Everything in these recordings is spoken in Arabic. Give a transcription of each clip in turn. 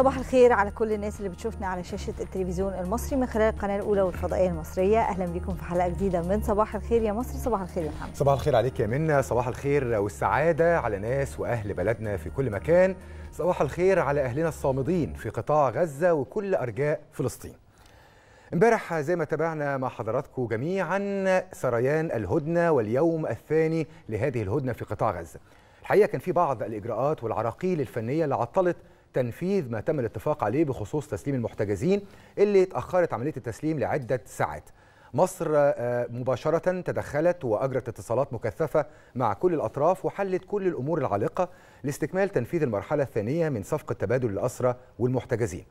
صباح الخير على كل الناس اللي بتشوفنا على شاشة التلفزيون المصري من خلال القناة الأولى والفضائية المصرية. أهلا بكم في حلقة جديدة من صباح الخير. يا مصر صباح الخير يا محمد. صباح الخير عليك يا منى صباح الخير والسعادة على ناس وأهل بلدنا في كل مكان. صباح الخير على أهلنا الصامدين في قطاع غزة وكل أرجاء فلسطين. امبارح زي ما تابعنا مع حضراتكم جميعا سريان الهدنة واليوم الثاني لهذه الهدنة في قطاع غزة. الحقيقة كان في بعض الإجراءات والعراقيل الفنية اللي عطلت تنفيذ ما تم الاتفاق عليه بخصوص تسليم المحتجزين اللي اتأخرت عملية التسليم لعدة ساعات. مصر مباشرة تدخلت وأجرت اتصالات مكثفة مع كل الأطراف وحلت كل الأمور العالقة لاستكمال تنفيذ المرحلة الثانية من صفقة تبادل الأسرى والمحتجزين.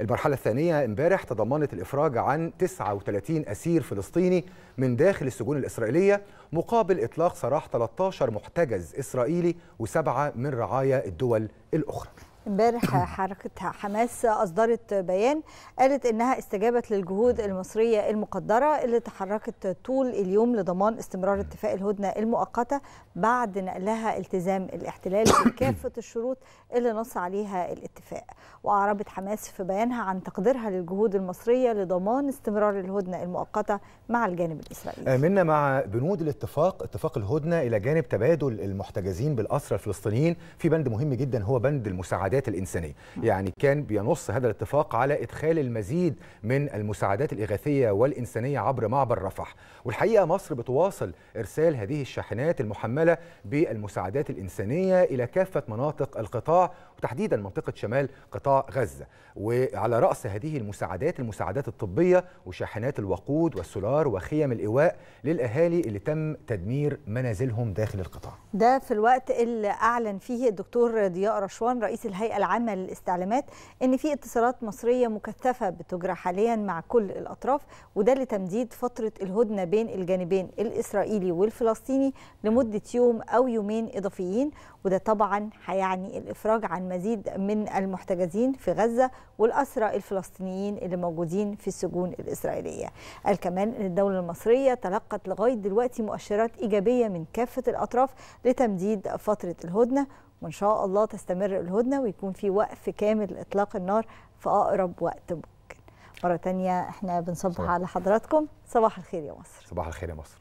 المرحلة الثانية امبارح تضمنت الإفراج عن 39 أسير فلسطيني من داخل السجون الإسرائيلية مقابل إطلاق سراح 13 محتجز إسرائيلي وسبعة من رعايا الدول الأخرى. امبارح حركة حماس أصدرت بيان قالت إنها استجابت للجهود المصرية المقدرة اللي تحركت طول اليوم لضمان استمرار اتفاق الهدنة المؤقتة بعد نقلها التزام الاحتلال بكافة الشروط اللي نص عليها الاتفاق وأعربت حماس في بيانها عن تقديرها للجهود المصرية لضمان استمرار الهدنة المؤقتة مع الجانب الإسرائيلي. منا مع بنود الاتفاق اتفاق الهدنة إلى جانب تبادل المحتجزين بالأسرى الفلسطينيين في بند مهم جدا هو بند المساعدات الإنسانية. يعني كان بينص هذا الاتفاق على إدخال المزيد من المساعدات الإغاثية والإنسانية عبر معبر رفح. والحقيقة مصر بتواصل إرسال هذه الشاحنات المحملة بالمساعدات الإنسانية إلى كافة مناطق القطاع ó, وتحديدا منطقة شمال قطاع غزة وعلى رأس هذه المساعدات المساعدات الطبية وشاحنات الوقود والسولار وخيم الإيواء للأهالي اللي تم تدمير منازلهم داخل القطاع. ده في الوقت اللي أعلن فيه الدكتور ضياء رشوان رئيس الهيئة العامة للاستعلامات إن في اتصالات مصرية مكثفة بتجرى حاليا مع كل الأطراف وده لتمديد فترة الهدنة بين الجانبين الإسرائيلي والفلسطيني لمدة يوم أو يومين إضافيين وده طبعا هيعني الإفراج عن مزيد من المحتجزين في غزة والأسرى الفلسطينيين اللي موجودين في السجون الإسرائيلية. قال كمان أن الدولة المصرية تلقت لغاية دلوقتي مؤشرات إيجابية من كافة الأطراف لتمديد فترة الهدنة. وإن شاء الله تستمر الهدنة ويكون في وقف كامل لإطلاق النار في أقرب وقت ممكن. مرة تانية إحنا بنصبح على حضراتكم. صباح الخير يا مصر. صباح الخير يا مصر.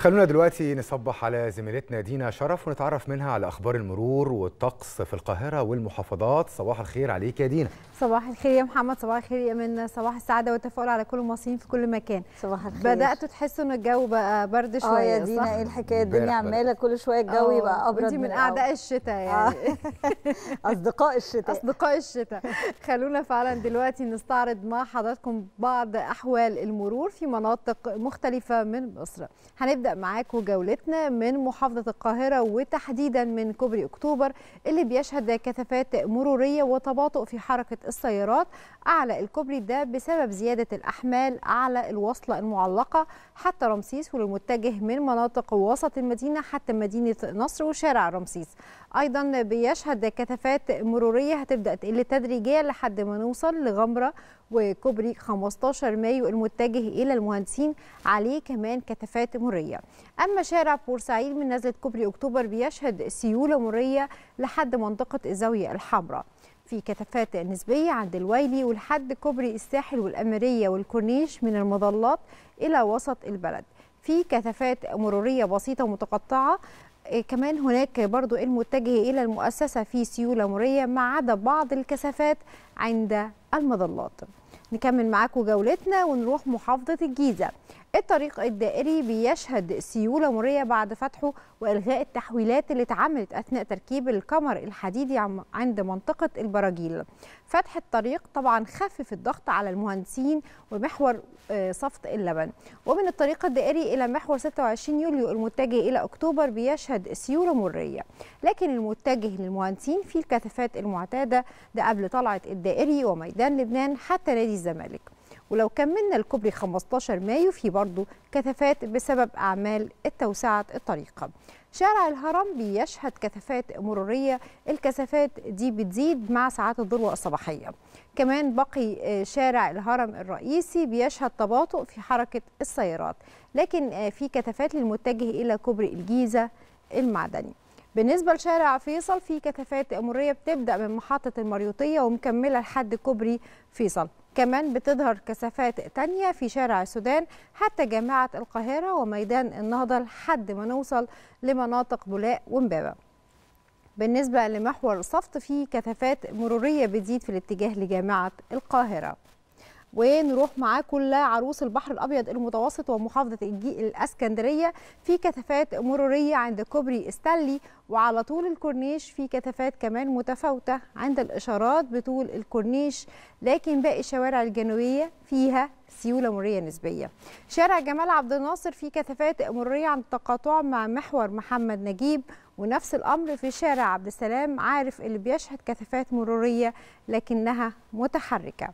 خلونا دلوقتي نصبح على زميلتنا دينا شرف ونتعرف منها على أخبار المرور والطقس في القاهرة والمحافظات. صباح الخير عليك يا دينا. صباح الخير يا محمد صباح الخير يا منى صباح السعادة والتفاؤل على كل المصريين في كل مكان. صباح الخير. بدأتوا تحسوا إن الجو بقى برد شوية آه يا دينا إيه الحكاية؟ الدنيا عمالة كل شوية الجو يبقى أبرد من, من أعداء الشتاء يعني. أصدقاء الشتاء. أصدقاء الشتاء. خلونا فعلا دلوقتي نستعرض مع حضراتكم بعض أحوال المرور في مناطق مختلفة من مصر. هنبدأ معاكم جولتنا من محافظة القاهرة وتحديدا من كوبري أكتوبر اللي بيشهد كثافات مرورية وتباطؤ في حركة السيارات اعلى الكوبري ده بسبب زيادة الأحمال على الوصلة المعلقة. حتى رمسيس والمتجه من مناطق وسط المدينة حتى مدينة نصر وشارع رمسيس. أيضا بيشهد كثافات مرورية هتبدأ تقل تدريجيا لحد ما نوصل لغمرة وكوبري 15 مايو المتجه إلى المهندسين عليه كمان كثافات مرية. اما شارع بورسعيد من نزلة كوبري أكتوبر بيشهد سيولة مرية لحد منطقة الزاوية الحمراء. في كثافات نسبية عند الويلي ولحد كوبري الساحل والأميرية والكورنيش من المظلات إلى وسط البلد. في كثافات مرورية بسيطة متقطعة كمان هناك برضو المتجه إلى المؤسسة في سيولة مرية ما عدا بعض الكثافات عند المظلات. نكمل معاكم جولتنا ونروح محافظة الجيزة. الطريق الدائري بيشهد سيولة مرية بعد فتحه وإلغاء التحويلات اللي اتعملت أثناء تركيب الكمر الحديدي عند منطقة البراجيل. فتح الطريق طبعا خفف الضغط على المهندسين ومحور صفت اللبن. ومن الطريق الدائري إلى محور 26 يوليو المتجه إلى أكتوبر بيشهد سيولة مرية. لكن المتجه للمهندسين في الكثافات المعتادة ده قبل طلعة الدائري وميدان لبنان حتى نادي الزمالك. ولو كملنا الكوبري 15 مايو في برضه كثافات بسبب أعمال التوسعة الطريق شارع الهرم بيشهد كثافات مرورية الكثافات دي بتزيد مع ساعات الذروة الصباحية. كمان بقي شارع الهرم الرئيسي بيشهد تباطؤ في حركة السيارات. لكن في كثافات للمتجه إلى كوبري الجيزة المعدني. بالنسبة لشارع فيصل في كثافات مرورية بتبدأ من محطة المريوطية ومكملة لحد كوبري فيصل. كمان بتظهر كثافات تانية في شارع السودان حتى جامعة القاهرة وميدان النهضة لحد ما نوصل لمناطق بولاق ومبابة. بالنسبة لمحور صفت في كثافات مرورية بتزيد في الاتجاه لجامعة القاهرة. ونروح معاكم لعروس البحر الأبيض المتوسط ومحافظة الإسكندرية في كثافات مرورية عند كوبري استانلي وعلى طول الكورنيش في كثافات كمان متفاوتة عند الإشارات بطول الكورنيش لكن باقي الشوارع الجنوبية فيها سيولة مرورية نسبية. شارع جمال عبد الناصر في كثافات مرورية عند التقاطع مع محور محمد نجيب ونفس الأمر في شارع عبد السلام عارف اللي بيشهد كثافات مرورية لكنها متحركة.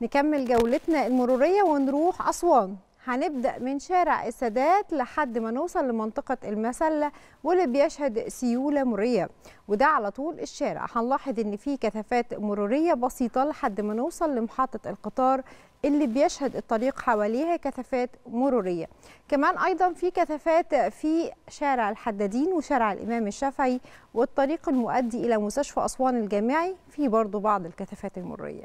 نكمل جولتنا المرورية ونروح أسوان. هنبدأ من شارع السادات لحد ما نوصل لمنطقة المسلة واللي بيشهد سيولة مرورية. وده على طول الشارع. هنلاحظ إن في كثافات مرورية بسيطة لحد ما نوصل لمحطة القطار اللي بيشهد الطريق حواليها كثافات مرورية. كمان أيضا في كثافات في شارع الحدادين وشارع الإمام الشافعي والطريق المؤدي إلى مستشفى أسوان الجامعي. في برضو بعض الكثافات المرورية.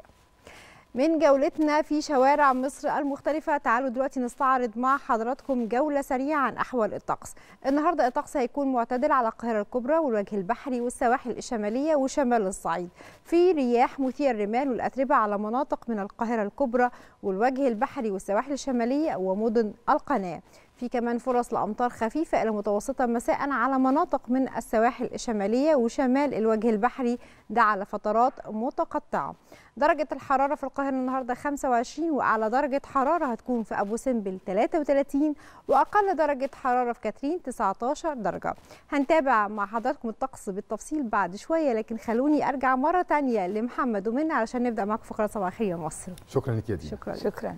من جولتنا في شوارع مصر المختلفة. تعالوا دلوقتي نستعرض مع حضراتكم جولة سريعة عن أحوال الطقس. النهاردة الطقس هيكون معتدل على القاهرة الكبرى والوجه البحري والسواحل الشمالية وشمال الصعيد. في رياح مثير الرمال والأتربة على مناطق من القاهرة الكبرى والوجه البحري والسواحل الشمالية ومدن القناة. في كمان فرص لأمطار خفيفة إلى متوسطة مساء على مناطق من السواحل الشمالية وشمال الوجه البحري. ده على فترات متقطعة. درجة الحرارة في القاهرة النهاردة 25 وأعلى درجة حرارة هتكون في أبو سمبل 33 وأقل درجة حرارة في كاترين 19 درجة. هنتابع مع حضراتكم الطقس بالتفصيل بعد شوية لكن خلوني أرجع مرة تانية لمحمد ومنى علشان نبدأ معاكم فقرة صباح الخير يا مصر. شكرا لك يا دينا. شكرا. شكرا.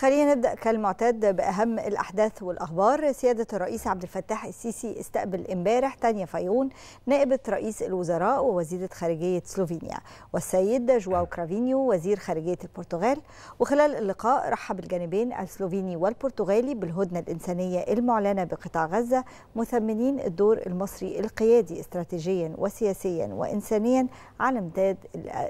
خلينا نبدأ كالمعتاد بأهم الأحداث والأخبار. سيادة الرئيس عبد الفتاح السيسي استقبل امبارح تانيا فايون نائبة رئيس الوزراء ووزيرة خارجية سلوفينيا والسيد جواو كرافينيو وزير خارجية البرتغال. وخلال اللقاء رحب الجانبين السلوفيني والبرتغالي بالهدنة الإنسانية المعلنة بقطاع غزة مثمنين الدور المصري القيادي استراتيجيا وسياسيا وانسانيا على امتداد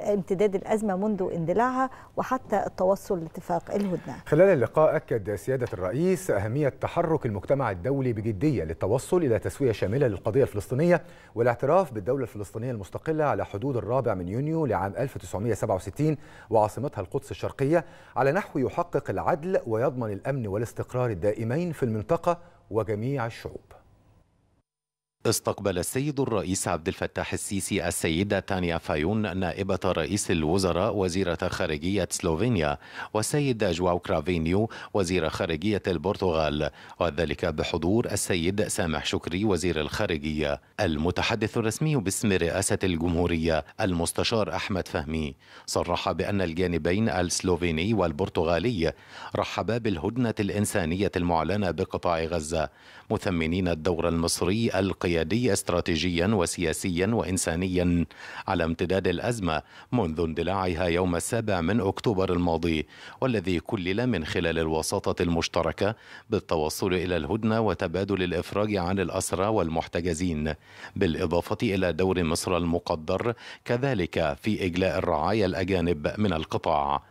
امتداد الأزمة منذ اندلاعها وحتى التوصل لاتفاق الهدنة. خلال اللقاء أكد سيادة الرئيس أهمية تحرك المجتمع الدولي بجدية للتوصل إلى تسوية شاملة للقضية الفلسطينية والاعتراف بالدولة الفلسطينية المستقلة على حدود الرابع من يونيو لعام 1967 وعاصمتها القدس الشرقية على نحو يحقق العدل ويضمن الأمن والاستقرار الدائمين في المنطقة وجميع الشعوب. استقبل السيد الرئيس عبد الفتاح السيسي السيدة تانيا فايون نائبة رئيس الوزراء وزيرة خارجية سلوفينيا والسيد جواو كرافينيو وزير خارجية البرتغال. وذلك بحضور السيد سامح شكري وزير الخارجية المتحدث الرسمي باسم رئاسة الجمهورية المستشار أحمد فهمي. صرح بأن الجانبين السلوفيني والبرتغالي رحبا بالهدنة الإنسانية المعلنة بقطاع غزة. مثمنين الدور المصري القيادي استراتيجيا وسياسيا وانسانيا على امتداد الأزمة منذ اندلاعها يوم السابع من أكتوبر الماضي والذي كلل من خلال الوساطة المشتركة بالتوصل إلى الهدنة وتبادل الإفراج عن الأسرى والمحتجزين بالإضافة إلى دور مصر المقدر كذلك في إجلاء الرعايا الأجانب من القطاع.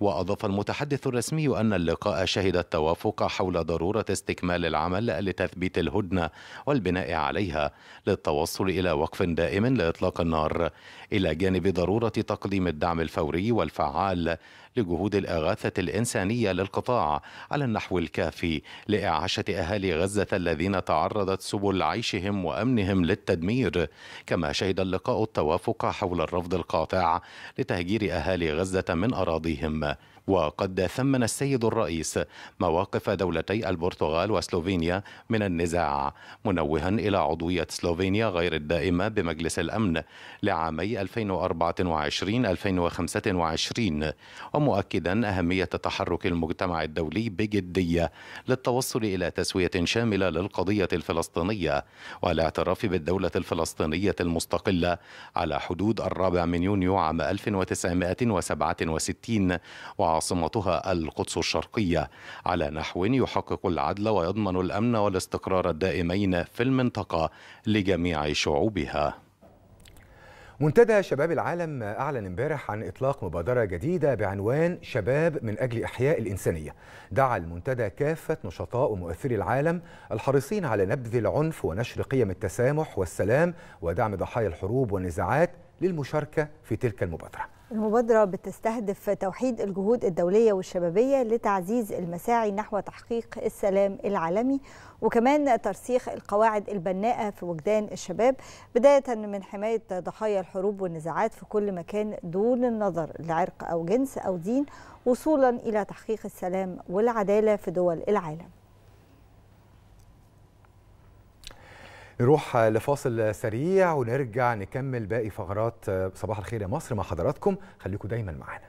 وأضاف المتحدث الرسمي أن اللقاء شهد التوافق حول ضرورة استكمال العمل لتثبيت الهدنة والبناء عليها للتوصل إلى وقف دائم لإطلاق النار. إلى جانب ضرورة تقديم الدعم الفوري والفعال لجهود الإغاثة الإنسانية للقطاع على النحو الكافي لإعاشة أهالي غزة الذين تعرضت سبل عيشهم وأمنهم للتدمير. كما شهد اللقاء التوافق حول الرفض القاطع لتهجير أهالي غزة من أراضيهم. وقد ثمن السيد الرئيس مواقف دولتي البرتغال وسلوفينيا من النزاع منوها إلى عضوية سلوفينيا غير الدائمة بمجلس الأمن لعامي 2024-2025 ومؤكدا أهمية تحرك المجتمع الدولي بجدية للتوصل إلى تسوية شاملة للقضية الفلسطينية والاعتراف بالدولة الفلسطينية المستقلة على حدود الرابع من يونيو عام 1967 وعاصمتها القدس الشرقية على نحو يحقق العدل ويضمن الأمن والاستقرار الدائمين في المنطقة لجميع شعوبها. منتدى شباب العالم أعلن امبارح عن إطلاق مبادرة جديدة بعنوان شباب من أجل إحياء الإنسانية. دعا المنتدى كافة نشطاء ومؤثري العالم الحريصين على نبذ العنف ونشر قيم التسامح والسلام ودعم ضحايا الحروب والنزاعات للمشاركة في تلك المبادرة. المبادرة بتستهدف توحيد الجهود الدولية والشبابية لتعزيز المساعي نحو تحقيق السلام العالمي وكمان ترسيخ القواعد البناءة في وجدان الشباب بداية من حماية ضحايا الحروب والنزاعات في كل مكان دون النظر لعرق أو جنس أو دين وصولا إلى تحقيق السلام والعدالة في دول العالم. نروح لفاصل سريع ونرجع نكمل باقي فقرات صباح الخير يا مصر مع حضراتكم. خليكم دايما معانا.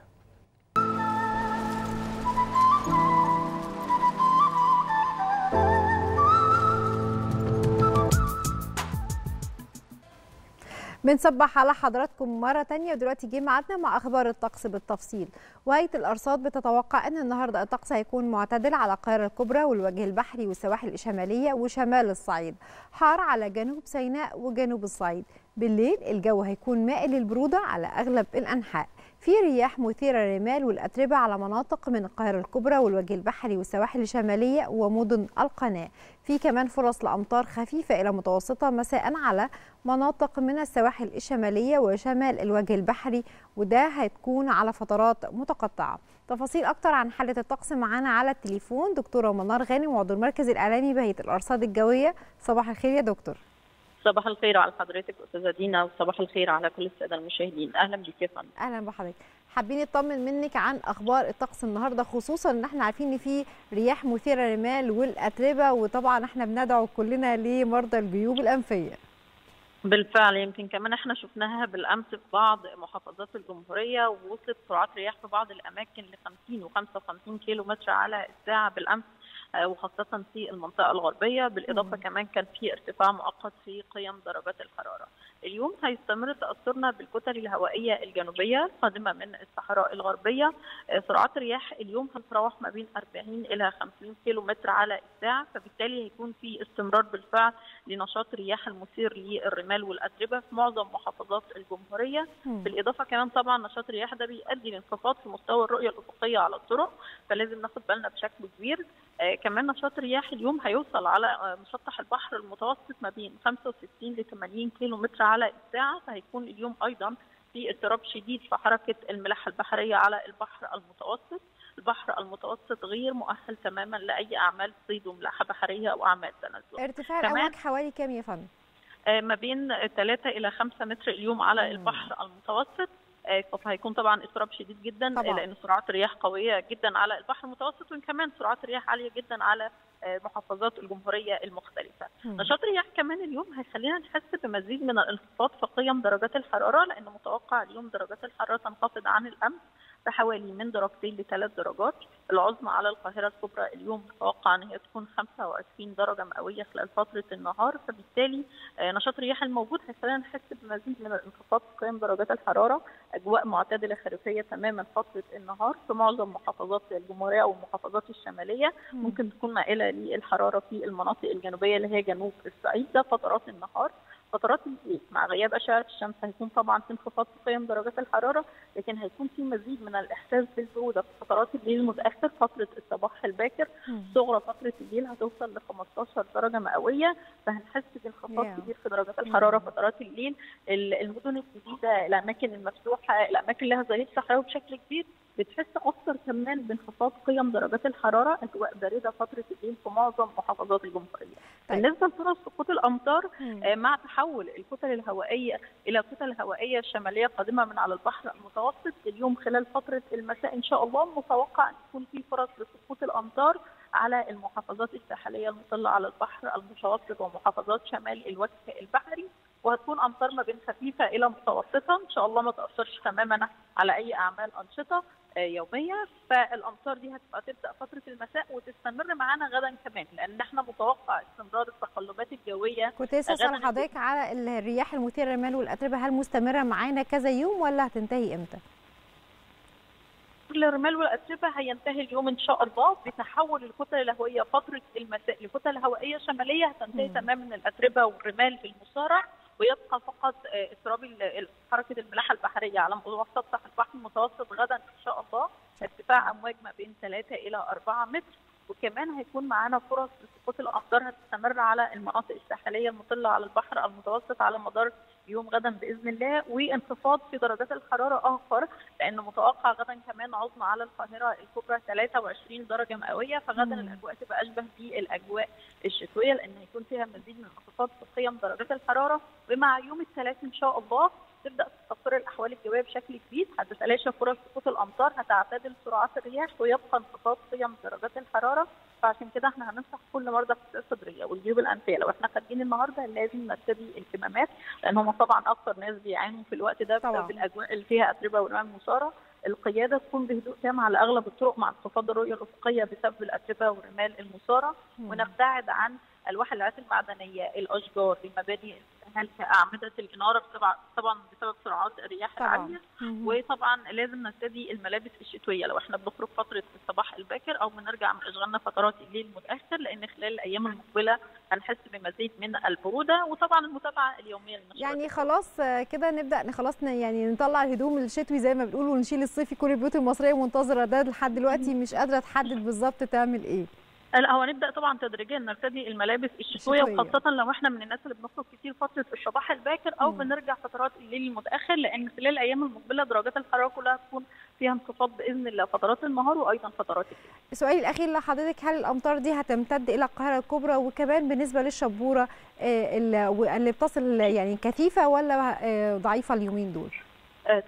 بنصبح على حضراتكم مرة تانية ودلوقتي جه ميعادنا مع أخبار الطقس بالتفصيل. وهيئة الأرصاد بتتوقع أن النهاردة الطقس هيكون معتدل على القاهرة الكبرى والوجه البحري والسواحل الشمالية وشمال الصعيد. حار على جنوب سيناء وجنوب الصعيد. بالليل الجو هيكون مائل للبرودة على أغلب الأنحاء. في رياح مثيرة للرمال والأتربة على مناطق من القاهرة الكبرى والوجه البحري والسواحل الشمالية ومدن القناة. في كمان فرص لأمطار خفيفة إلى متوسطة مساء على مناطق من السواحل الشمالية وشمال الوجه البحري وده هتكون على فترات متقطعة. تفاصيل أكتر عن حالة الطقس معانا على التليفون دكتورة منار غانم عضو المركز الإعلامي بهيئة الأرصاد الجوية. صباح الخير يا دكتور. صباح الخير على حضرتك أستاذة دينا وصباح الخير على كل السادة المشاهدين. أهلا بيك يا فندم. أهلا بحضرتك. حابين نطمن منك عن أخبار الطقس النهارده خصوصا إن إحنا عارفين إن في رياح مثيرة للرمال والأتربة وطبعا إحنا بندعو كلنا لمرضى الجيوب الأنفية. بالفعل يمكن كمان إحنا شفناها بالأمس في بعض محافظات الجمهورية ووصلت سرعات رياح في بعض الأماكن ل 50 و55 كيلو متر على الساعة بالأمس. وخاصة في المنطقة الغربية. بالإضافة. كمان كان في ارتفاع مؤقت في قيم درجات الحرارة. اليوم هيستمر تأثرنا بالكتل الهوائية الجنوبية القادمة من الصحراء الغربية. سرعات الرياح اليوم هتتراوح ما بين 40 إلى 50 كيلو متر على الساعة فبالتالي هيكون في استمرار بالفعل لنشاط الرياح المثير للرمال والأتربة في معظم محافظات الجمهورية. بالإضافة كمان طبعا نشاط الرياح ده بيؤدي لانخفاض في مستوى الرؤية الأفقية على الطرق فلازم ناخد بالنا بشكل كبير. آه كمان نشاط الرياح اليوم هيوصل على آه مسطح البحر المتوسط ما بين 65 ل 80 كيلو متر على الساعة فهيكون اليوم أيضا في اضطراب شديد في حركة الملاحة البحرية على البحر المتوسط البحر المتوسط غير مؤهل تماما لأي أعمال صيد وملاحة بحرية أو أعمال تنزل ارتفاع الأمواج حوالي كام يا فندم؟ آه ما بين 3 إلى 5 متر اليوم على. البحر المتوسط فهيكون طبعا اضطراب شديد جدا طبعا. لأن سرعات الرياح قوية جدا على البحر المتوسط وكمان سرعات الرياح عالية جدا على محافظات الجمهورية المختلفة. م. نشاط الرياح كمان اليوم هيخلينا نحس بمزيد من الانخفاض في قيم درجات الحرارة لأن متوقع اليوم درجات الحرارة تنخفض عن الأمس بحوالي من درجتين لثلاث درجات. العظمى على القاهرة الكبرى اليوم متوقع أن هي تكون 25 درجة مئوية خلال فترة النهار. فبالتالي نشاط الرياح الموجود هيخلينا نحس بمزيد من الانخفاض في قيم درجات الحرارة. أجواء معتدلة خريفية تماما فترة النهار. في معظم محافظات الجمهورية أو المحافظات الشمالية ممكن تكون مائلة للحرارة في المناطق الجنوبية اللي هي جنوب الصعيد ده فترات النهار. فترات الليل مع غياب أشعة الشمس هيكون طبعا في انخفاض في قيم درجات الحرارة لكن هيكون في مزيد من الإحساس بالبرودة في فترات الليل المتاخر فترة الصباح الباكر صغرى فترة الليل هتوصل ل 15 درجة مئوية فهنحس بانخفاض yeah. كبير في درجات الحرارة yeah. فترات الليل المدن الجديدة الأماكن المفتوحة الأماكن اللي لها ظهير صحراوي بشكل كبير بتحس أكثر كمان بانخفاض قيم درجات الحرارة أجواء بارده فترة الليل في معظم محافظات الجمهورية. طيب. بالنسبة لفرص سقوط الأمطار آه مع تحول الكتل الهوائية إلى كتل هوائيه شماليه قادمه من على البحر المتوسط اليوم خلال فترة المساء إن شاء الله متوقع أن يكون في فرص لسقوط الأمطار على المحافظات الساحلية المطلة على البحر المتوسط ومحافظات شمال الوجه البحري وهتكون أمطار ما بين خفيفة إلى متوسطة إن شاء الله ما تأثرش تماما على أي أعمال أنشطة يومية. فالأمطار دي هتبقى تبدأ فترة المساء وتستمر معانا غدا كمان لأن إحنا متوقع استمرار التقلبات الجوية. كنت لسه اسال حضرتك على الرياح المثيرة للرمال والأتربة هل مستمرة معانا كذا يوم ولا هتنتهي إمتى؟ الرمال والأتربة هينتهي اليوم إن شاء الله بتحول الكتل الهوائية فترة المساء لكتل هوائية شمالية هتنتهي تماما الأتربة والرمال في المسارع ويبقى فقط اضطراب حركة الملاحة البحرية على سطح البحر المتوسط غدا إن شاء الله. ارتفاع أمواج ما بين 3 إلى 4 متر. وكمان هيكون معانا فرص لسقوط الامطار هتستمر على المناطق الساحلية المطلة على البحر المتوسط على مدار يوم غدا بإذن الله وانخفاض في درجات الحرارة اخر لأن متوقع غدا كمان عظمى على القاهرة الكبرى 23 درجة مئوية فغدا. الأجواء تبقى أشبه بالأجواء الشتوية لأن هيكون فيها مزيد من انخفاض في قيم درجات الحرارة. ومع يوم الثلاث إن شاء الله تبدأ تستقر الأحوال الجوية بشكل جديد. هتتلاشى فرص سقوط الأمطار هتعتدل سرعات الرياح ويبقى انخفاض قيم درجات الحرارة. فعشان كده إحنا هننصح كل مرضى الحساسيه الصدرية والجيوب الأنفية. لو إحنا خارجين النهارده لازم نرتدي الكمامات لأن هم طبعا أكثر ناس بيعانوا في الوقت ده بسبب الأجواء اللي فيها أتربة ورمال مثاره القيادة تكون بهدوء تام على أغلب الطرق مع انخفاض الرؤية الافقيه بسبب الأتربة والرمال المثاره ونبتعد عن الوحلات المعدنية الأشجار المباني هناك أعمدة الإنارة طبعا بسبب سرعات الرياح العالية. وطبعا لازم نرتدي الملابس الشتوية. لو إحنا بنخرج فترة الصباح الباكر أو بنرجع من أشغالنا فترات الليل المتاخر لأن خلال الأيام المقبلة هنحس بمزيد من البرودة وطبعا المتابعة اليومية للنشاط يعني خلاص كده نبدأ خلاص يعني نطلع الهدوم الشتوي زي ما بنقول ونشيل الصيفي كل البيوت المصرية منتظرة ده لحد دلوقتي. مش قادرة تحدد بالظبط تعمل إيه. لا هو نبدأ طبعا تدريجيا نرتدي الملابس الشتوية وخاصة لو إحنا من الناس اللي بنخرج كتير فترة الصباح الباكر أو مم. بنرجع فترات الليل المتأخر لأن خلال الأيام المقبلة درجات الحرارة كلها تكون فيها انخفاض بإذن الله فترات النهار وأيضا فترات الليل. السؤال الأخير لحضرتك هل الأمطار دي هتمتد إلى القاهرة الكبرى وكمان بالنسبة للشبورة اللي بتصل يعني كثيفة ولا ضعيفة اليومين دول؟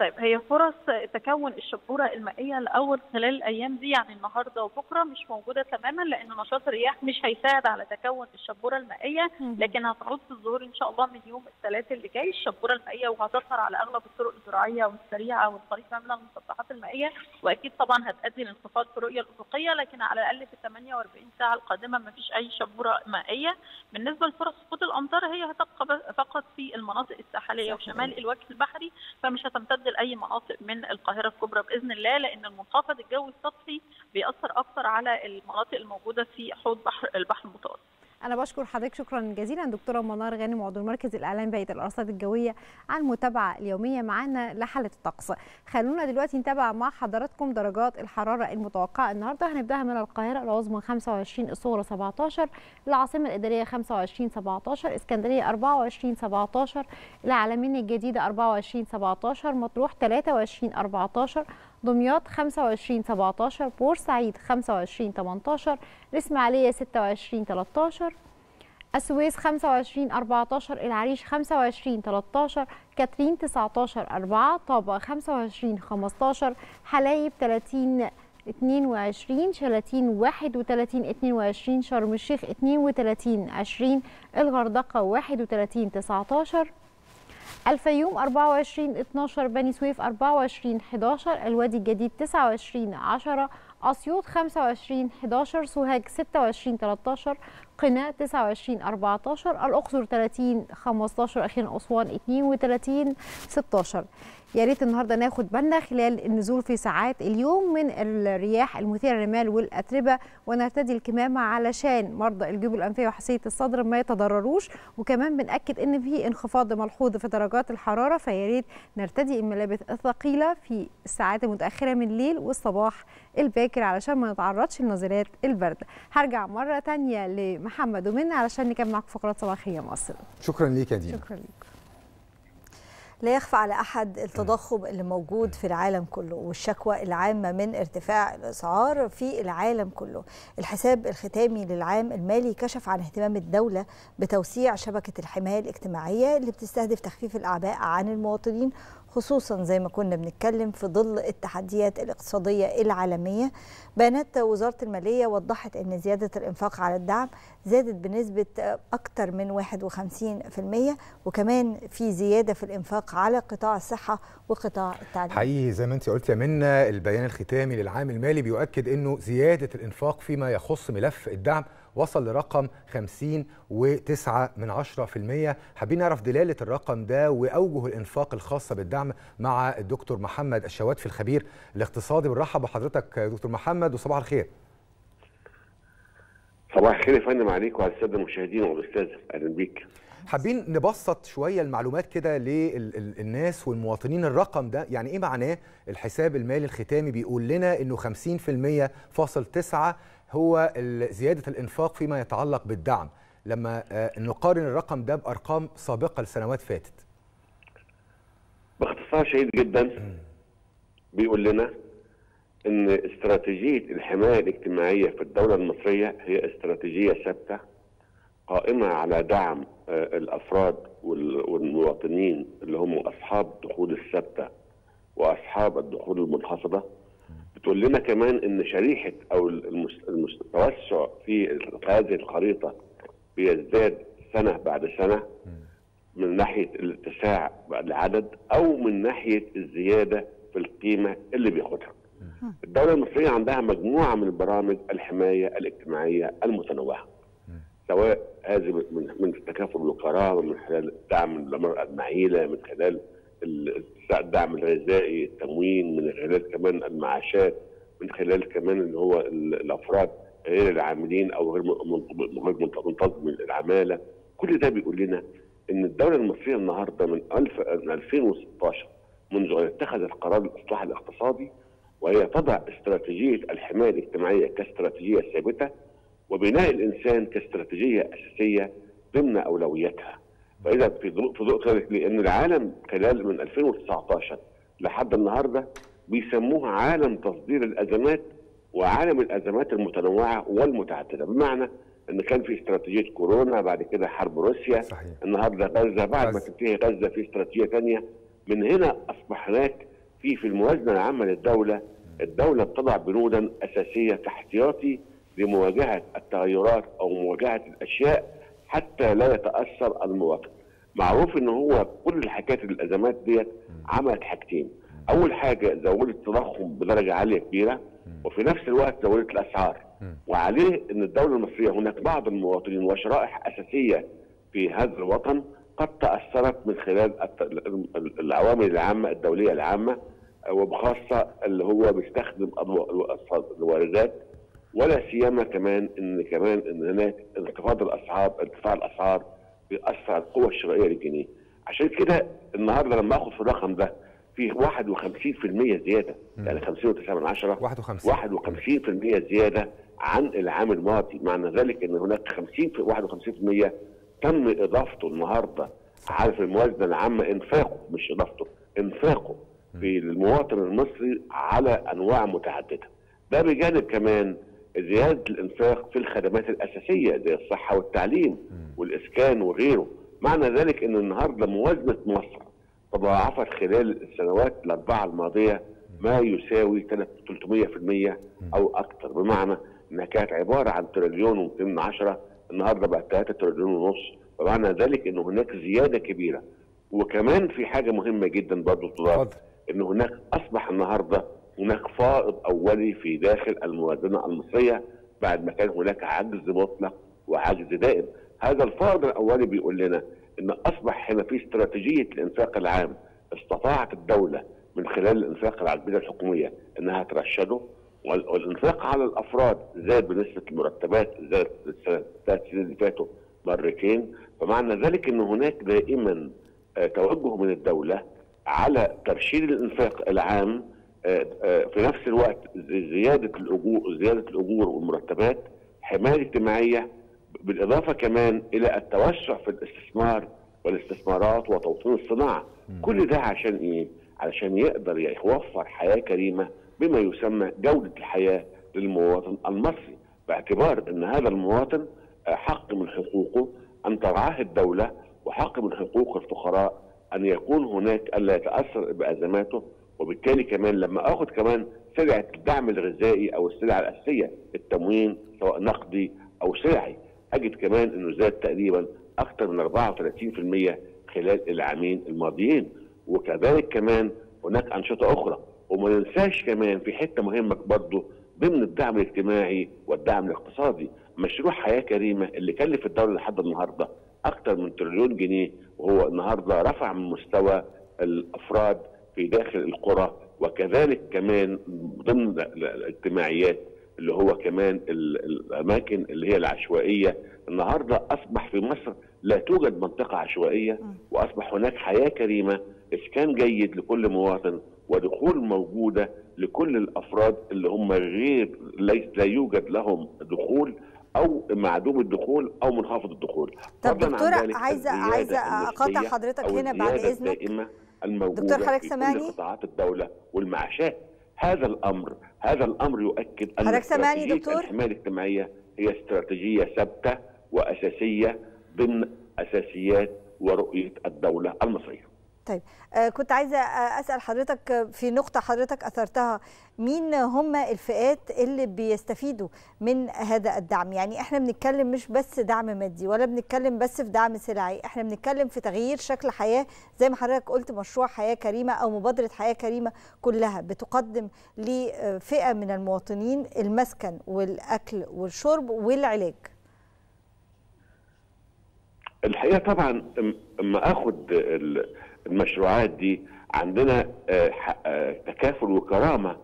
طيب هي فرص تكون الشبورة المائية الأول خلال الأيام دي يعني النهارده وبكرة مش موجودة تماما لأن نشاط الرياح مش هيساعد على تكون الشبورة المائية. لكن هتعود في الظهور إن شاء الله من يوم الثلاث اللي جاي الشبورة المائية وهتظهر على أغلب الطرق الزراعية والسريعة والقريبه من المسطحات المائية. وأكيد طبعا هتؤدي لانخفاض في الرؤيه الافقيه لكن على الأقل في 48 ساعة القادمة ما فيش أي شبورة مائية. بالنسبة لفرص سقوط الأمطار هي هتبقى فقط في المناطق الساحلية وشمال الوجه البحري فمش هتمتد تمتد لاي مناطق من القاهرة الكبرى بإذن الله لأن المنخفض الجوي السطحي بيأثر أكثر على المناطق الموجودة في حوض بحر البحر المتوسط. أنا بشكر حضرتك شكرا جزيلا دكتورة منار غانم عضو المركز الاعلامي بهيئه الأرصاد الجوية على المتابعة اليومية معانا لحاله الطقس. خلونا دلوقتي نتابع مع حضراتكم درجات الحرارة المتوقعة النهارده. هنبدأها من القاهرة العظمى 25 الصغرى 17 العاصمة الإدارية 25 17 اسكندرية 24 17 العلمين الجديدة 24 17 مطروح 23 14 دمياط 25 17 بورسعيد 25 18 الإسماعيلية 26 13 السويس 25 14 العريش 25 13 كاترين 19 4 طابة 25 15 حلايب 30 22 شلاتين 31 22 شرم الشيخ 32 20 الغردقة 31 19 الفيوم 24 12 بني سويف 24 11 الوادي الجديد 29 10 أسيوط 25 11 سوهاج 26 13 قنا 29 14 الأقصر 30 15 أخيرا أسوان 32 16 يا ريت النهارده ناخد بالنا خلال النزول في ساعات اليوم من الرياح المثيرة للرمال والأتربة ونرتدي الكمامة علشان مرضى الجيوب الأنفية وحساسية الصدر ما يتضرروش. وكمان بنأكد إن في انخفاض ملحوظ في درجات الحرارة فيا ريت نرتدي الملابس الثقيلة في الساعات المتأخرة من الليل والصباح الباكر علشان ما نتعرضش لنزلات البرد هرجع مرة ثانية لمحمد ومنى علشان نكمل معاكم فقرات صباحية مصر. شكرا ليك يا دينا. شكرا ليك. لا يخفى على أحد التضخم اللي موجود في العالم كله والشكوى العامة من ارتفاع الأسعار في العالم كله. الحساب الختامي للعام المالي كشف عن اهتمام الدولة بتوسيع شبكة الحماية الاجتماعية اللي بتستهدف تخفيف الأعباء عن المواطنين خصوصا زي ما كنا بنتكلم في ظل التحديات الاقتصادية العالمية. بيانات وزارة المالية وضحت إن زيادة الإنفاق على الدعم زادت بنسبة أكثر من 51% وكمان في زيادة في الإنفاق على قطاع الصحة وقطاع التعليم. حقيقي زي ما انت قلت يا منى البيان الختامي للعام المالي بيؤكد إنه زيادة الإنفاق فيما يخص ملف الدعم وصل لرقم 50 و9 من 10% حابين نعرف دلالة الرقم ده وأوجه الإنفاق الخاصة بالدعم مع الدكتور محمد الشواتفي الخبير الاقتصادي. بنرحب بحضرتك دكتور محمد وصباح الخير. صباح الخير يا فندم عليك وعلى السادة المشاهدين والأستاذ. أهلا بيك. حابين نبسط شوية المعلومات كده للناس والمواطنين. الرقم ده يعني إيه معناه؟ الحساب المالي الختامي بيقول لنا إنه 50% فاصل 9 هو زيادة الإنفاق فيما يتعلق بالدعم. لما نقارن الرقم ده بأرقام سابقة لسنوات فاتت. باختصار شديد جدا بيقول لنا إن استراتيجية الحماية الاجتماعية في الدولة المصرية هي استراتيجية ثابتة قائمة على دعم الأفراد والمواطنين اللي هم أصحاب الدخول الثابتة وأصحاب الدخول المنخفضه بتقول لنا كمان إن شريحة أو التوسع في هذه الخريطة بيزداد سنة بعد سنة من ناحية الاتساع العدد أو من ناحية الزيادة في القيمة اللي بياخدها. الدولة المصرية عندها مجموعة من برامج الحماية الاجتماعية المتنوعة. سواء هذه من من التكافل والقرار من خلال دعم المرأة المعيلة من خلال الدعم الغذائي التموين من خلال كمان المعاشات من خلال كمان اللي هو الأفراد غير العاملين أو غير منتظم العمالة كل ده بيقول لنا إن الدولة المصرية النهارده من 1000 من 2016 منذ أن اتخذت قرار الإصلاح الاقتصادي وهي تضع استراتيجية الحماية الاجتماعية كاستراتيجية ثابتة وبناء الإنسان كاستراتيجية أساسية ضمن أولوياتها. فإذا في ضوء في ضوء ذلك لأن العالم خلال من 2019 لحد النهارده بيسموها عالم تصدير الأزمات وعالم الأزمات المتنوعة والمتعددة. بمعنى إن كان في استراتيجية كورونا بعد كده حرب روسيا صحيح. النهارده غزة بعد ما تنتهي غزة في استراتيجية ثانية من هنا اصبح هناك في في الموازنة العامة للدولة. الدولة بتضع بنودا أساسية كاحتياطي لمواجهة التغيرات أو مواجهة الأشياء حتى لا يتأثر المواطن. معروف إن هو كل الحكايات الأزمات ديت عملت حاجتين. أول حاجة زودت التضخم بدرجة عالية كبيرة وفي نفس الوقت زودت الأسعار. وعليه إن الدولة المصرية هناك بعض المواطنين وشرائح أساسية في هذا الوطن قد تأثرت من خلال العوامل العامة الدولية العامة وبخاصة اللي هو بيستخدم الواردات ولا سيما كمان إن كمان إن هناك انخفاض الاسعار ارتفاع الأسعار بيأثر على القوه الشرائية للجنيه. عشان كده النهارده لما آخد في الرقم ده فيه 51% زيادة يعني 50 من 10 51 51% زيادة عن العام الماضي. معنى ذلك إن هناك 50 في 51% تم إضافته النهارده عارف الموازنة العامة إنفاقه مش إضافته إنفاقه في المواطن المصري على أنواع متعددة. ده بجانب كمان زيادة الإنفاق في الخدمات الأساسية زي الصحة والتعليم والإسكان وغيره. معنى ذلك إن النهارده موازنة مصر تضاعفت خلال السنوات الأربعة الماضية ما يساوي 300% أو أكثر بمعنى إنها كانت عبارة عن تريليون و210 النهارده بقت 3 تريليون ونص. فمعنى ذلك إن هناك زيادة كبيرة. وكمان في حاجة مهمة جدا برضه تضاف إن هناك أصبح النهارده هناك فائض أولي في داخل الموازنة المصرية بعد ما كان هناك عجز مطلق وعجز دائم. هذا الفائض الأولي بيقول لنا إن أصبح هنا في استراتيجية الإنفاق العام استطاعت الدولة من خلال الإنفاق العجبيه الحكومية إنها ترشده والإنفاق على الأفراد زاد بنسبة المرتبات زاد الثلاث سنين اللي فاتوا مرتين. فمعنى ذلك إن هناك دائما توجه من الدولة على ترشيد الإنفاق العام في نفس الوقت زيادة الاجور زيادة الأجور والمرتبات حماية اجتماعية بالإضافة كمان إلى التوسع في الاستثمار والاستثمارات وتوطين الصناعة. كل ده عشان إيه؟ علشان يقدر يوفر حياة كريمة بما يسمى جودة الحياة للمواطن المصري باعتبار إن هذا المواطن حق من حقوقه أن ترعاه الدولة وحق من حقوق الفقراء أن يكون هناك ألا يتأثر بأزماته وبالتالي كمان لما اخذ كمان سلعه الدعم الغذائي أو السلع الأساسية التموين سواء نقدي أو سلعي أجد كمان إنه زاد تقريبا أكثر من 34% خلال العامين الماضيين. وكذلك كمان هناك أنشطة أخرى. وما ننساش كمان في حتة مهمة برضه ضمن الدعم الاجتماعي والدعم الاقتصادي. مشروع حياة كريمة اللي كلف الدولة لحد النهارده أكثر من تريليون جنيه وهو النهارده رفع من مستوى الأفراد في داخل القرى وكذلك كمان ضمن الاجتماعيات اللي هو كمان الأماكن اللي هي العشوائية. النهارده أصبح في مصر لا توجد منطقة عشوائية وأصبح هناك حياة كريمة إسكان جيد لكل مواطن ودخول موجودة لكل الأفراد اللي هم غير ليس لا يوجد لهم دخول أو معدوم الدخول أو منخفض الدخول. طب دكتور عايزه عايزة أقاطع حضرتك هنا بعد إذنك. الموجودة دكتور حضرتك في سامعني؟ قطاعات الدولة والمعاشات هذا الأمر هذا الأمر يؤكد أن حضرتك سامعني دكتور؟ الحمايه الاجتماعية هي استراتيجية ثابتة وأساسية ضمن أساسيات ورؤية الدولة المصرية طيب آه كنت عايزة آه أسأل حضرتك في نقطة حضرتك أثرتها مين هم الفئات اللي بيستفيدوا من هذا الدعم؟ يعني إحنا بنتكلم مش بس دعم مادي ولا بنتكلم بس في دعم سلعي إحنا بنتكلم في تغيير شكل حياة زي ما حضرتك قلت مشروع حياة كريمة أو مبادرة حياة كريمة كلها بتقدم لفئة من المواطنين المسكن والأكل والشرب والعلاج. الحقيقة طبعا أما آخد المشروعات دي عندنا تكافل وكرامة.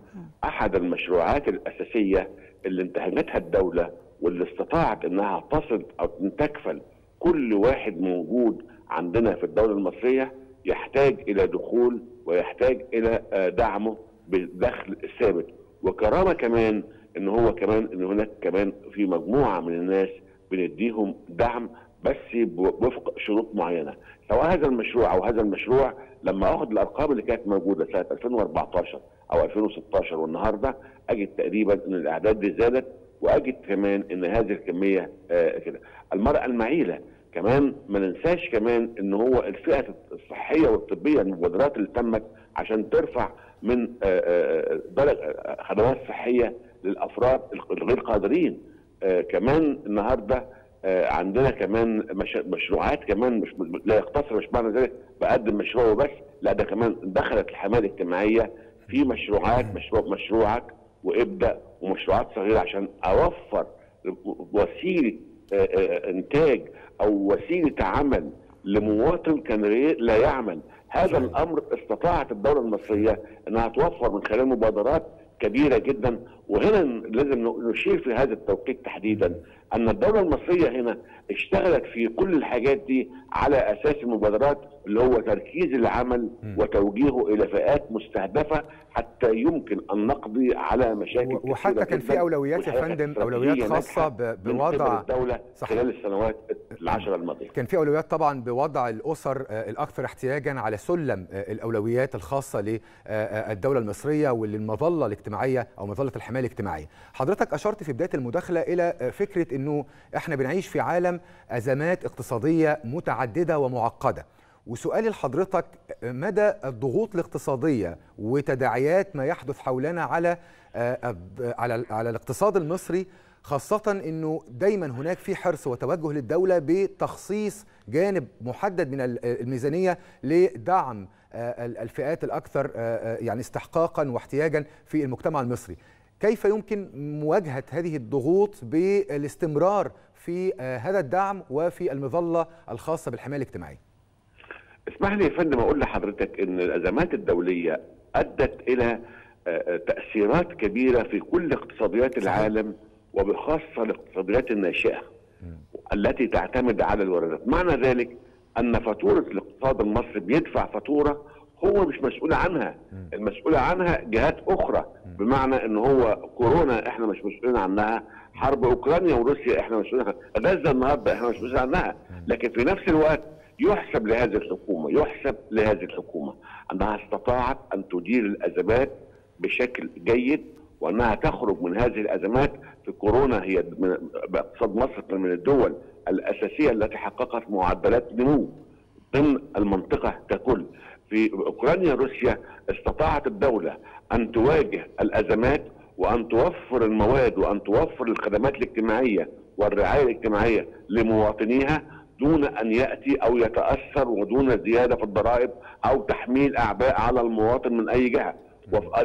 أحد المشروعات الأساسية اللي انتهجتها الدولة واللي استطاعت إنها تصل أو تكفل كل واحد موجود عندنا في الدولة المصرية يحتاج إلى دخول ويحتاج إلى دعمه بدخل ثابت وكرامة كمان إن هو كمان إن هناك كمان في مجموعة من الناس بنديهم دعم بس وفق شروط معينة. سواء هذا المشروع أو هذا المشروع لما أخذ الأرقام اللي كانت موجودة سنة 2014 أو 2016 والنهاردة أجد تقريبا إن الأعداد دي زادت وأجد كمان إن هذه الكمية آه كده. المرأة المعيلة كمان ما ننساش كمان إن هو الفئة الصحية والطبية المبادرات اللي تمت عشان ترفع من آه درجة خدمات صحية للأفراد الغير قادرين. آه كمان النهارده آه عندنا كمان مش مشروعات كمان مش لا يقتصر مش معنى ذلك بقدم مشروع وبس لا ده كمان دخلت الحماية الاجتماعية. في مشروعات مشروع مشروعك وابدأ ومشروعات صغيرة عشان أوفر وسيلة آه آه إنتاج أو وسيلة عمل لمواطن كان لا يعمل. هذا الأمر استطاعت الدولة المصرية إنها توفر من خلال مبادرات كبيرة جدا وهنا لازم نشير في هذا التوقيت تحديدا أن الدولة المصرية هنا اشتغلت في كل الحاجات دي على أساس المبادرات اللي هو تركيز العمل وتوجيهه إلى فئات مستهدفة حتى يمكن أن نقضي على مشاكل وحتى كان في أولويات يا فندم أولويات خاصة بوضع الدولة صحيح. خلال السنوات العشره الماضية. كان في أولويات طبعا بوضع الأسر الأكثر احتياجا على سلم الأولويات الخاصة للدولة المصرية وللمظلة الاجتماعية أو مظلة الحماية الاجتماعيه حضرتك أشرت في بداية المداخلة إلى فكرة إنه إحنا بنعيش في عالم أزمات اقتصادية متعددة ومعقدة وسؤالي لحضرتك مدى الضغوط الاقتصادية وتداعيات ما يحدث حولنا على على على الاقتصاد المصري خاصة إنه دايما هناك في حرص وتوجه للدولة بتخصيص جانب محدد من الميزانية لدعم الفئات الأكثر يعني استحقاقا واحتياجا في المجتمع المصري. كيف يمكن مواجهة هذه الضغوط بالاستمرار في هذا الدعم وفي المظلة الخاصة بالحماية الاجتماعية؟ اسمح لي يا فندم أقول لحضرتك إن الأزمات الدولية أدت إلى تأثيرات كبيرة في كل اقتصاديات العالم وبخاصة الاقتصاديات الناشئة التي تعتمد على الواردات معنى ذلك أن فاتورة الاقتصاد المصري بيدفع فاتورة هو مش مسؤول عنها. المسؤولة عنها جهات أخرى بمعنى أن هو كورونا إحنا مش مسؤولين عنها حرب أوكرانيا وروسيا إحنا مسؤولين عنها غزة النهاردة إحنا مش مسؤولين عنها. لكن في نفس الوقت يحسب لهذه الحكومة يحسب لهذه الحكومة أنها استطاعت أن تدير الأزمات بشكل جيد وأنها تخرج من هذه الأزمات في كورونا هي باقتصاد مصر من الدول الأساسية التي حققت معدلات نمو ضمن المنطقة ككل. في أوكرانيا روسيا استطاعت الدولة أن تواجه الأزمات وأن توفر المواد وأن توفر الخدمات الاجتماعية والرعاية الاجتماعية لمواطنيها دون أن يأتي أو يتأثر ودون زيادة في الضرائب أو تحميل أعباء على المواطن من أي جهة.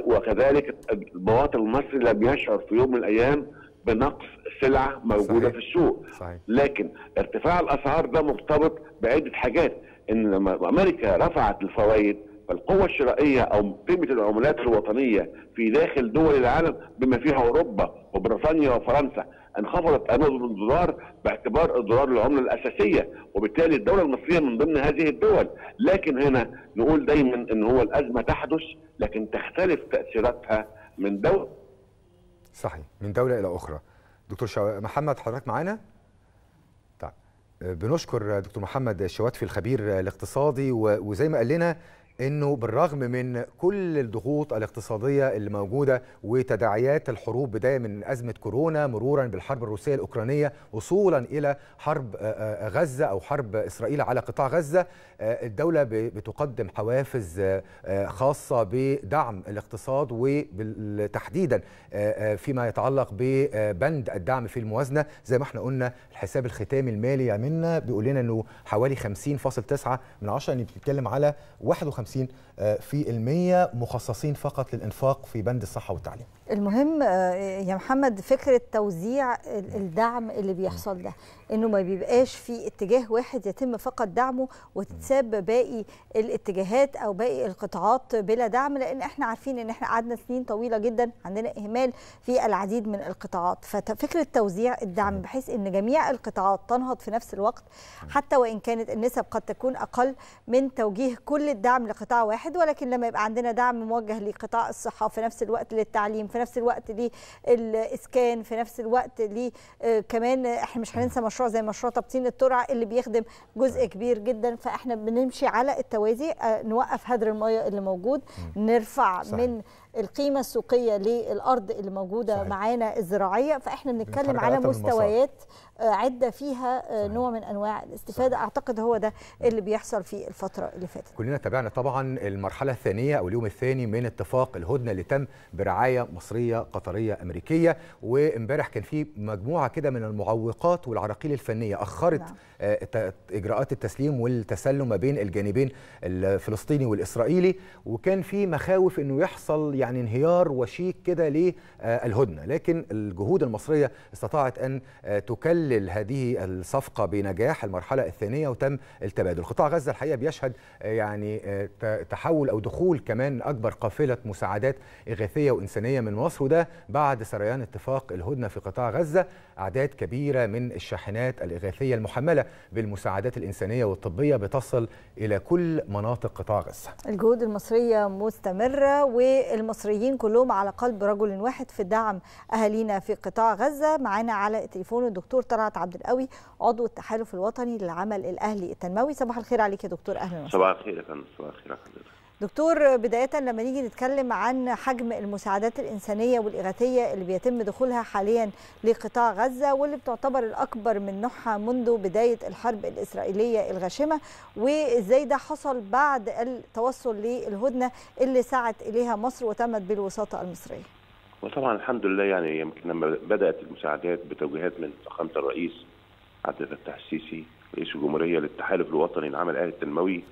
وكذلك المواطن المصري لم يشعر في يوم من الأيام بنقص سلعة موجودة صحيح. في السوق. صحيح. لكن ارتفاع الأسعار ده مرتبط بعدة حاجات. إن لما أمريكا رفعت الفوائد فالقوة الشرائية أو قيمة العملات الوطنية في داخل دول العالم بما فيها أوروبا وبريطانيا وفرنسا انخفضت أمام الدولار باعتبار الدولار العملة الأساسية وبالتالي الدولة المصرية من ضمن هذه الدول لكن هنا نقول دايما أن هو الأزمة تحدث لكن تختلف تأثيراتها من دولة صحيح من دولة إلى أخرى دكتور. محمد حضرتك معانا؟ بنشكر دكتور محمد الشواتفي الخبير الاقتصادي. وزي ما قال لنا إنه بالرغم من كل الضغوط الاقتصادية اللي موجودة وتداعيات الحروب بداية من أزمة كورونا مرورا بالحرب الروسية الأوكرانية وصولا إلى حرب غزة أو حرب إسرائيل على قطاع غزة الدولة بتقدم حوافز خاصة بدعم الاقتصاد وتحديدا فيما يتعلق ببند الدعم في الموازنة. زي ما إحنا قلنا الحساب الختامي المالي يعملنا بيقول لنا إنه حوالي 50.9 من 10 يعني بنتكلم على 51 في المية مخصصين فقط للإنفاق في بند الصحة والتعليم. المهم يا محمد فكرة توزيع الدعم اللي بيحصل ده. إنه ما بيبقاش في اتجاه واحد يتم فقط دعمه وتتساب باقي الاتجاهات أو باقي القطاعات بلا دعم لأن إحنا عارفين إن إحنا قعدنا سنين طويلة جدا عندنا إهمال في العديد من القطاعات. ففكرة توزيع الدعم بحيث إن جميع القطاعات تنهض في نفس الوقت حتى وإن كانت النسب قد تكون أقل من توجيه كل الدعم لقطاع واحد ولكن لما يبقى عندنا دعم موجه لقطاع الصحة في نفس الوقت للتعليم في نفس الوقت للإسكان في نفس الوقت ل كمان إحنا مش هننسى مشروع زي مشروع تبطين الترع اللي بيخدم جزء كبير جدا. فإحنا بنمشي على التوازي نوقف هدر الميه اللي موجود نرفع صحيح. من القيمة السوقية للأرض اللي موجودة معانا الزراعية فإحنا بنتكلم على مستويات عدة فيها صحيح. نوع من أنواع الاستفادة صحيح. أعتقد هو ده اللي بيحصل في الفترة اللي فاتت كلنا تابعنا طبعا المرحلة الثانية أو اليوم الثاني من اتفاق الهدنة اللي تم برعاية مصرية قطرية أمريكية وإمبارح كان في مجموعة كده من المعوقات والعراقيل الفنية أخرت نعم. إجراءات التسليم والتسلم ما بين الجانبين الفلسطيني والإسرائيلي وكان في مخاوف إنه يحصل يعني انهيار وشيك كده للهدنه لكن الجهود المصرية استطاعت أن تكلل هذه الصفقة بنجاح المرحلة الثانية وتم التبادل قطاع غزة الحقيقة بيشهد يعني تحول أو دخول كمان أكبر قافلة مساعدات إغاثية وإنسانية من مصر وده بعد سريان اتفاق الهدنة في قطاع غزة أعداد كبيرة من الشاحنات الإغاثية المحملة بالمساعدات الإنسانية والطبية بتصل إلى كل مناطق قطاع غزة. الجهود المصرية مستمرة والمصريين كلهم على قلب رجل واحد في دعم أهالينا في قطاع غزة، معانا على التليفون الدكتور طلعت عبد القوي عضو التحالف الوطني للعمل الأهلي التنموي، صباح الخير عليك يا دكتور أهلا وسهلا. صباح الخير يا فندم، صباح الخير حضرتك. دكتور بداية لما نيجي نتكلم عن حجم المساعدات الإنسانية والإغاثية اللي بيتم دخولها حاليا لقطاع غزة واللي بتعتبر الأكبر من نوعها منذ بداية الحرب الإسرائيلية الغاشمة وإزاي ده حصل بعد التوصل للهدنة اللي سعت إليها مصر وتمت بالوساطة المصرية؟ وطبعا الحمد لله يعني يمكن لما بدأت المساعدات بتوجيهات من فخامة الرئيس عبد الفتاح السيسي رئيس الجمهورية للتحالف الوطني للعمل الأهلي التنموي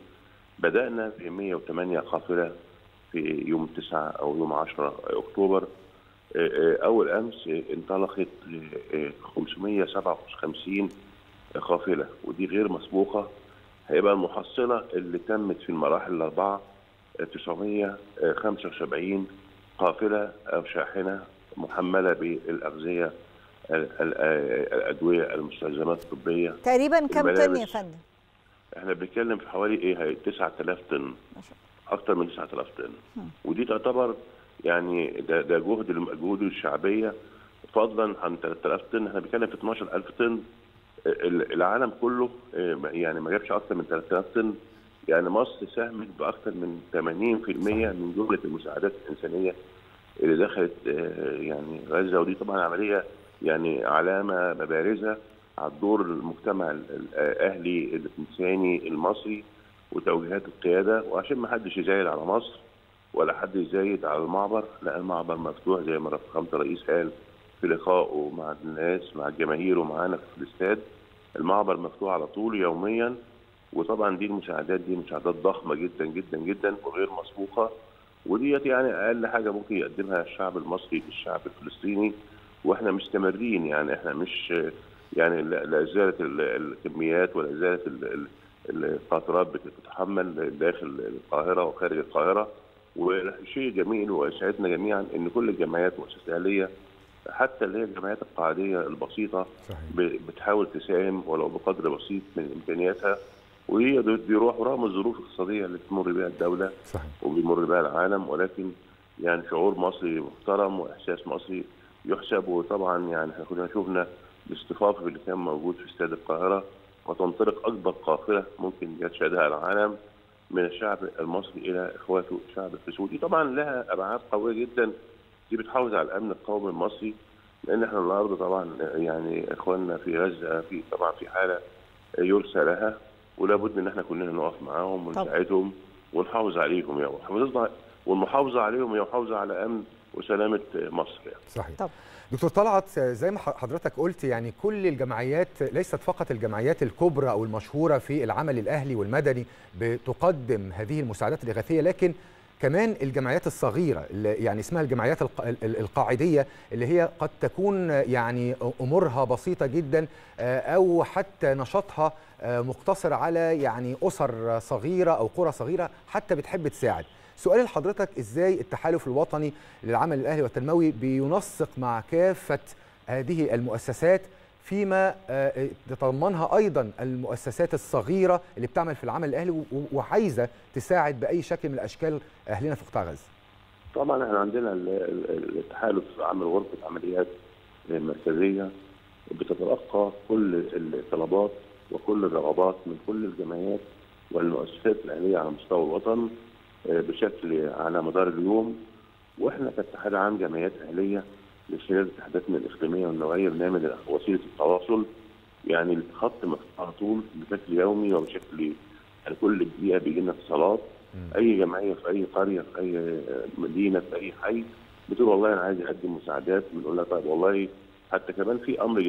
بدأنا في 108 قافلة في يوم 9 أو يوم 10 أكتوبر. أول أمس انطلقت 557 قافلة ودي غير مسبوقة. هيبقى المحصلة اللي تمت في المراحل الأربعة 975 قافلة أو شاحنة محملة بالأغذية الأدوية المستلزمات الطبية. تقريبا كم طن يا فندم؟ إحنا بنتكلم في حوالي إيه 9000 طن. أكثر من 9000 طن. ودي تعتبر يعني ده ده جهد الجهود الشعبية فضلا عن 3000 طن. إحنا بنتكلم في 12000 طن. العالم كله يعني ما جابش أكثر من 3000 طن. يعني مصر ساهمت باكثر من 80% من جملة المساعدات الإنسانية اللي دخلت يعني غزة. ودي طبعا عملية يعني علامة بارزه على الدور المجتمع الأهلي الانساني المصري وتوجيهات القيادة. وعشان ما حدش يزايد على مصر ولا حد يزايد على المعبر لا المعبر مفتوح زي ما فخامه الرئيس قال في لقائه مع الناس مع الجماهير ومعانا في الاستاد. المعبر مفتوح على طول يوميا. وطبعا دي المساعدات دي مساعدات ضخمة جدا جدا جدا وغير مسبوقة. وديت يعني أقل حاجة ممكن يقدمها الشعب المصري للشعب الفلسطيني. وإحنا مستمرين يعني إحنا مش يعني لازاله الكميات ولا ازاله القاطرات بتتحمل داخل القاهرة وخارج القاهرة وشيء جميل ويسعدنا جميعا إن كل الجمعيات والمؤسسات الاهليه حتى اللي هي الجمعيات القاعدية البسيطة صحيح. بتحاول تساهم ولو بقدر بسيط من إمكانياتها وهي بيروح رغم الظروف الاقتصادية اللي بتمر بها الدولة صحيح. وبيمر بها العالم ولكن يعني شعور مصري محترم وإحساس مصري يحسب وطبعا يعني إحنا كلنا شفنا الاصطفاف اللي كان موجود في استاد القاهرة وتنطلق أكبر قافلة ممكن يشهدها العالم من الشعب المصري إلى إخواته الشعب السعودي طبعا لها أبعاد قوية جدا. دي بتحافظ على الأمن القومي المصري لأن إحنا النهارده طبعا يعني إخواننا في غزة في طبعا في حالة يرثى لها ولابد إن إحنا كلنا نقف معاهم ونساعدهم ونحافظ عليهم يعني والمحافظة عليهم هي محافظة على أمن وسلامة مصر يعني. صحيح. طب. دكتور طلعت زي ما حضرتك قلت يعني كل الجمعيات ليست فقط الجمعيات الكبرى أو المشهورة في العمل الأهلي والمدني بتقدم هذه المساعدات الإغاثية لكن كمان الجمعيات الصغيرة اللي يعني اسمها الجمعيات القاعدية اللي هي قد تكون يعني أمورها بسيطة جدا أو حتى نشاطها مقتصر على يعني أسر صغيرة أو قرى صغيرة حتى بتحب تساعد. سؤال لحضرتك إزاي التحالف الوطني للعمل الأهلي والتنموي بينسق مع كافة هذه المؤسسات فيما تتضمنها أيضا المؤسسات الصغيرة اللي بتعمل في العمل الأهلي وعايزة تساعد بأي شكل من الأشكال أهلنا في قطاع غزة. طبعا إحنا عندنا التحالف عمل غرفة عمليات مركزيه بتتلقى كل الطلبات وكل الرغبات من كل الجمعيات والمؤسسات الأهلية على مستوى الوطن بشكل على مدار اليوم وإحنا كاتحاد عام جمعيات أهلية خلال اتحاداتنا الإقليمية والنوعية بنعمل وسيلة التواصل يعني الخط مفتوح على طول بشكل يومي وبشكل يعني كل دقيقة بيجي لنا اتصالات. أي جمعية في أي قرية في أي مدينة في أي حي بتقول والله أنا عايز أقدم مساعدات بنقول لها طيب والله حتى كمان في أمر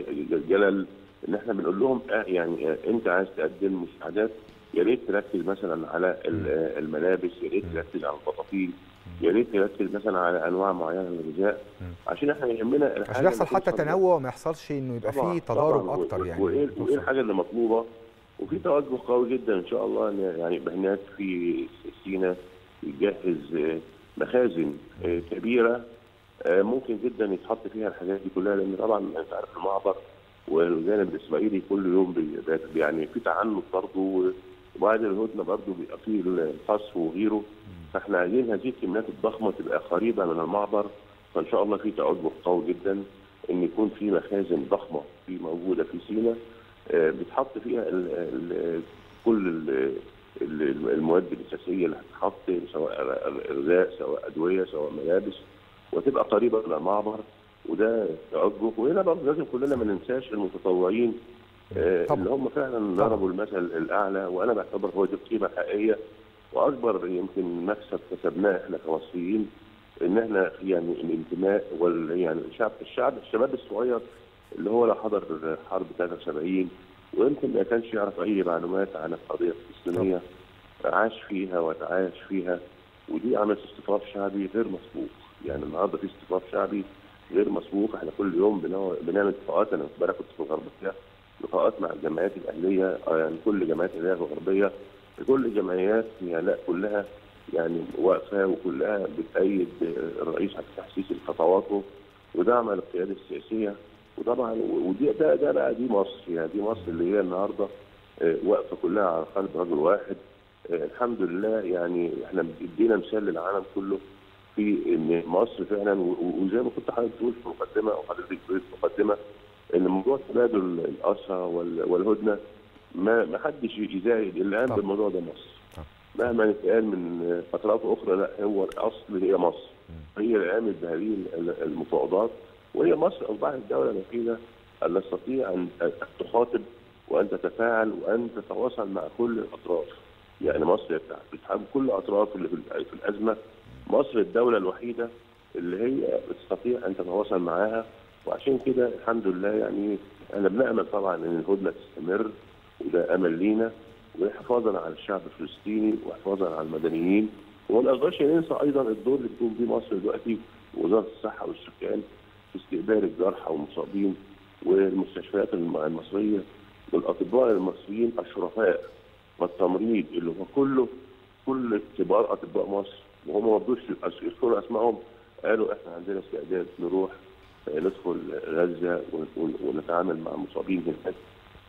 جلل إن إحنا بنقول لهم آه يعني آه أنت عايز تقدم مساعدات يا ريت تركز مثلا على الملابس يا ريت تركز على البطاطين يا ريت تركز مثلا على أنواع معينة من الغذاء عشان إحنا يهمنا عشان يحصل حتى تنوع ما يحصلش إنه يبقى فيه تضارب أكتر يعني. وإيه وإيه الحاجة اللي مطلوبة؟ وفي توجه قوي جدا إن شاء الله يعني هناك في سينا يجهز مخازن كبيرة ممكن جدا يتحط فيها الحاجات دي كلها لأن طبعا أنت عارف المعبر والجانب الاسرائيلي كل يوم يعني في تعنت برضه وبعد الهدنة برضه بيبقى فيه القصف وغيره. فاحنا عايزين هذه الكميات الضخمة تبقى قريبة من المعبر فإن شاء الله في توجه قوي جدا إن يكون في مخازن ضخمة في موجودة في سينا بتحط فيها ال ال كل ال المواد الأساسية اللي هتتحط سواء غذاء سواء أدوية سواء ملابس وتبقى قريبة من المعبر وده توجه وهنا برضه لازم كلنا ما ننساش المتطوعين آه اللي هم فعلا ضربوا المثل الأعلى وأنا بعتبر هو دي قيمة حقيقية وأكبر يمكن مكسب كسبناه إحنا كمصريين إن إحنا يعني الانتماء وال يعني الشعب الشعب الشباب الصغير اللي هو لو حضر حرب 73 ويمكن ما كانش يعرف أي معلومات عن القضية الفلسطينية عاش فيها وتعايش فيها ودي عملت اصطفاف شعبي غير مسبوق. يعني النهارده في اصطفاف شعبي غير مسبوق إحنا كل يوم بنعمل اتفاقات أنا امبارح كنت في الغربيه لقاءات مع الجمعيات الأهلية يعني كل جمعيات الأهلية الغربية كل الجمعيات لا كلها يعني واقفة وكلها بتأيد الرئيس على تحسيس خطواته ودعم القياده السياسية. وطبعا ودي ده ده بقى دي مصر يعني دي مصر اللي هي النهارده واقفة كلها على قلب رجل واحد. الحمد لله يعني إحنا ادينا مثال للعالم كله في إن مصر فعلا وزي ما كنت حضرتك بتقول في المقدمه أو حضرتك بتقول في المقدمه إن موضوع تبادل الاسرى والهدنة ما ما حدش يزايد اللي قام بالموضوع ده مصر. مهما يتقال من فترات أخرى لا هو الأصل هي مصر. هي اللي قامت بهذه المفاوضات وهي مصر أصبحت الدولة الوحيده التي تستطيع أن تخاطب وأن تتفاعل وأن تتواصل مع كل الأطراف. يعني مصر بتحب كل الأطراف اللي في الأزمة. مصر الدولة الوحيدة اللي هي بتستطيع أن تتواصل معاها وعشان كده الحمد لله يعني أنا بنامل طبعا أن الهدنه تستمر وده أمل لينا وحفاظا على الشعب الفلسطيني وحفاظا على المدنيين. وما نقدرش ننسى أيضا الدور اللي بتقوم بيه مصر دلوقتي وزاره الصحة والسكان في استقبال الجرحى والمصابين والمستشفيات المصرية والأطباء المصريين الشرفاء والتمريض اللي هو كله كل كبار أطباء مصر وهم ما رضوش يذكروا أسمائهم قالوا إحنا عندنا استعداد نروح ندخل غزة ونتعامل مع المصابين هناك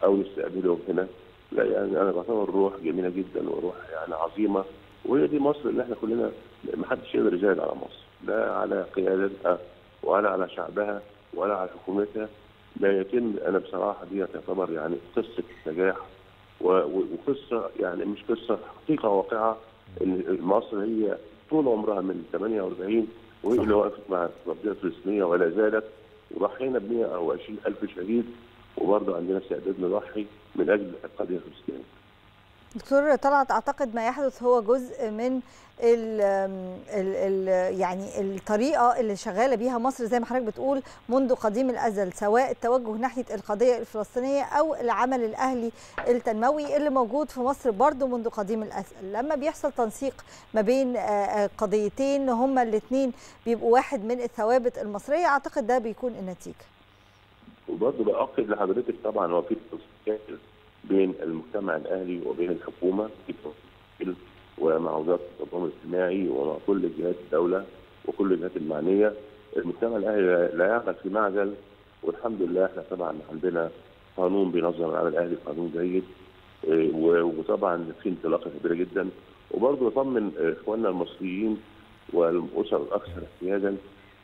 أو نستقبلهم هنا لا يعني أنا بعتبر روح جميلة جدا وروح يعني عظيمة وهي دي مصر اللي إحنا كلنا ما حدش يقدر يزايد على مصر لا على قيادتها ولا على شعبها ولا على حكومتها. لا يتم أنا بصراحة دي تعتبر يعني قصة نجاح وقصة يعني مش قصة حقيقة واقعة إن مصر هي طول عمرها من 48 اللي وقفت مع القضية الفلسطينيه ولا زالت وضحينا ب 120 ألف شهيد وبرضه عندنا استعداد نضحي من أجل القضية الفلسطينيه. دكتور طلعت أعتقد ما يحدث هو جزء من ال ال ال يعني الطريقة اللي شغالة بيها مصر زي ما حضرتك بتقول منذ قديم الأزل سواء التوجه ناحية القضية الفلسطينية أو العمل الأهلي التنموي اللي موجود في مصر برضه منذ قديم الأزل. لما بيحصل تنسيق ما بين قضيتين هما الاثنين بيبقوا واحد من الثوابت المصرية أعتقد ده بيكون النتيجة. وبرضه باكد لحضرتك طبعا هو في بين المجتمع الأهلي وبين الحكومة ومع وزارة التضامن الاجتماعي ومع كل جهات الدولة وكل الجهات المعنية. المجتمع الأهلي لا يعمل في معزل والحمد لله إحنا طبعا عندنا قانون بينظم العمل الأهلي قانون جيد وطبعا في انطلاقة كبيرة جدا. وبرضه نطمن إخواننا المصريين والأسر الاكثر احتياجا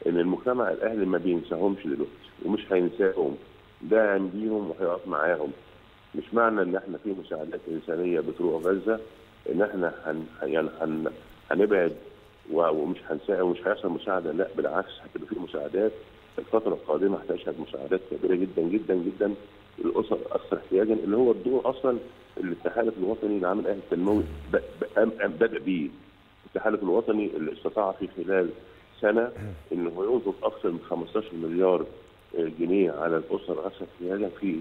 إن المجتمع الأهلي ما بينساهمش دلوقتي ومش هينساهم داعم ليهم وهيقف معاهم. مش معنى إن إحنا في مساعدات إنسانية بتروح غزة إن إحنا هن يعني هن هنبعد ومش هنساعد ومش هيحصل مساعده لا بالعكس هتبقى في مساعدات الفترة القادمة هتشهد مساعدات كبيرة جدا جدا جدا. للاسر الاكثر احتياجا اللي هو الدور أصلا اللي التحالف الوطني لعمل الاهلي التنموي بدأ بيه. التحالف الوطني اللي استطاع في خلال سنة إنه ينفق أكثر من 15 مليار جنيه على الأسر الاكثر احتياجا في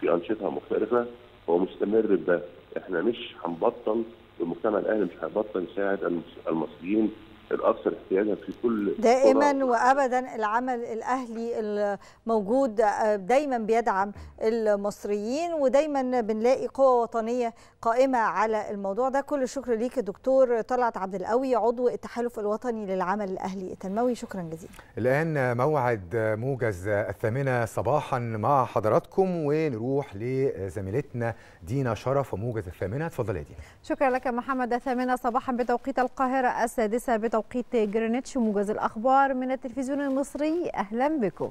في أنشطة مختلفة هو مستمر بده إحنا مش هنبطل المجتمع الأهلي مش هيبطل يساعد المصريين الاكثر احتياجا في كل دائما وابدا العمل الأهلي الموجود دايما بيدعم المصريين ودايما بنلاقي قوة وطنية قائمة على الموضوع ده. كل الشكر ليك دكتور طلعت عبد القوي عضو التحالف الوطني للعمل الأهلي التنموي. شكرا جزيلا. الآن موعد موجز الثامنة صباحا مع حضراتكم ونروح لزميلتنا دينا شرف وموجز الثامنة. اتفضلي يا دينا. شكرا لك محمد. الثامنة صباحا بتوقيت القاهرة السادسة بتوقيت جرينتش موجز الأخبار من التلفزيون المصري أهلا بكم.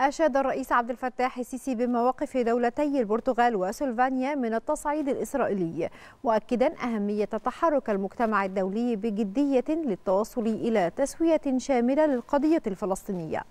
أشاد الرئيس عبد الفتاح السيسي بمواقف دولتي البرتغال وسلفانيا من التصعيد الإسرائيلي مؤكدا أهمية تحرك المجتمع الدولي بجدية للتوصل إلى تسوية شاملة للقضية الفلسطينية.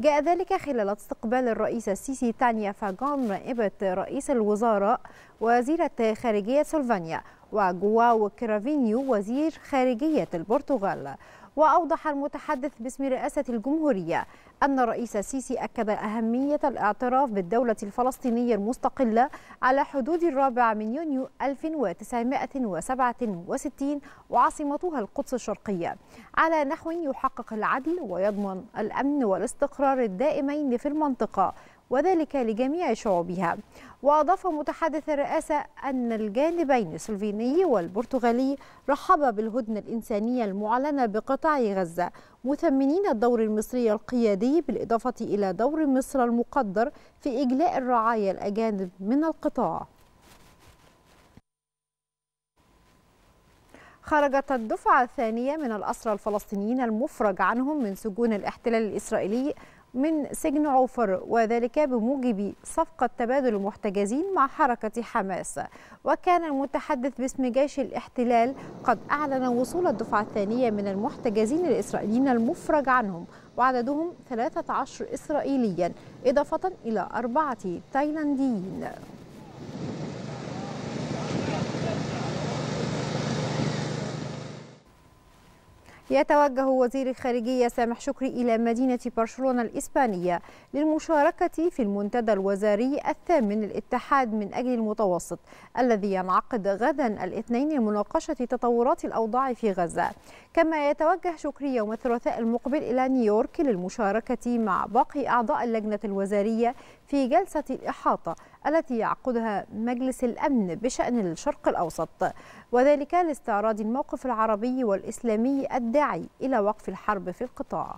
جاء ذلك خلال استقبال الرئيس السيسي تانيا فاغون نائبة رئيس الوزراء وزيرة خارجية سلفانيا وجواو كرافينيو وزير خارجية البرتغال. وأوضح المتحدث باسم رئاسة الجمهورية أن الرئيس السيسي أكد أهمية الاعتراف بالدولة الفلسطينية المستقلة على حدود الرابع من يونيو 1967 وعاصمتها القدس الشرقية على نحو يحقق العدل ويضمن الأمن والاستقرار الدائمين في المنطقة وذلك لجميع شعوبها. وأضاف متحدث الرئاسة أن الجانبين السلفيني والبرتغالي رحب بالهدنة الإنسانية المعلنة بقطاع غزة مثمنين الدور المصري القيادي بالإضافة إلى دور مصر المقدر في إجلاء الرعايا الأجانب من القطاع. خرجت الدفعة الثانية من الأسرى الفلسطينيين المفرج عنهم من سجون الاحتلال الإسرائيلي من سجن عوفر وذلك بموجب صفقة تبادل المحتجزين مع حركة حماس. وكان المتحدث باسم جيش الاحتلال قد أعلن وصول الدفعة الثانية من المحتجزين الإسرائيليين المفرج عنهم وعددهم 13 إسرائيليا إضافة إلى أربعة تايلانديين. يتوجه وزير الخارجية سامح شكري إلى مدينة برشلونة الإسبانية للمشاركة في المنتدى الوزاري الثامن للاتحاد من أجل المتوسط الذي ينعقد غدا الاثنين لمناقشة تطورات الأوضاع في غزة. كما يتوجه شكري يوم الثلاثاء المقبل إلى نيويورك للمشاركة مع باقي أعضاء اللجنة الوزارية في جلسة الإحاطة التي يعقدها مجلس الأمن بشأن الشرق الأوسط وذلك لاستعراض الموقف العربي والإسلامي الداعي إلى وقف الحرب في القطاع.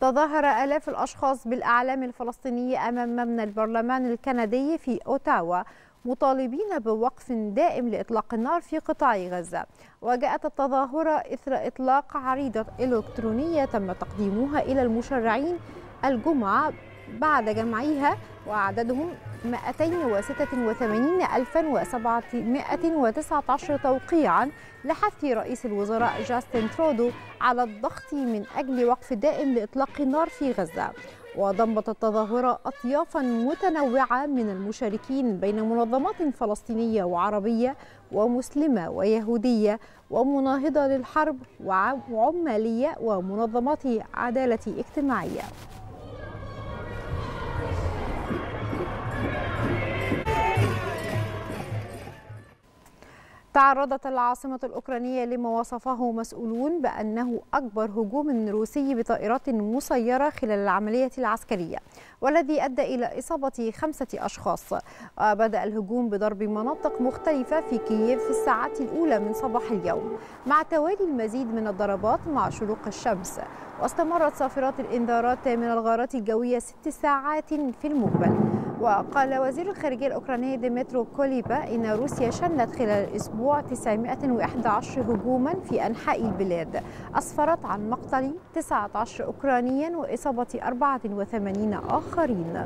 تظاهر آلاف الأشخاص بالأعلام الفلسطينية أمام مبنى البرلمان الكندي في أوتاوا مطالبين بوقف دائم لإطلاق النار في قطاع غزة. وجاءت التظاهرة إثر إطلاق عريضة إلكترونية تم تقديمها إلى المشرعين الجمعة بعد جمعها وعددهم 287719 توقيعا لحث رئيس الوزراء جاستن ترودو على الضغط من أجل وقف دائم لإطلاق النار في غزة. وضمت التظاهرة أطيافا متنوعة من المشاركين بين منظمات فلسطينية وعربية ومسلمة ويهودية ومناهضة للحرب وعمالية ومنظمات عدالة اجتماعية. تعرضت العاصمة الأوكرانية لما وصفه مسؤولون بأنه أكبر هجوم روسي بطائرات مسيرة خلال العملية العسكرية. والذي أدى إلى إصابة خمسة أشخاص. وبدأ الهجوم بضرب مناطق مختلفة في كييف في الساعات الأولى من صباح اليوم مع توالي المزيد من الضربات مع شروق الشمس. واستمرت صافرات الإنذارات من الغارات الجوية ست ساعات في المقبل. وقال وزير الخارجية الأوكراني ديمترو كوليبا إن روسيا شنت خلال الأسبوع 911 هجوما في أنحاء البلاد. أسفرت عن مقتل 19 أوكرانيا وإصابة 84 آخرين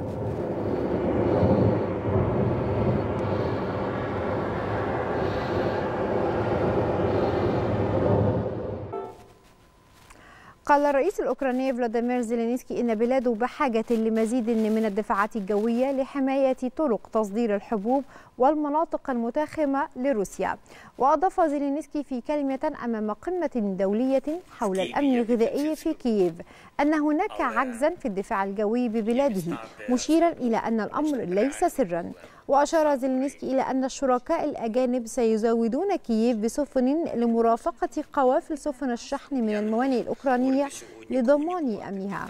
قال الرئيس الأوكراني فلاديمير زيلينسكي إن بلاده بحاجة لمزيد من الدفاعات الجوية لحماية طرق تصدير الحبوب والمناطق المتاخمة لروسيا. وأضاف زيلينسكي في كلمة أمام قمة دولية حول الأمن الغذائي في كييف؟ أن هناك عجزا في الدفاع الجوي ببلاده مشيرا إلى أن الأمر ليس سرا. وأشار زيلينسكي إلى أن الشركاء الأجانب سيزودون كييف بسفن لمرافقة قوافل سفن الشحن من الموانئ الأوكرانية لضمان أمنها.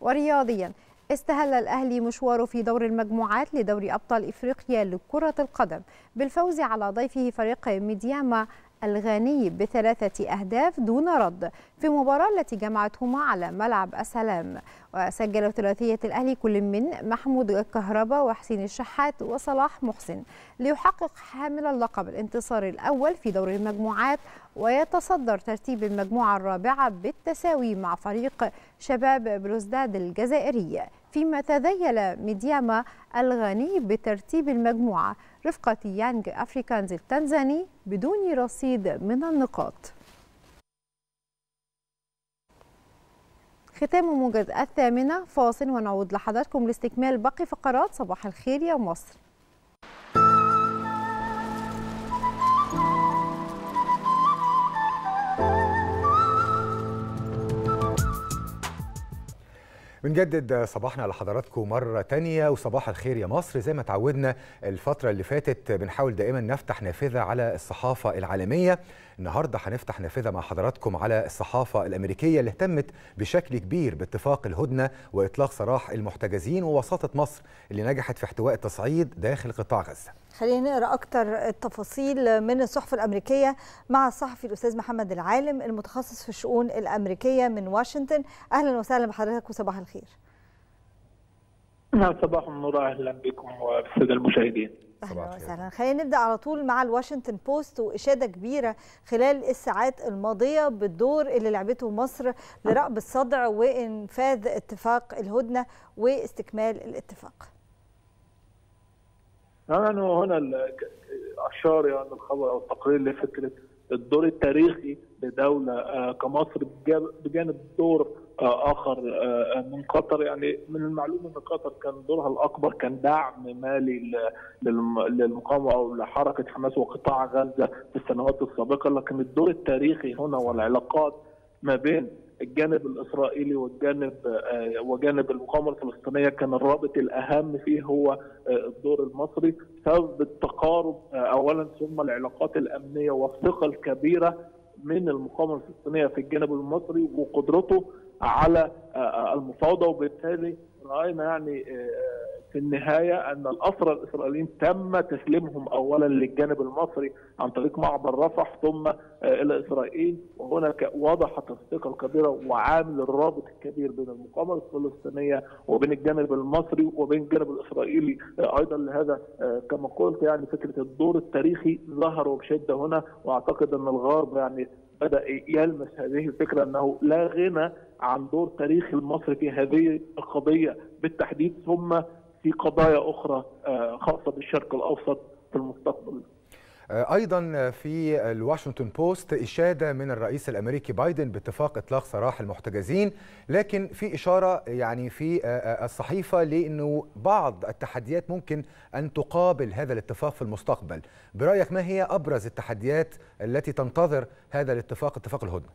ورياضيا استهل الأهلي مشواره في دور المجموعات لدوري أبطال إفريقيا لكرة القدم بالفوز على ضيفه فريق ميدياما الغاني بثلاثة أهداف دون رد في مباراة التي جمعتهما على ملعب السلام. وسجل ثلاثية الأهلي كل من محمود الكهرباء وحسين الشحات وصلاح محسن ليحقق حامل اللقب الانتصار الأول في دور المجموعات ويتصدر ترتيب المجموعة الرابعة بالتساوي مع فريق شباب بلوزداد الجزائري. فيما تذيل ميدياما الغاني ترتيب المجموعة رفقة يانج أفريكانز التنزاني بدون رصيد من النقاط. ختام موجز الثامنة فاصل ونعود لحضراتكم لاستكمال باقي فقرات صباح الخير يا مصر. بنجدد صباحنا لحضراتكم مرة تانية وصباح الخير يا مصر. زي ما تعودنا الفترة اللي فاتت بنحاول دائما نفتح نافذة على الصحافة العالمية. النهاردة هنفتح نافذة مع حضراتكم على الصحافة الأمريكية اللي اهتمت بشكل كبير باتفاق الهدنة وإطلاق سراح المحتجزين ووساطة مصر اللي نجحت في احتواء التصعيد داخل قطاع غزة. خلينا نقرأ أكتر التفاصيل من الصحف الأمريكية مع الصحفي الأستاذ محمد العالم المتخصص في الشؤون الأمريكية من واشنطن. أهلا وسهلا بحضرتك وصباح الخير. صباح النور. أهلا بكم وبالساده المشاهدين. أهلا وسهلا. خلينا نبدأ على طول مع الواشنطن بوست وإشادة كبيرة خلال الساعات الماضية بالدور اللي لعبته مصر لرأب الصدع وانفاذ اتفاق الهدنة واستكمال الاتفاق. يعني هنا اشار يعني الخبر أو التقرير لفكرة الدور التاريخي لدولة كمصر بجانب دور آخر من قطر. يعني من المعلوم إن قطر كان دورها الأكبر كان دعم مالي للمقاومة أو لحركة حماس وقطاع غزة في السنوات السابقة. لكن الدور التاريخي هنا والعلاقات ما بين الجانب الإسرائيلي والجانب وجانب المقاومة الفلسطينية كان الرابط الأهم فيه هو الدور المصري بسبب التقارب اولا ثم العلاقات الأمنية والثقة الكبيرة من المقاومة الفلسطينية في الجانب المصري وقدرته على المفاوضة وبالتالي رأينا يعني في النهاية أن الأسرى الإسرائيليين تم تسليمهم اولا للجانب المصري عن طريق معبر رفح ثم إلى إسرائيل. وهناك وضحت الثقه الكبيرة وعامل الرابط الكبير بين المقاومة الفلسطينية وبين الجانب المصري وبين الجانب الإسرائيلي أيضا لهذا كما قلت يعني فكرة الدور التاريخي ظهر وبشدة هنا. وأعتقد أن الغرب يعني بدأ يلمس هذه الفكرة أنه لا غنى عن دور تاريخي المصري في هذه القضية بالتحديد ثم في قضايا أخرى خاصة بالشرق الأوسط في المستقبل. أيضا في الواشنطن بوست إشادة من الرئيس الأمريكي بايدن باتفاق إطلاق سراح المحتجزين لكن في إشارة يعني في الصحيفة لإنه بعض التحديات ممكن أن تقابل هذا الاتفاق في المستقبل. برأيك ما هي أبرز التحديات التي تنتظر هذا الاتفاق اتفاق الهدنة؟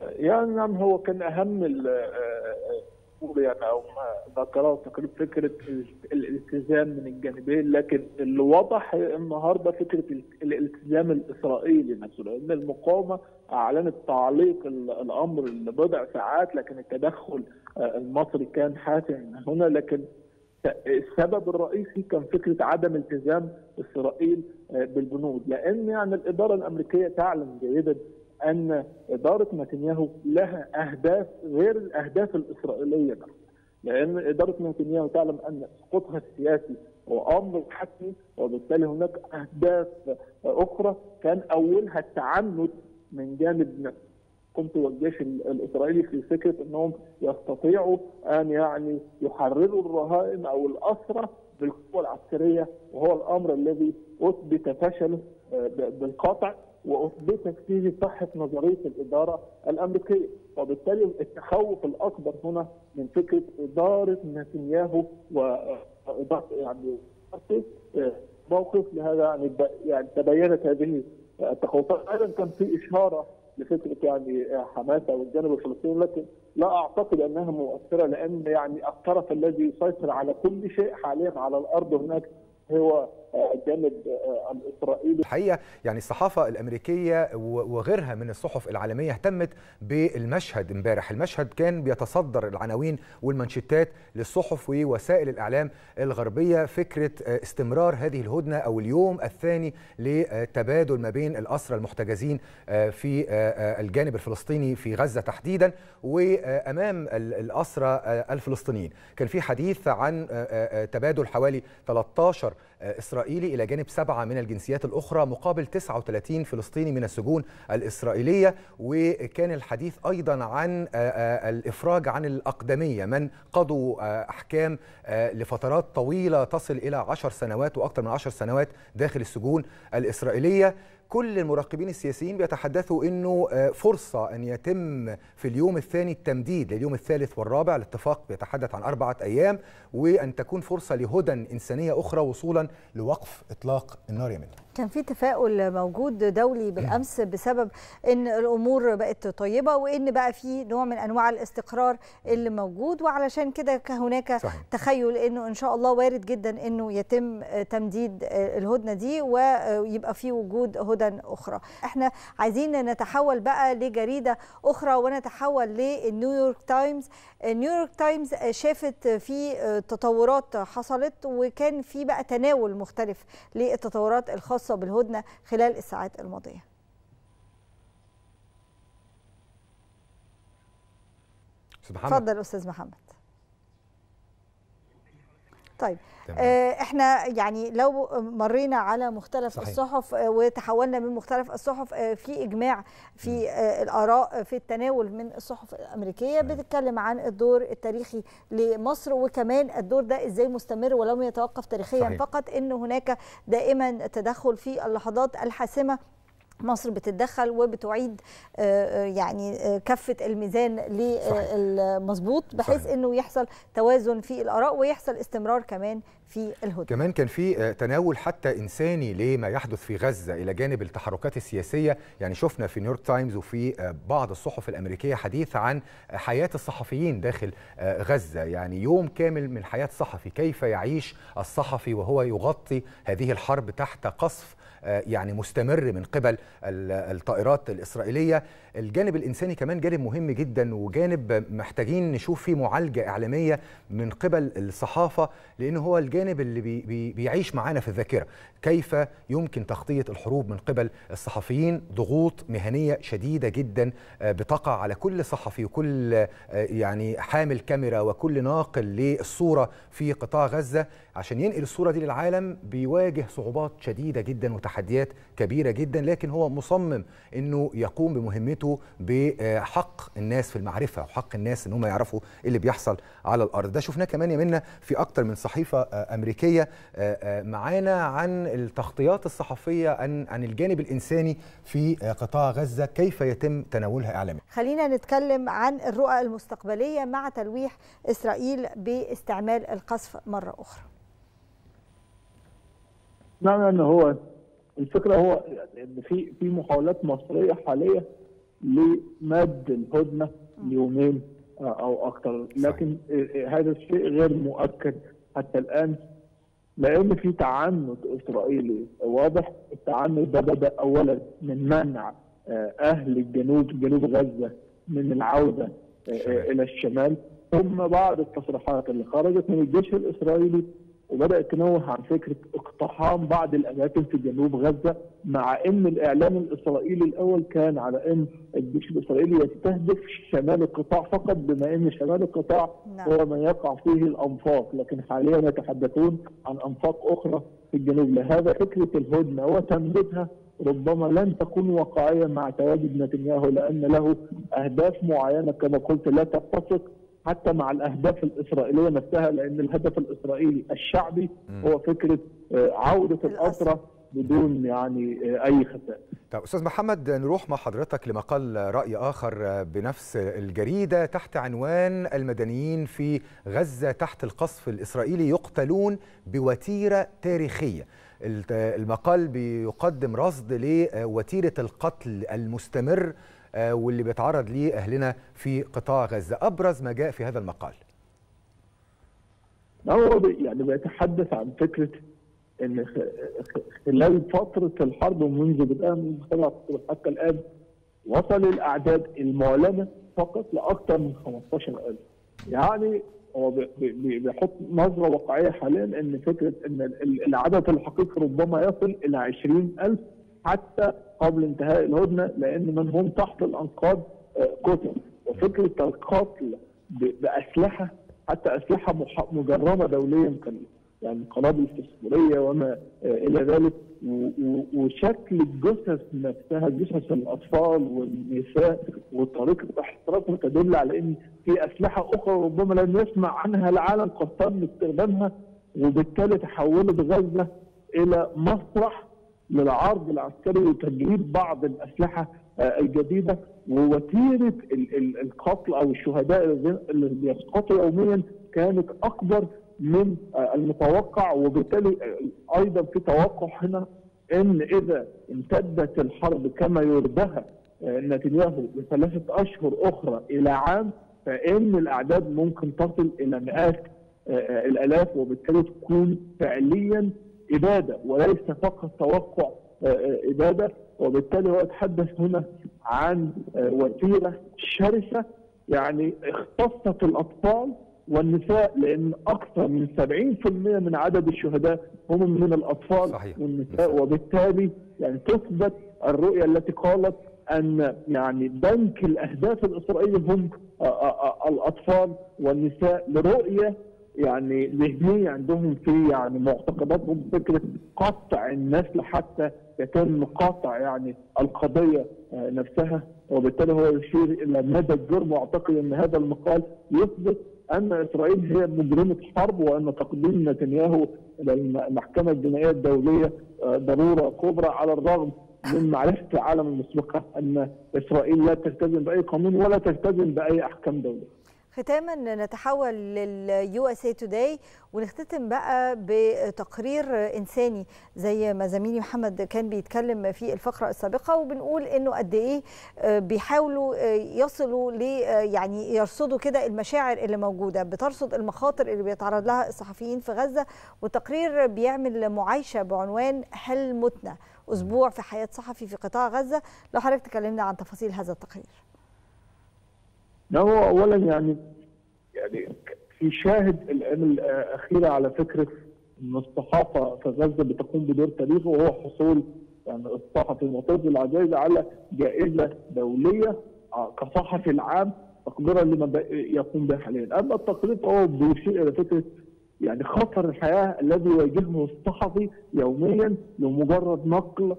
يعني نعم هو كان أهم يعني أو ما ذكره تقريبا فكرة الالتزام من الجانبين لكن اللي وضح النهارده فكرة الالتزام الإسرائيلي نفسه لأن المقاومة أعلنت تعليق الأمر لبضع ساعات لكن التدخل المصري كان حاسم هنا لكن السبب الرئيسي كان فكرة عدم التزام إسرائيل بالبنود. لأن يعني الإدارة الأمريكية تعلم جيدا أن إدارة نتنياهو لها أهداف غير الأهداف الإسرائيلية. نفسها لأن إدارة نتنياهو تعلم أن سقوطها السياسي هو أمر حتمي وبالتالي هناك أهداف أخرى كان أولها التعنت من جانب قمت والجيش الإسرائيلي في فكرة إنهم يستطيعوا أن يعني يحرروا الرهائن أو الأسرى بالقوة العسكرية وهو الأمر الذي أثبت فشله بالقطع. وأثبتت فيه صحه نظرية الإدارة الأمريكية، وبالتالي التخوف الأكبر هنا من فكرة إدارة نتنياهو وإدارة يعني موقف لهذا يعني يعني تبينت هذه التخوفات، أيضا كان في إشارة لفكرة يعني حماس أو الجانب الفلسطيني لكن لا أعتقد أنها مؤثرة لأن يعني الطرف الذي يسيطر على كل شيء حاليا على الأرض هناك هو الجانب الإسرائيلي. الحقيقة يعني الصحافة الأمريكية وغيرها من الصحف العالمية اهتمت بالمشهد امبارح. المشهد كان بيتصدر العناوين والمانشيتات للصحف ووسائل الإعلام الغربية. فكرة استمرار هذه الهدنة أو اليوم الثاني لتبادل ما بين الأسرى المحتجزين في الجانب الفلسطيني في غزة تحديدا وأمام الأسرى الفلسطينيين. كان في حديث عن تبادل حوالي 13 إسرائيلي إلى جانب سبعة من الجنسيات الأخرى مقابل 39 فلسطيني من السجون الإسرائيلية وكان الحديث أيضا عن الإفراج عن الأقدمية من قضوا أحكام لفترات طويلة تصل إلى عشر سنوات وأكثر من عشر سنوات داخل السجون الإسرائيلية. كل المراقبين السياسيين بيتحدثوا إنه فرصة أن يتم في اليوم الثاني التمديد لليوم الثالث والرابع الاتفاق بيتحدث عن أربعة أيام وأن تكون فرصة لهدى إنسانية أخرى وصولا لوقف إطلاق النار يمن. كان في تفاؤل موجود دولي بالأمس بسبب إن الأمور بقت طيبة وإن بقى في نوع من أنواع الاستقرار اللي موجود وعلشان كده هناك صحيح. تخيل إنه إن شاء الله وارد جدا إنه يتم تمديد الهدنة دي ويبقى في وجود هدن أخرى. إحنا عايزين نتحول بقى لجريدة أخرى ونتحول للنيويورك تايمز. نيويورك تايمز شافت في تطورات حصلت وكان في بقى تناول مختلف للتطورات الخاصة بالهدنة خلال الساعات الماضية. اتفضل أستاذ محمد. طيب آه إحنا يعني لو مرينا على مختلف صحيح. الصحف آه وتحولنا من مختلف الصحف آه في إجماع في آه الآراء في التناول من الصحف الأمريكية بتتكلم عن الدور التاريخي لمصر وكمان الدور ده إزاي مستمر ولم يتوقف تاريخيا صحيح. فقط إن هناك دائما تدخل في اللحظات الحاسمة مصر بتتدخل وبتعيد يعني كفه الميزان للمظبوط بحيث صحيح. إنه يحصل توازن في الآراء ويحصل استمرار كمان في الهدنه. كمان كان في تناول حتى إنساني لما يحدث في غزة إلى جانب التحركات السياسية، يعني شفنا في نيويورك تايمز وفي بعض الصحف الأمريكية حديث عن حياة الصحفيين داخل غزة، يعني يوم كامل من حياه صحفي، كيف يعيش الصحفي وهو يغطي هذه الحرب تحت قصف يعني مستمر من قبل الطائرات الإسرائيلية. الجانب الإنساني كمان جانب مهم جدا وجانب محتاجين نشوف فيه معالجة إعلامية من قبل الصحافة لأن هو الجانب اللي بي بيعيش معانا في الذاكرة. كيف يمكن تغطية الحروب من قبل الصحفيين؟ ضغوط مهنية شديدة جدا بتقع على كل صحفي وكل يعني حامل كاميرا وكل ناقل للصورة في قطاع غزة. عشان ينقل الصورة دي للعالم بيواجه صعوبات شديدة جدا وتحديات كبيرة جدا لكن هو مصمم إنه يقوم بمهمته بحق الناس في المعرفة وحق الناس إن هم يعرفوا اللي بيحصل على الأرض. ده شفناه كمان يا منا في أكتر من صحيفة أمريكية معانا عن التغطيات الصحفية عن عن الجانب الإنساني في قطاع غزة كيف يتم تناولها إعلاميا؟ خلينا نتكلم عن الرؤى المستقبلية مع تلويح إسرائيل باستعمال القذف مرة أخرى. نعم إن هو الفكرة هو إن في في محاولات مصرية حالية لمد الهدنة ليومين أو أكثر لكن هذا الشيء غير مؤكد حتى الآن. لأن في تعنت إسرائيلي. واضح التعنت ده بدأ اولا من منع أهل الجنوب جنوب غزة من العودة إلى الشمال ثم بعض التصريحات اللي خرجت من الجيش الإسرائيلي وبدأت تنوه عن فكرة اقتحام بعض الأماكن في جنوب غزة مع إن الإعلام الإسرائيلي الأول كان على إن الجيش الإسرائيلي يستهدف شمال القطاع فقط بما إن شمال القطاع نعم. هو ما يقع فيه الأنفاق لكن حاليا يتحدثون عن أنفاق أخرى في الجنوب لهذا فكرة الهدنة وتمديدها ربما لن تكون واقعيه مع تواجد نتنياهو لأن له أهداف معينة كما قلت لا تتفق حتى مع الأهداف الإسرائيلية نفسها لأن الهدف الإسرائيلي الشعبي هو فكرة عودة الاسرى بدون يعني أي خسائر. طب أستاذ محمد نروح مع حضرتك لمقال رأي آخر بنفس الجريدة تحت عنوان المدنيين في غزة تحت القصف الإسرائيلي يقتلون بوتيرة تاريخية. المقال بيقدم رصد لوتيرة القتل المستمر واللي بيتعرض ليه اهلنا في قطاع غزة. أبرز ما جاء في هذا المقال. هو يعني بيتحدث عن فكرة إن خلال فترة الحرب ومنذ بدءها من سبع حتى الآن وصل الأعداد المعلنة فقط لأكثر من 15000 يعني هو بيحط نظرة واقعية حاليا إن فكرة إن العدد الحقيقي ربما يصل إلى 20000 حتى قبل انتهاء الهدنة لأن من هم تحت الأنقاض قتل. وفكرة القتل بأسلحة حتى أسلحة مجرمة دوليا يعني قنابل فسفوريه وما إلى ذلك. وشكل الجثث نفسها جثث الأطفال والنساء وطريقة احتراقها تدل على إن في أسلحة أخرى ربما لم يسمع عنها العالم قد تم استخدامها وبالتالي تحولت غزة إلى مسرح للعرض العسكري وتجريد بعض الأسلحة الجديدة ووتيرة القتل أو الشهداء اللي بيسقطوا يوميا كانت أكبر من المتوقع. وبالتالي أيضا في توقع هنا إن إذا امتدت الحرب كما يرضها نتنياهو لثلاثة أشهر أخرى إلى عام فإن الأعداد ممكن تصل إلى مئات الآلاف وبالتالي تكون فعليا إبادة وليس فقط توقع إبادة. وبالتالي هو يتحدث هنا عن وتيره شرسة يعني اختصت الأطفال والنساء لأن أكثر من 70% من عدد الشهداء هم من الأطفال صحيح. والنساء. وبالتالي يعني تثبت الرؤية التي قالت أن يعني بنك الأهداف الإسرائيلي هم الأطفال والنساء لرؤية يعني ذهنيه عندهم في يعني معتقداتهم فكره قطع النسل حتى يتم قطع يعني القضية نفسها وبالتالى هو يشير إلى مدى الجرم وأعتقد أن هذا المقال يثبت أن إسرائيل هي مجرمة حرب وأن تقديم نتنياهو إلى المحكمة الجنائية الدولية ضرورة كبرى على الرغم من معرفة العالم المسبقة أن إسرائيل لا تلتزم بأي قانون ولا تلتزم بأي أحكام دولية. ختاما نتحول لل USA Today ونختتم بقى بتقرير إنساني زي ما زميلي محمد كان بيتكلم في الفقرة السابقة وبنقول إنه قد إيه بيحاولوا يصلوا ل يعني يرصدوا كده المشاعر اللي موجودة بترصد المخاطر اللي بيتعرض لها الصحفيين في غزة. والتقرير بيعمل معايشة بعنوان هل متنا أسبوع في حياة صحفي في قطاع غزة. لو حضرتك تكلمنا عن تفاصيل هذا التقرير. هو اولا يعني يعني في شاهد الأيام الأخيرة على فكرة إن الصحافة في غزة بتقوم بدور تاريخي وهو حصول يعني الصحفي معتز العزايز على جائزة دولية كصحفي العام تقديرا لما يقوم به حاليا، أما التقرير فهو بيشير إلى فكرة يعني خطر الحياة الذي يواجهه الصحفي يوميا لمجرد نقل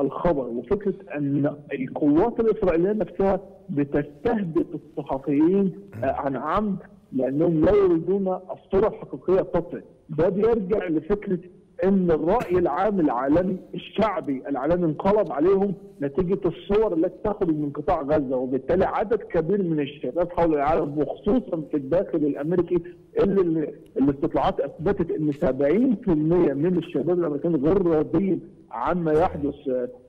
الخبر. وفكرة إن القوات الإسرائيلية نفسها بتستهدف الصحفيين عن عمد لأنهم لا يريدون الصورة الحقيقية تصل ده بيرجع لفكرة إن الرأي العام العالمي الشعبي العالمي انقلب عليهم نتيجة الصور التي تخرج من قطاع غزة وبالتالي عدد كبير من الشباب حول العالم وخصوصا في الداخل الأمريكي اللي الاستطلاعات أثبتت إن 70% من الشباب الامريكان غير راضيين عما يحدث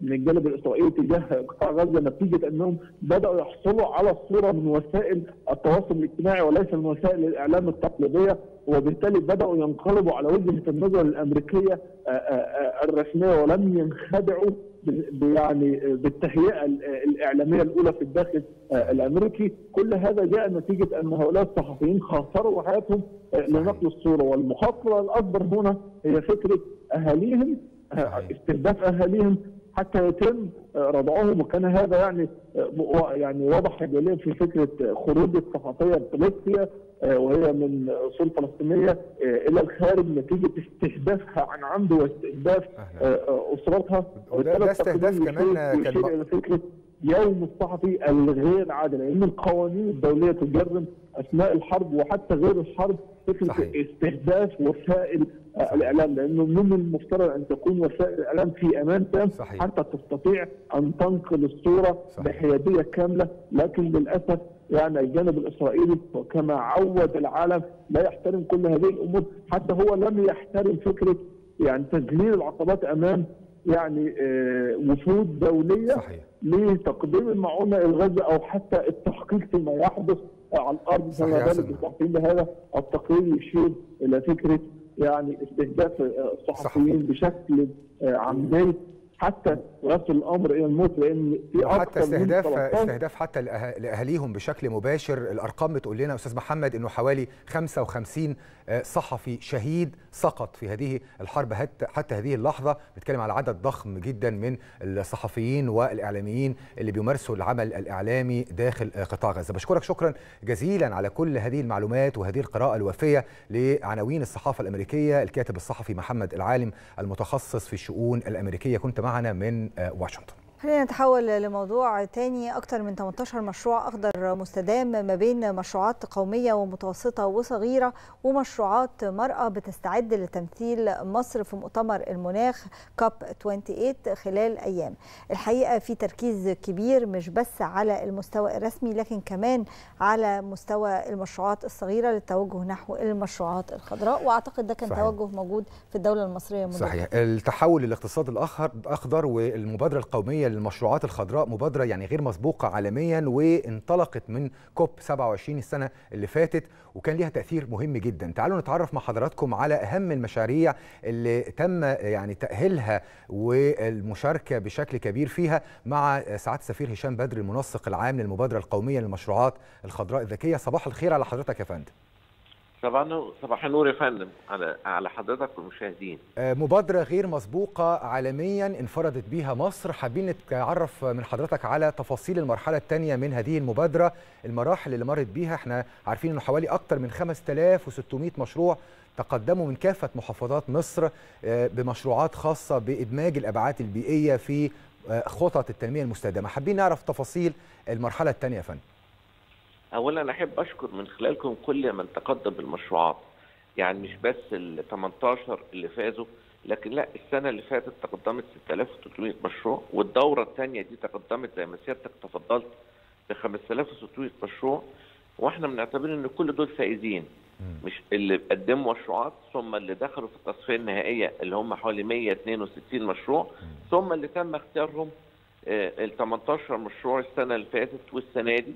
من الجانب الاسرائيلي تجاه قطاع غزة نتيجة أنهم بدأوا يحصلوا على الصورة من وسائل التواصل الاجتماعي وليس من وسائل الإعلام التقليدية وبالتالي بدأوا ينقلبوا على وجهة النظر الأمريكية الرسمية ولم ينخدعوا يعني بالتهيئة الإعلامية الأولى في الداخل الأمريكي، كل هذا جاء نتيجة أن هؤلاء الصحفيين خسروا حياتهم لنقل الصورة. والمخاطرة الأكبر هنا هي فكرة أهاليهم استهداف أهاليهم حتى يتم رضعهم. وكان هذا يعني يعني واضح جليا في فكرة خروج الصحفية بليسيا وهي من أصول فلسطينية إلى الخارج نتيجة استهدافها عن عمد واستهداف أسرتها. وده استهداف كمان كان إلى فكره يوم الصحفي الغير عادل لأن القوانين الدولية تجرم أثناء الحرب وحتى غير الحرب فكرة صحيح. استهداف وسائل صحيح. الإعلام لأنه من المفترض أن تكون وسائل الإعلام في أمان تام حتى تستطيع أن تنقل الصورة صحيح. بحيادية كاملة لكن للأسف يعني الجانب الإسرائيلي وكما عود العالم لا يحترم كل هذه الأمور حتى هو لم يحترم فكرة يعني تذليل العقبات أمام يعني وفود دولية صحيح. لتقديم المعونه غزه أو حتى التحقيق فيما يحدث على الأرض. كما ذلك الصحفيين بهذا التقرير يشير إلى فكرة يعني استهداف الصحفيين بشكل عمدي حتى ويصل الأمر إلى الموت لأن في حتى استهداف استهداف حتى لأهاليهم بشكل مباشر. الأرقام بتقول لنا أستاذ محمد إنه حوالي 55 صحفي شهيد سقط في هذه الحرب حتى هذه اللحظة. بنتكلم على عدد ضخم جدا من الصحفيين والإعلاميين اللي بيمارسوا العمل الإعلامي داخل قطاع غزة. بشكرك شكرا جزيلا على كل هذه المعلومات وهذه القراءة الوافيه لعناوين الصحافة الأمريكية. الكاتب الصحفي محمد العالم المتخصص في الشؤون الأمريكية. كنت معنا من واشنطن خلينا نتحول لموضوع تاني أكثر من 18 مشروع أخضر مستدام ما بين مشروعات قومية ومتوسطة وصغيرة ومشروعات مرأة بتستعد لتمثيل مصر في مؤتمر المناخ كاب 28 خلال أيام. الحقيقة في تركيز كبير مش بس على المستوى الرسمي لكن كمان على مستوى المشروعات الصغيرة للتوجه نحو المشروعات الخضراء. وأعتقد ده كان صحيح. توجه موجود في الدولة المصرية منذ صحيح. التحول للاقتصاد الأخضر والمبادرة القومية للمشروعات الخضراء مبادرة يعني غير مسبوقة عالميا وانطلقت من كوب 27 السنة اللي فاتت وكان ليها تأثير مهم جدا. تعالوا نتعرف مع حضراتكم على أهم المشاريع اللي تم يعني تأهيلها والمشاركة بشكل كبير فيها مع سعادة السفير هشام بدر المنسق العام للمبادرة القومية للمشروعات الخضراء الذكية. صباح الخير على حضرتك يا فندم. صباح صباح النور يا فندم على على حضرتك والمشاهدين. مبادرة غير مسبوقة عالميا انفردت بها مصر، حابين نتعرف من حضرتك على تفاصيل المرحلة الثانية من هذه المبادرة، المراحل اللي مرت بيها، إحنا عارفين إنه حوالي أكثر من 5600 مشروع تقدموا من كافة محافظات مصر بمشروعات خاصة بإدماج الأبعاد البيئية في خطط التنمية المستدامة، حابين نعرف تفاصيل المرحلة الثانية يا فندم. اولا أحب أشكر من خلالكم كل من تقدم بالمشروعات. يعني مش بس ال 18 اللي فازوا لكن لا السنة اللي فاتت تقدمت 6300 مشروع والدورة الثانية دي تقدمت زي ما سيادتك تفضلت ب 5600 مشروع. وإحنا بنعتبر إن كل دول فائزين. مش اللي قدموا مشروعات ثم اللي دخلوا في التصفية النهائية اللي هم حوالي 162 مشروع ثم اللي تم اختيارهم ال 18 مشروع السنة اللي فاتت والسنة دي.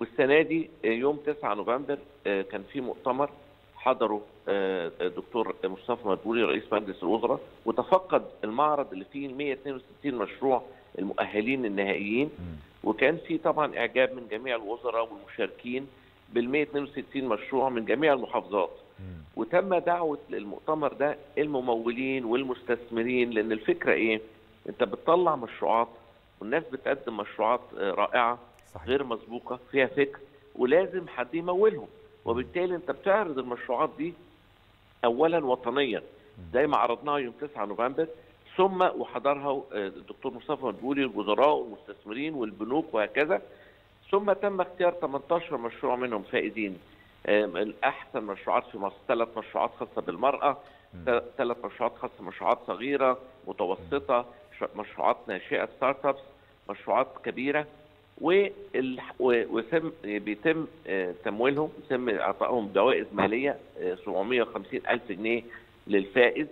والسنة دي يوم 9 نوفمبر كان في مؤتمر حضره الدكتور مصطفى مدبولي رئيس مجلس الوزراء وتفقد المعرض اللي فيه 162 مشروع المؤهلين النهائيين. وكان في طبعا إعجاب من جميع الوزراء والمشاركين بال 162 مشروع من جميع المحافظات. وتم دعوة للمؤتمر ده الممولين والمستثمرين لأن الفكرة إيه؟ أنت بتطلع مشروعات والناس بتقدم مشروعات رائعة صحيح. غير مسبوقة فيها فكر ولازم حد يمولهم. وبالتالي انت بتعرض المشروعات دي اولا وطنيا. زي ما عرضناها يوم 9 نوفمبر. ثم وحضرها الدكتور مصطفى مدبولي الوزراء والمستثمرين والبنوك وهكذا. ثم تم اختيار 18 مشروع منهم فائزين أحسن مشروعات في مصر. ثلاث مشروعات خاصة بالمرأة. ثلاث مشروعات خاصة مشروعات صغيرة متوسطة مشروعات ناشئة ستارت ابس مشروعات كبيرة. وسم بيتم تمويلهم يتم إعطائهم جوائز مالية 750 ألف جنيه للفائز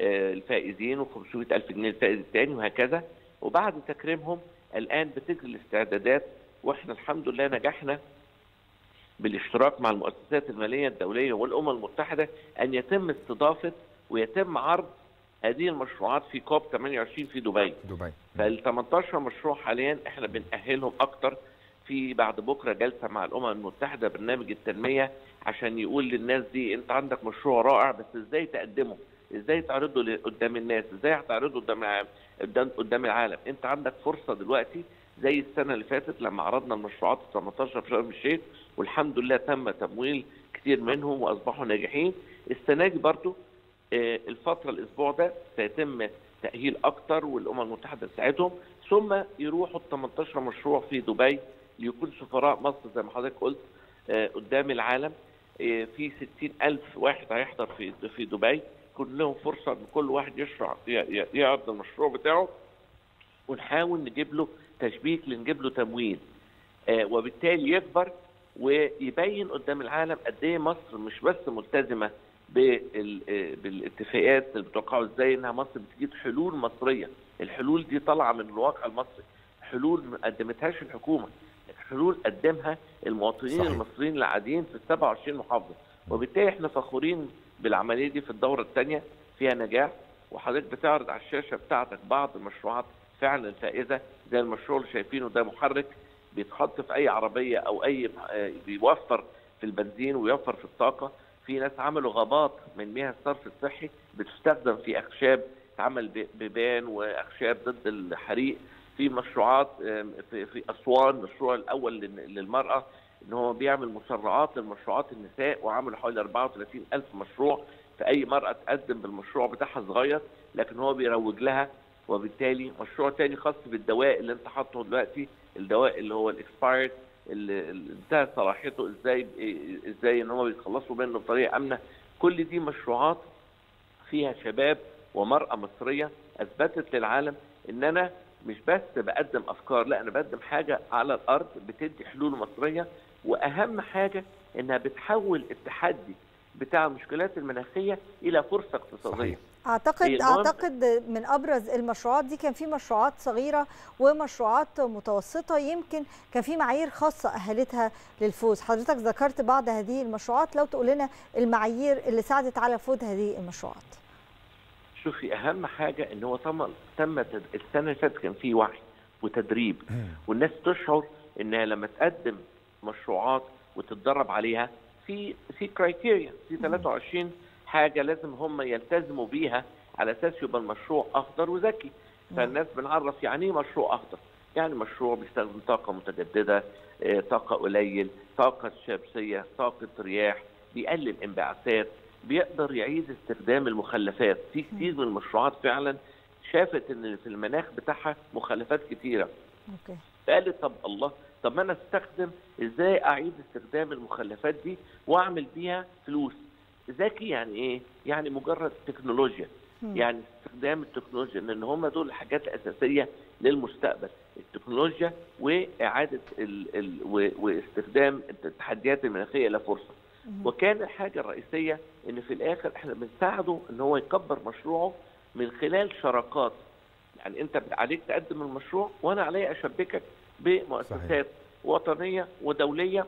الفائزين و500 ألف جنيه للفائز الثاني وهكذا. وبعد تكريمهم الآن بتجري الاستعدادات وإحنا الحمد لله نجحنا بالاشتراك مع المؤسسات المالية الدولية والأمم المتحدة أن يتم استضافة ويتم عرض هذه المشروعات في كوب 28 في دبي دبي فال 18 مشروع حاليا إحنا بنأهلهم أكتر في بعد بكرة جلسة مع الأمم المتحدة برنامج التنمية عشان يقول للناس دي أنت عندك مشروع رائع بس إزاي تقدمه؟ إزاي تعرضه قدام الناس؟ إزاي هتعرضه قدام العالم؟ قدام العالم؟ أنت عندك فرصة دلوقتي زي السنة اللي فاتت لما عرضنا المشروعات ال 18 في شرم الشيخ والحمد لله تم تمويل كتير منهم وأصبحوا ناجحين السنة دي برضو الفترة الأسبوع ده سيتم تأهيل أكتر والأمم المتحدة تساعدهم ثم يروحوا ال 18 مشروع في دبي ليكون سفراء مصر زي ما حضرتك قلت قدام العالم. في 60 ألف واحد هيحضر في في دبي. يكون لهم فرصة إن كل واحد يشرع يعرض المشروع بتاعه ونحاول نجيب له تشبيك لنجيب له تمويل. وبالتالي يكبر ويبين قدام العالم قد إيه مصر مش بس ملتزمة بالاتفاقات اللي بتوقعوا إزاي إنها مصر بتجيب حلول مصرية، الحلول دي طالعة من الواقع المصري، حلول ما قدمتهاش الحكومة، حلول قدمها المواطنين صحيح. المصريين العاديين في ال 27 محافظة، وبالتالي إحنا فخورين بالعملية دي في الدورة الثانية فيها نجاح. وحضرتك بتعرض على الشاشة بتاعتك بعض المشروعات فعلا فائزة. زي المشروع اللي شايفينه ده محرك. بيتحط في أي عربية أو أي بيوفر في البنزين ويوفر في الطاقة. في ناس عملوا غابات من مياه الصرف الصحي بتستخدم في أخشاب تعمل بيبان وأخشاب ضد الحريق. في مشروعات في, أسوان المشروع الأول للمرأة إن هو بيعمل مسرعات للمشروعات النساء وعمل حوالي 34 ألف مشروع. فأي مرأة تقدم بالمشروع بتاعها صغير لكن هو بيروج لها وبالتالي مشروع تاني خاص بالدواء اللي أنت حاطه دلوقتي الدواء اللي هو الإكسبايرد انتهت صلاحيته إزاي إزاي ان هم بيتخلصوا منه بطريقة أمنة. كل دي مشروعات فيها شباب ومرأة مصرية أثبتت للعالم إن أنا مش بس بقدم أفكار لا أنا بقدم حاجة على الأرض بتدي حلول مصرية. وأهم حاجة إنها بتحول التحدي بتاع المشكلات المناخية إلى فرصة اقتصادية. صحيح. اعتقد أعتقد من أبرز المشروعات دي كان في مشروعات صغيرة ومشروعات متوسطة يمكن كان في معايير خاصة أهلتها للفوز. حضرتك ذكرت بعض هذه المشروعات لو تقول لنا المعايير اللي ساعدت على فوز هذه المشروعات. شوفي أهم حاجة إن هو تم تم السنة اللي فاتت كان في وعي وتدريب. والناس تشعر انها لما تقدم مشروعات وتتدرب عليها في في كرايتيريا في 23 حاجة لازم هم يلتزموا بيها على أساس يبقى المشروع اخضر وذكي. فالناس بنعرف يعني إيه مشروع اخضر يعني مشروع بيستخدم طاقة متجددة طاقة قليل طاقة شمسيه طاقة رياح بيقلل انبعاثات بيقدر يعيد استخدام المخلفات. في كتير من المشروعات فعلا شافت إن في المناخ بتاعها مخلفات كتيرة. أوكي. طب الله طب ما أنا أستخدم إزاي أعيد استخدام المخلفات دي وأعمل بيها فلوس؟ ذكي يعني إيه؟ يعني مجرد تكنولوجيا. يعني استخدام التكنولوجيا لأن هم دول الحاجات الاساسيه للمستقبل. التكنولوجيا وإعادة ال ال واستخدام التحديات المناخيه إلى فرصة. وكان الحاجة الرئيسية إن في الآخر إحنا بنساعده إن هو يكبر مشروعه من خلال شراكات. يعني أنت عليك تقدم المشروع وأنا علي أشبكك بمؤسسات صحيح. وطنية ودولية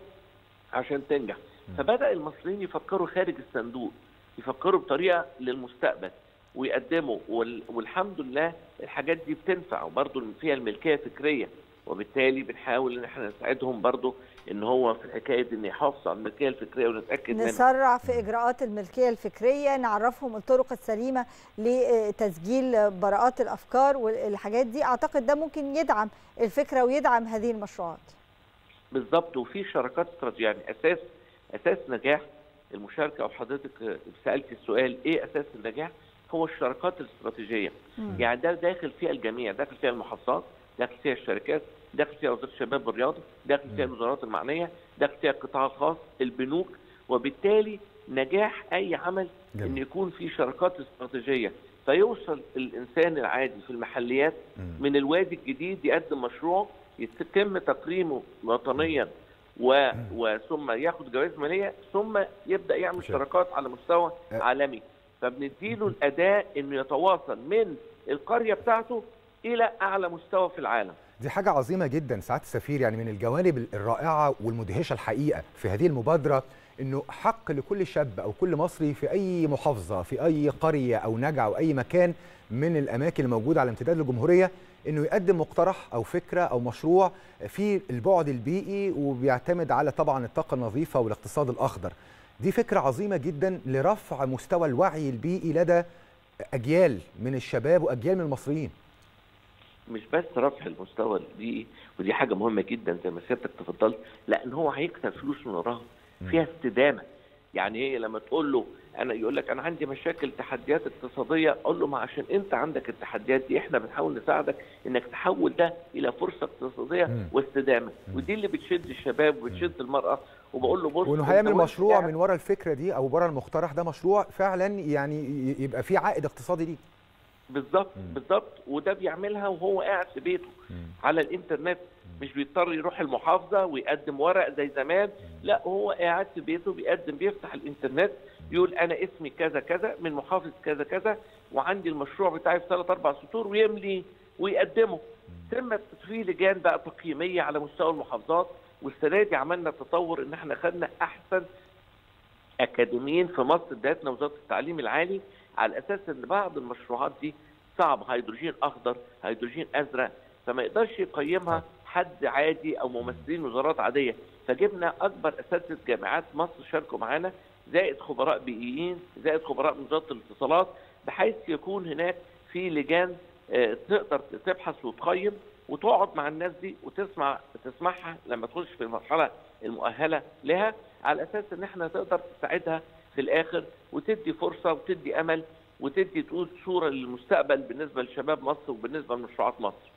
عشان تنجح. فبدأ المصريين يفكروا خارج الصندوق يفكروا بطريقة للمستقبل ويقدموا والحمد لله الحاجات دي بتنفع وبرضه فيها الملكية فكرية وبالتالي بنحاول إن إحنا نساعدهم برضه إن هو في الحكاية دي إن يحافظ على الملكية الفكرية ونتأكد منها. نسرع في إجراءات الملكية الفكرية نعرفهم الطرق السليمة لتسجيل براءات الأفكار والحاجات دي. أعتقد ده ممكن يدعم الفكرة ويدعم هذه المشروعات. بالظبط وفي شراكات استراتيجيه يعني أساس أساس نجاح المشاركة أو حضرتك سالتي السؤال إيه أساس النجاح هو الشراكات الاستراتيجية مم. يعني ده داخل فيها الجميع داخل فيها المحافظات داخل فيها الشركات داخل فيها وزارة الشباب والرياضة داخل فيها الوزارات المعنية داخل فيها القطاع الخاص البنوك وبالتالي نجاح أي عمل جميل. إن يكون في شراكات استراتيجية فيوصل الإنسان العادي في المحليات مم. من الوادي الجديد يقدم مشروع يتم تقييمه وطنيا و... وثم ياخد جوائز مالية ثم يبدأ يعمل شراكات على مستوى عالمي. فبنديله الأداء إنه يتواصل من القرية بتاعته إلى أعلى مستوى في العالم. دي حاجة عظيمة جدا سعادة السفير. يعني من الجوانب الرائعة والمدهشة الحقيقة في هذه المبادرة إنه حق لكل شاب أو كل مصري في أي محافظة في أي قرية أو نجع أو أي مكان من الأماكن الموجودة على امتداد الجمهورية إنه يقدم مقترح أو فكرة أو مشروع في البعد البيئي وبيعتمد على طبعا الطاقة النظيفة والاقتصاد الأخضر. دي فكرة عظيمة جدا لرفع مستوى الوعي البيئي لدى أجيال من الشباب وأجيال من المصريين. مش بس رفع المستوى البيئي ودي حاجة مهمة جدا زي ما سيادتك تفضلت لأن هو هيكسب فلوس من وراها فيها استدامة. يعني هي لما تقول له أنا يقول لك أنا عندي مشاكل تحديات اقتصادية أقول له ما عشان أنت عندك التحديات دي إحنا بنحاول نساعدك إنك تحول ده إلى فرصة اقتصادية. واستدامة. ودي اللي بتشد الشباب وبتشد المرأة. وبقول له بص وإنه هيعمل مشروع من ورا الفكرة دي أو ورا المقترح ده مشروع فعلا يعني يبقى فيه عائد اقتصادي ليه. بالظبط بالظبط وده بيعملها وهو قاعد في بيته مم. على الإنترنت. مش بيضطر يروح المحافظة ويقدم ورق زي زمان. لا هو قاعد في بيته بيقدم بيفتح الإنترنت. يقول أنا اسمي كذا كذا من محافظ كذا كذا وعندي المشروع بتاعي في ثلاث أربع سطور ويملي ويقدمه. ثم في لجان بقى تقييمية على مستوى المحافظات والسنة دي عملنا تطور إن إحنا خدنا أحسن أكاديميين في مصر ادتنا وزارة التعليم العالي على أساس إن بعض المشروعات دي صعب هيدروجين أخضر هيدروجين أزرق فما يقدرش يقيمها حد عادي أو ممثلين وزارات عادية. فجبنا أكبر أساتذة جامعات مصر شاركوا معانا زائد خبراء بيئيين زائد خبراء من وزارة الاتصالات بحيث يكون هناك في لجان تقدر تبحث وتقيم وتقعد مع الناس دي وتسمع تسمعها لما تخش في المرحلة المؤهلة لها على أساس إن إحنا تقدر تساعدها في الآخر وتدي فرصة وتدي أمل وتدي تقول صورة للمستقبل بالنسبة لشباب مصر وبالنسبة لمشروعات مصر.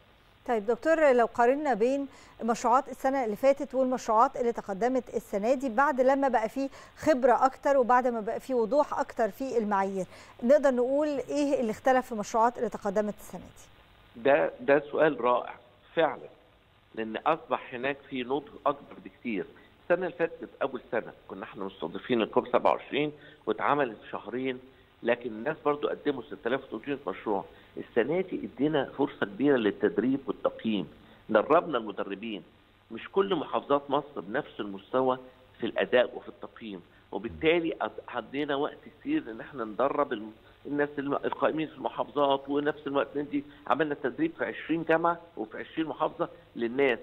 طيب دكتور لو قارنا بين مشروعات السنة اللي فاتت والمشروعات اللي تقدمت السنة دي بعد لما بقى في خبرة أكتر وبعد ما بقى في وضوح أكتر في المعايير نقدر نقول إيه اللي اختلف في المشروعات اللي تقدمت السنة دي؟ ده ده سؤال رائع فعلا لأن أصبح هناك في نضج أكبر بكتير. السنة اللي فاتت أول سنة كنا إحنا مستضيفين الكوب 27 واتعملت شهرين لكن الناس برضو قدموا 6300 مشروع. السنة دي ادينا فرصة كبيرة للتدريب والتقييم. دربنا المدربين. مش كل محافظات مصر بنفس المستوى في الأداء وفي التقييم. وبالتالي عدينا وقت كتير إن إحنا ندرب الناس القائمين في المحافظات ونفس الوقت ندي عملنا تدريب في 20 جامعة وفي 20 محافظة للناس.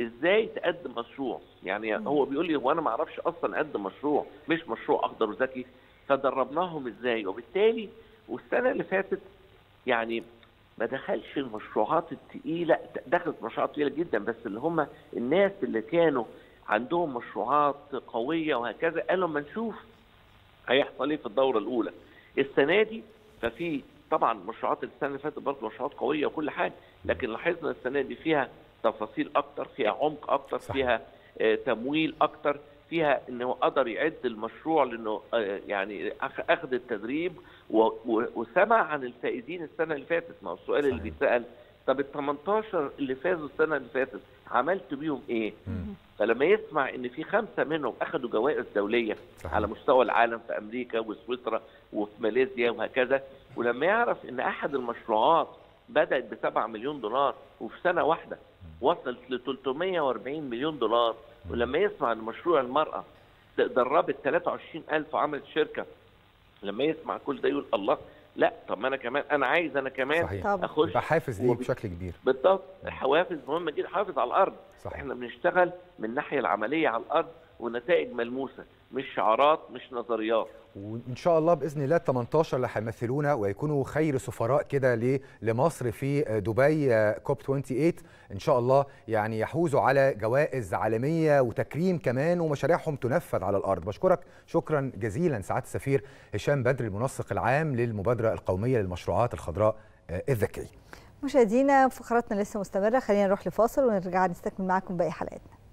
إزاي تقدم مشروع؟ يعني هو بيقول لي هو أنا ما أعرفش أصلا أقدم مشروع. مش مشروع أخضر وذكي فدربناهم إزاي. وبالتالي والسنة اللي فاتت يعني ما دخلش المشروعات الثقيله دخلت مشروعات ثقيله جدا بس اللي هم الناس اللي كانوا عندهم مشروعات قوية وهكذا قالوا اما نشوف هيحصل إيه في الدورة الأولى. السنة دي ففي طبعا مشروعات السنة اللي فاتت برضه مشروعات قوية وكل حاجة لكن لاحظنا السنة دي فيها تفاصيل أكتر فيها عمق أكتر صح. فيها آه تمويل أكتر. فيها إنه قدر يعد المشروع لأنه يعني أخذ التدريب وسمع عن الفائزين السنة اللي فاتت ما هو السؤال اللي بيتسأل طب ال 18 اللي فازوا السنة اللي فاتت عملت بيهم إيه؟ مم. فلما يسمع إن في خمسة منهم اخذوا جوائز دولية صحيح. على مستوى العالم في أمريكا وسويسرا وفي ماليزيا وهكذا ولما يعرف إن أحد المشروعات بدأت ب 7 مليون دولار وفي سنة واحدة وصلت ل 340 مليون دولار ولما يسمع إن مشروع المرأة دربت 23000 وعملت شركة لما يسمع كل ده يقول الله لا طب ما أنا كمان أنا عايز أنا كمان صحيح. أخش. يبقى حافز ليه بشكل كبير. بالضبط. حوافز مهمة جدا حافز على الأرض. صحيح. إحنا بنشتغل من الناحية العملية على الأرض. ونتائج ملموسة مش شعارات مش نظريات. وإن شاء الله بإذن الله 18 اللي هيمثلونا ويكونوا خير سفراء كده لمصر في دبي كوب 28 إن شاء الله يعني يحوزوا على جوائز عالمية وتكريم كمان ومشاريعهم تنفذ على الأرض. بشكرك شكرا جزيلا سعادة السفير هشام بدر المنسق العام للمبادرة القومية للمشروعات الخضراء الذكيه مشاهدينا فقراتنا لسه مستمرة خلينا نروح لفاصل ونرجع نستكمل معاكم باقي حلقاتنا.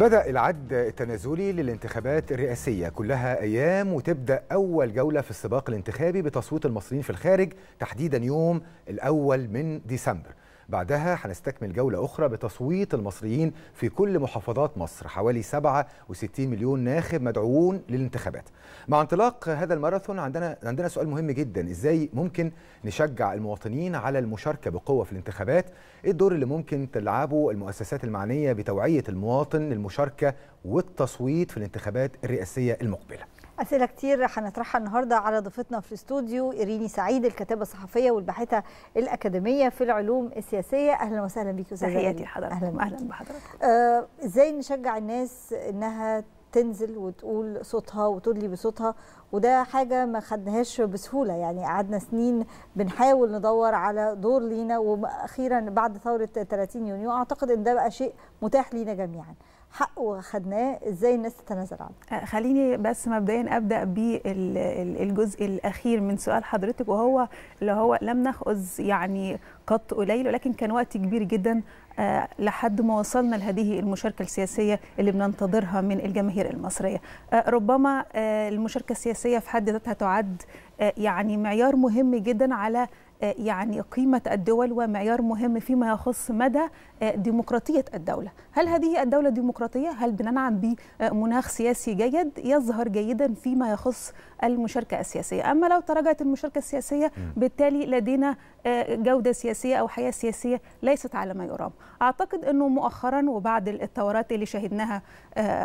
بدأ العد التنازلي للانتخابات الرئاسية كلها أيام وتبدأ أول جولة في السباق الانتخابي بتصويت المصريين في الخارج تحديدا يوم الأول من ديسمبر. بعدها هنستكمل جولة أخرى بتصويت المصريين في كل محافظات مصر. حوالي 67 مليون ناخب مدعوون للانتخابات. مع انطلاق هذا الماراثون عندنا عندنا سؤال مهم جدا. إزاي ممكن نشجع المواطنين على المشاركة بقوة في الانتخابات؟ إيه الدور اللي ممكن تلعبه المؤسسات المعنية بتوعية المواطن للمشاركة والتصويت في الانتخابات الرئاسية المقبلة؟ أسئلة كتير هنطرحها النهاردة على ضيفتنا في الاستوديو إيريني سعيد الكاتبة الصحفية والباحثة الأكاديمية في العلوم السياسية. أهلا وسهلا بيكي أستاذة تحياتي لحضرتك. أهلا, أهلا بحضرتك. آه إزاي نشجع الناس إنها تنزل وتقول صوتها وتدلي بصوتها؟ وده حاجة ما خدناهاش بسهولة يعني قعدنا سنين بنحاول ندور على دور لينا. وأخيرا بعد ثورة 30 يونيو أعتقد إن ده بقى شيء متاح لينا جميعا. حق وأخدناه إزاي الناس تتنازل عنه؟ خليني بس مبدئيا أبدأ بالجزء الأخير من سؤال حضرتك وهو اللي هو لم ناخذ يعني قط قليل ولكن كان وقت كبير جدا أه لحد ما وصلنا لهذه المشاركة السياسية اللي بننتظرها من الجماهير المصرية. أه ربما أه المشاركة السياسية في حد ذاتها تعد يعني معيار مهم جدا على يعني قيمة الدول ومعيار مهم فيما يخص مدى ديمقراطية الدولة هل هذه الدولة ديمقراطية؟ هل بننعم بمناخ سياسي جيد؟ يظهر جيدا فيما يخص المشاركة السياسية. أما لو تراجعت المشاركة السياسية بالتالي لدينا جودة سياسية أو حياة سياسية ليست على ما يرام. أعتقد أنه مؤخرا وبعد الثورات اللي شهدناها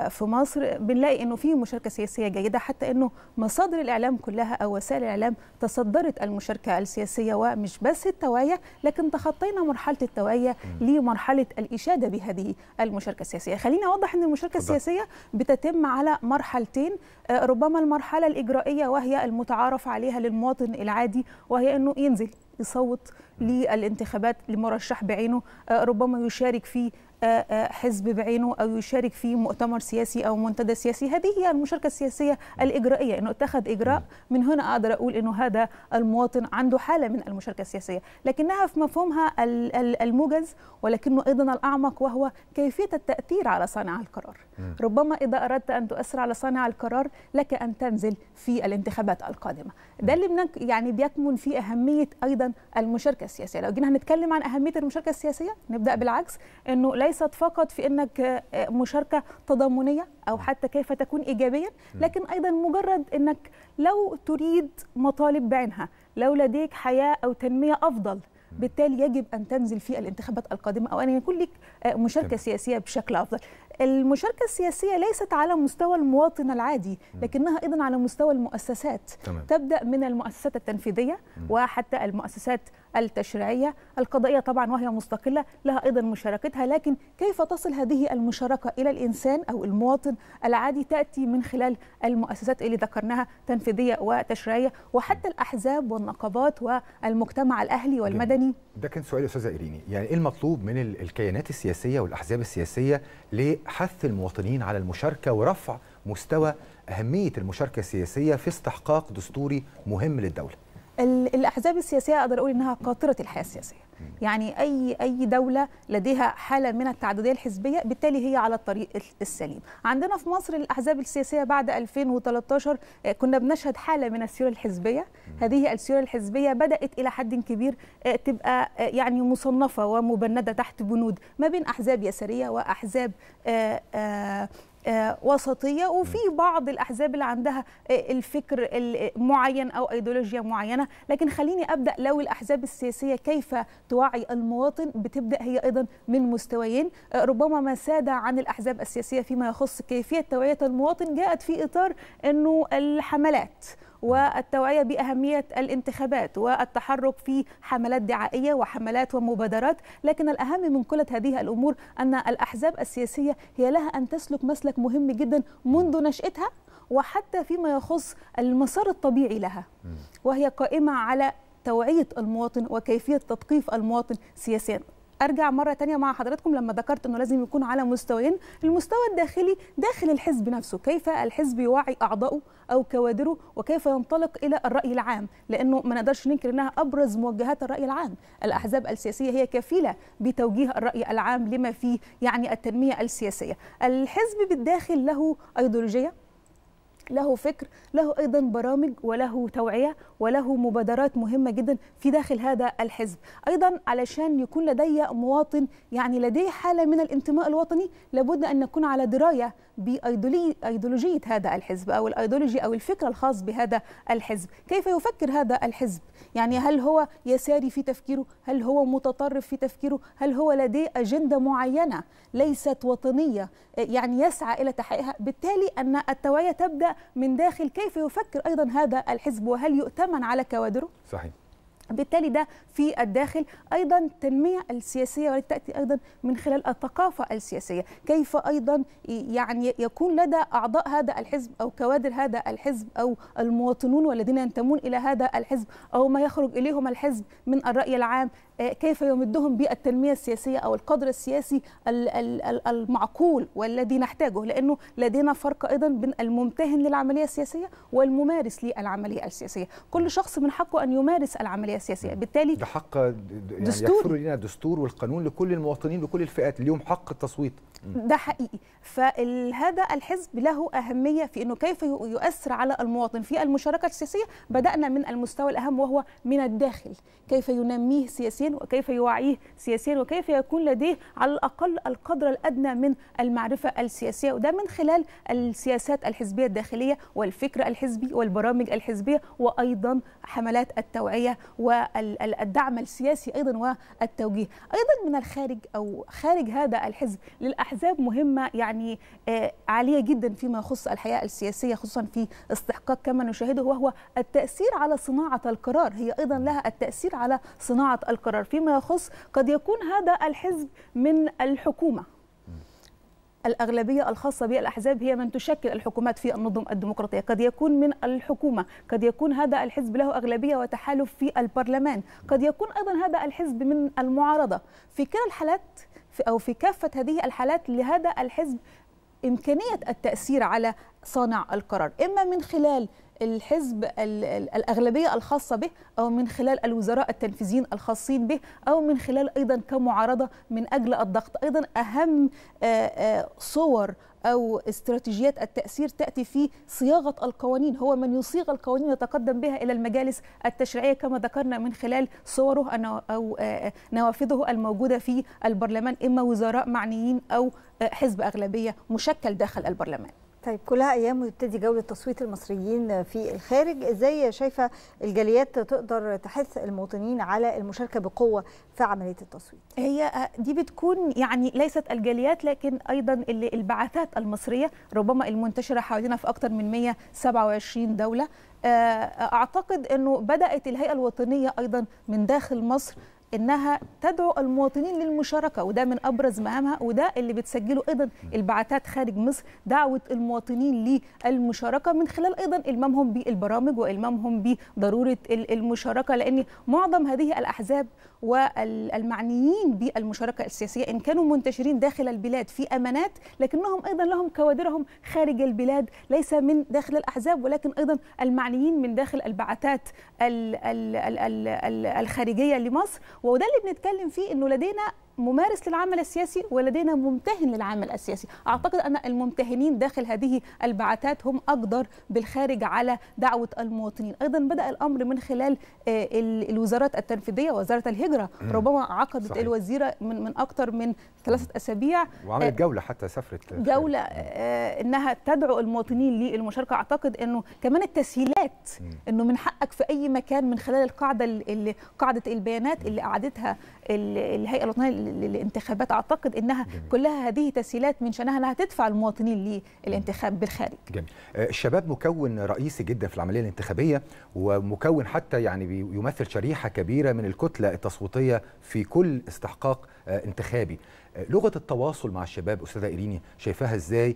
في مصر بنلاقي أنه في مشاركة سياسية جيدة حتى أنه مصادر الإعلام كلها أو وسائل الإعلام تصدرت المشاركة السياسية ومش بس التوعية لكن تخطينا مرحلة التوعية لمرحلة الإشادة بهذه المشاركة السياسية. خليني أوضح أن المشاركة السياسية بتتم على مرحلتين ربما المرحلة الإجرائية وهي المتعارف عليها للمواطن العادي وهي أنه ينزل يصوت للانتخابات لمرشح بعينه ربما يشارك في حزب بعينه أو يشارك في مؤتمر سياسي أو منتدى سياسي. هذه هي المشاركة السياسية الإجرائية. إنه اتخذ إجراء من هنا أقدر أقول إنه هذا المواطن عنده حالة من المشاركة السياسية. لكنها في مفهومها الموجز ولكنه أيضا الأعمق وهو كيفية التأثير على صانع القرار. ربما إذا أردت أن تؤثر على صانع القرار لك أن تنزل في الانتخابات القادمة. ده اللي يعني بيكمن في أهمية أيضا المشاركة السياسية. لو جينا هنتكلم عن أهمية المشاركة السياسية نبدأ بالعكس إنه ليست فقط في إنك مشاركة تضامنية أو حتى كيف تكون ايجابيا لكن أيضا مجرد إنك لو تريد مطالب بعينها لو لديك حياة أو تنمية أفضل بالتالي يجب أن تنزل في الانتخابات القادمة أو أن يكون لك مشاركة سياسية بشكل أفضل. المشاركة السياسية ليست على مستوى المواطن العادي لكنها أيضا على مستوى المؤسسات. تمام. تبدأ من المؤسسات التنفيذية وحتى المؤسسات التشريعية. القضائية طبعا وهي مستقلة لها أيضا مشاركتها لكن كيف تصل هذه المشاركة إلى الإنسان أو المواطن العادي تأتي من خلال المؤسسات اللي ذكرناها تنفيذية وتشريعية وحتى الأحزاب والنقابات والمجتمع الأهلي والمدني؟ ده كان سؤال أستاذة إيريني. يعني إيه المطلوب من الكيانات السياسية والأحزاب السياسية لحث المواطنين على المشاركة ورفع مستوى أهمية المشاركة السياسية في استحقاق دستوري مهم للدولة؟ الأحزاب السياسية أقدر أقول إنها قاطرة الحياة السياسية. يعني أي أي دولة لديها حالة من التعددية الحزبية بالتالي هي على الطريق السليم. عندنا في مصر الأحزاب السياسية بعد 2013 كنا بنشهد حالة من السيولة الحزبية. هذه السيولة الحزبية بدأت إلى حد كبير تبقى يعني مصنفة ومبندة تحت بنود ما بين أحزاب يسارية وأحزاب آه وسطية وفي بعض الأحزاب اللي عندها آه الفكر معين أو ايديولوجيا معينة. لكن خليني أبدأ لو الأحزاب السياسية كيف توعي المواطن؟ بتبدأ هي أيضا من مستويين. آه ربما ما ساد عن الأحزاب السياسية فيما يخص كيفية توعية المواطن جاءت في إطار إنه الحملات. والتوعية بأهمية الانتخابات والتحرك في حملات دعائية وحملات ومبادرات لكن الأهم من كل هذه الأمور أن الأحزاب السياسية هي لها أن تسلك مسلك مهم جدا منذ نشأتها وحتى فيما يخص المسار الطبيعي لها وهي قائمة على توعية المواطن وكيفية تثقيف المواطن سياسيا. أرجع مرة تانية مع حضراتكم لما ذكرت إنه لازم يكون على مستويين. المستوى الداخلي داخل الحزب نفسه. كيف الحزب يوعي اعضائه أو كوادره؟ وكيف ينطلق إلى الرأي العام؟ لأنه ما نقدرش ننكر إنها أبرز موجهات الرأي العام. الأحزاب السياسية هي كفيلة بتوجيه الرأي العام لما فيه يعني التنمية السياسية. الحزب بالداخل له أيديولوجية له فكر له أيضا برامج وله توعية وله مبادرات مهمة جدا في داخل هذا الحزب. أيضا علشان يكون لدي مواطن يعني لديه حالة من الانتماء الوطني لابد أن نكون على دراية بايديولوجيه هذا الحزب أو الايديولوجي أو الفكر الخاص بهذا الحزب. كيف يفكر هذا الحزب؟ يعني هل هو يساري في تفكيره؟ هل هو متطرف في تفكيره؟ هل هو لديه أجندة معينة ليست وطنية؟ يعني يسعى إلى تحقيقها. بالتالي أن التوعية تبدأ من داخل. كيف يفكر أيضا هذا الحزب؟ وهل يؤتمن على كوادره؟ صحيح. بالتالي ده في الداخل. أيضا التنميه السياسية والتي تأتي أيضا من خلال الثقافة السياسية. كيف أيضا يعني يكون لدى أعضاء هذا الحزب أو كوادر هذا الحزب أو المواطنون والذين ينتمون إلى هذا الحزب أو ما يخرج إليهم الحزب من الرأي العام كيف يمدهم بالتنمية السياسية أو القدر السياسي المعقول والذي نحتاجه لأنه لدينا فرق أيضا بين الممتهن للعملية السياسية والممارس للعملية السياسية. كل شخص من حقه أن يمارس العملية السياسية. بالتالي ده حق يعني يغفر لنا الدستور والقانون لكل المواطنين لكل الفئات. اليوم حق التصويت. ده حقيقي. فهذا الحزب له أهمية في إنه كيف يؤثر على المواطن. في المشاركة السياسية بدأنا من المستوى الأهم وهو من الداخل. كيف ينميه سياسيا وكيف يوعيه سياسيا وكيف يكون لديه على الأقل القدر الأدنى من المعرفة السياسية. وده من خلال السياسات الحزبية الداخلية والفكر الحزبي والبرامج الحزبية وأيضا حملات التوعية والدعم السياسي أيضا والتوجيه. أيضا من الخارج أو خارج هذا الحزب للأحزاب مهمة يعني عالية جدا فيما يخص الحياة السياسية خصوصا في استحقاق كما نشاهده وهو التأثير على صناعة القرار. هي أيضا لها التأثير على صناعة القرار. فيما يخص قد يكون هذا الحزب من الحكومة. الأغلبية الخاصة بالأحزاب هي من تشكل الحكومات في النظم الديمقراطية. قد يكون من الحكومة. قد يكون هذا الحزب له أغلبية وتحالف في البرلمان. قد يكون أيضا هذا الحزب من المعارضة. في كلا الحالات أو في كافة هذه الحالات لهذا الحزب إمكانية التأثير على صانع القرار. إما من خلال الحزب الأغلبية الخاصة به أو من خلال الوزراء التنفيذيين الخاصين به أو من خلال أيضا كمعارضة من أجل الضغط. أيضا أهم صور أو استراتيجيات التأثير تأتي في صياغة القوانين. هو من يصيغ القوانين ويتقدم بها إلى المجالس التشريعية كما ذكرنا من خلال صوره أو نوافذه الموجودة في البرلمان إما وزراء معنيين أو حزب أغلبية مشكل داخل البرلمان. طيب كلها أيام وتبتدي جولة تصويت المصريين في الخارج. إزاي شايفة الجاليات تقدر تحث المواطنين على المشاركة بقوة في عملية التصويت؟ هي دي بتكون يعني ليست الجاليات لكن أيضا البعثات المصرية ربما المنتشرة حوالينا في أكثر من 127 دولة. أعتقد إنه بدأت الهيئة الوطنية أيضا من داخل مصر إنها تدعو المواطنين للمشاركة وده من أبرز مهامها وده اللي بتسجله أيضا البعثات خارج مصر دعوة المواطنين للمشاركة من خلال أيضا إلمامهم بالبرامج وإلمامهم بضرورة المشاركة لأن معظم هذه الأحزاب والمعنيين بالمشاركة السياسية إن كانوا منتشرين داخل البلاد في أمانات لكنهم أيضا لهم كوادرهم خارج البلاد ليس من داخل الأحزاب ولكن أيضا المعنيين من داخل البعثات الخارجية لمصر. وده اللي بنتكلم فيه إنه لدينا ممارس للعمل السياسي ولدينا ممتهن للعمل السياسي. أعتقد أن الممتهنين داخل هذه البعثات هم أقدر بالخارج على دعوة المواطنين. أيضا بدأ الأمر من خلال الوزارات التنفيذية وزارة الهجرة. ربما عقدت صحيح. الوزيرة من, من أكثر من ثلاثة أسابيع وعملت جولة حتى سافرت جولة أنها تدعو المواطنين للمشاركة. أعتقد أنه كمان التسهيلات أنه من حقك في أي مكان من خلال القاعدة اللي قاعدة البيانات اللي أعدتها الهيئة الوطنية للانتخابات أعتقد إنها جميل. كلها هذه تسهيلات من شأنها إنها تدفع المواطنين للانتخاب بالخارج. جميل. الشباب مكون رئيسي جدا في العملية الانتخابية ومكون حتى يعني يمثل شريحة كبيرة من الكتلة التصويتية في كل استحقاق انتخابي. لغة التواصل مع الشباب أستاذة إيريني شايفاها إزاي؟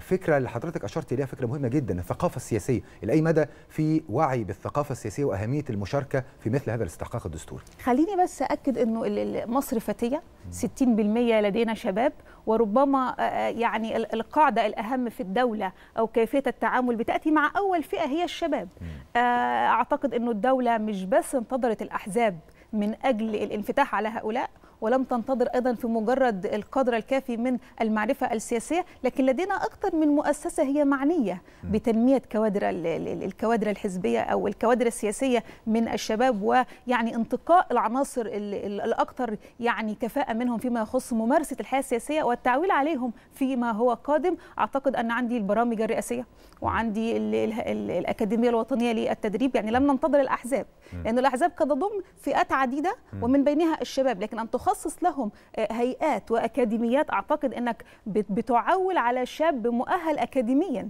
فكرة اللي حضرتك اشرت إليها فكرة مهمة جدا الثقافة السياسية. لاي مدى في وعي بالثقافة السياسية وأهمية المشاركة في مثل هذا الاستحقاق الدستوري؟ خليني بس أكد إنه مصر فتيه 60% لدينا شباب وربما يعني القاعدة الأهم في الدولة أو كيفية التعامل بتأتي مع أول فئة هي الشباب. أعتقد إنه الدولة مش بس انتظرت الأحزاب من أجل الانفتاح على هؤلاء ولم تنتظر أيضا في مجرد القدر الكافي من المعرفة السياسية لكن لدينا أكثر من مؤسسة هي معنية بتنمية كوادر الكوادر الحزبية أو الكوادر السياسية من الشباب ويعني انتقاء العناصر الأكثر يعني كفاءة منهم فيما يخص ممارسة الحياة السياسية والتعويل عليهم فيما هو قادم. أعتقد أن عندي البرامج الرئاسية وعندي ال ال ال الأكاديمية الوطنية للتدريب. يعني لم ننتظر الأحزاب لأن الأحزاب قد تضم فئات عديدة ومن بينها الشباب لكن أن تخصص لهم هيئات وأكاديميات أعتقد إنك بتعول على شاب مؤهل اكاديميا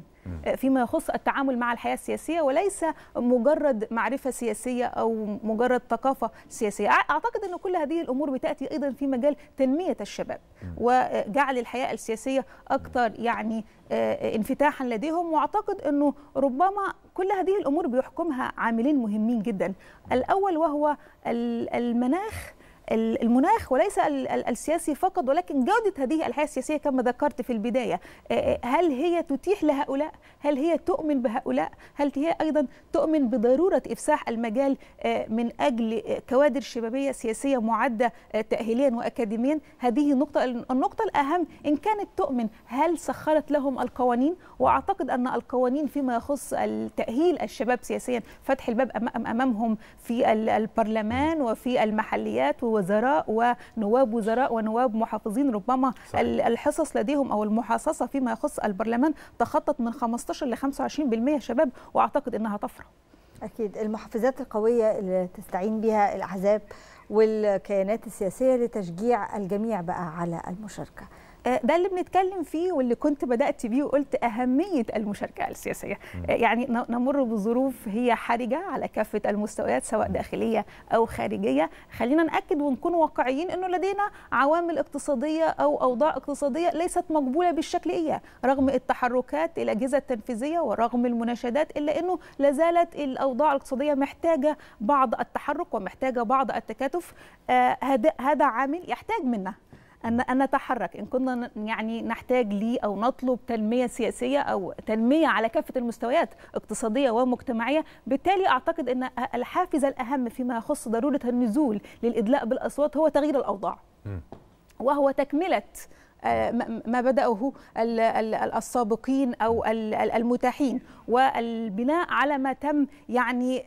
فيما يخص التعامل مع الحياة السياسية وليس مجرد معرفة سياسية أو مجرد ثقافة سياسية. أعتقد إن كل هذه الأمور بتأتي أيضا في مجال تنمية الشباب وجعل الحياة السياسية أكثر يعني انفتاحا لديهم. وأعتقد إنه ربما كل هذه الأمور بيحكمها عاملين مهمين جدا. الأول وهو المناخ المناخ وليس السياسي فقط ولكن جودة هذه الحياة السياسية كما ذكرت في البداية. هل هي تتيح لهؤلاء؟ هل هي تؤمن بهؤلاء؟ هل هي أيضا تؤمن بضرورة إفساح المجال من أجل كوادر شبابية سياسية معدة تأهيليا وأكاديميا؟ هذه النقطة النقطة الأهم إن كانت تؤمن هل سخرت لهم القوانين؟ وأعتقد أن القوانين فيما يخص التأهيل الشباب سياسيا فتح الباب أمامهم في البرلمان وفي المحليات وزراء ونواب وزراء ونواب محافظين ربما صحيح. الحصص لديهم أو المحاصصة فيما يخص البرلمان تخطط من 15 ل 25% شباب وأعتقد إنها طفرة. أكيد المحفزات القوية اللي تستعين بها الأحزاب والكيانات السياسية لتشجيع الجميع بقى على المشاركة. ده اللي بنتكلم فيه واللي كنت بدأت بيه وقلت أهمية المشاركة السياسية. يعني نمر بظروف هي حرجة على كافة المستويات سواء داخلية أو خارجية. خلينا نأكد ونكون واقعيين إنه لدينا عوامل اقتصادية أو أوضاع اقتصادية ليست مقبولة بالشكل إيه رغم التحركات الأجهزة التنفيذية ورغم المناشدات إلا إنه لازالت الأوضاع الاقتصادية محتاجة بعض التحرك ومحتاجة بعض التكاتف. آه هذا عامل يحتاج منا. أن أن نتحرك. إن كنا يعني نحتاج لي أو نطلب تنمية سياسية أو تنمية على كافة المستويات اقتصادية ومجتمعية. بالتالي أعتقد إن الحافز الأهم فيما يخص ضرورة النزول للإدلاء بالأصوات هو تغيير الأوضاع. وهو تكملة ما بدأه السابقين أو المتاحين. والبناء على ما تم يعني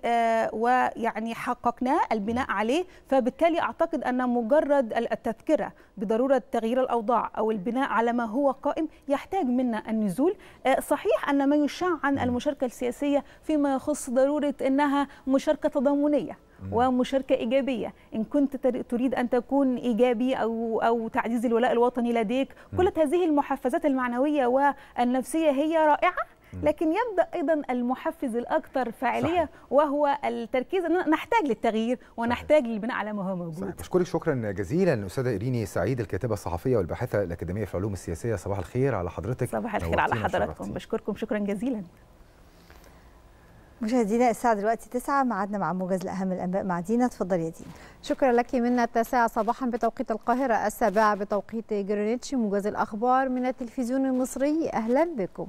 ويعني حققناه البناء عليه. فبالتالي أعتقد أن مجرد التذكرة بضرورة تغيير الأوضاع أو البناء على ما هو قائم يحتاج منا النزول صحيح أن ما يشاع عن المشاركة السياسية فيما يخص ضرورة أنها مشاركة تضامنية ومشاركة إيجابية. إن كنت تريد أن تكون إيجابي أو أو تعزيز الولاء الوطني لديك. كل هذه المحفزات المعنوية والنفسية هي رائعة. لكن يبدأ أيضا المحفز الأكثر فاعلية صحيح. وهو التركيز إن نحتاج للتغيير ونحتاج للبناء على ما هو موجود بشكرك شكرا جزيلا أستاذة إيريني سعيد الكاتبة الصحفية والباحثة الأكاديمية في العلوم السياسية. صباح الخير على حضرتك. صباح الخير على حضراتكم. بشكركم شكرا جزيلا. مشاهدينا الساعة دلوقتي 9 معادنا مع موجز لأهم الأنباء مع دينا اتفضلي يا دينا. شكرا لك من التاسعة صباحا بتوقيت القاهرة السابعة بتوقيت جرينتش موجز الأخبار من التلفزيون المصري. أهلا بكم.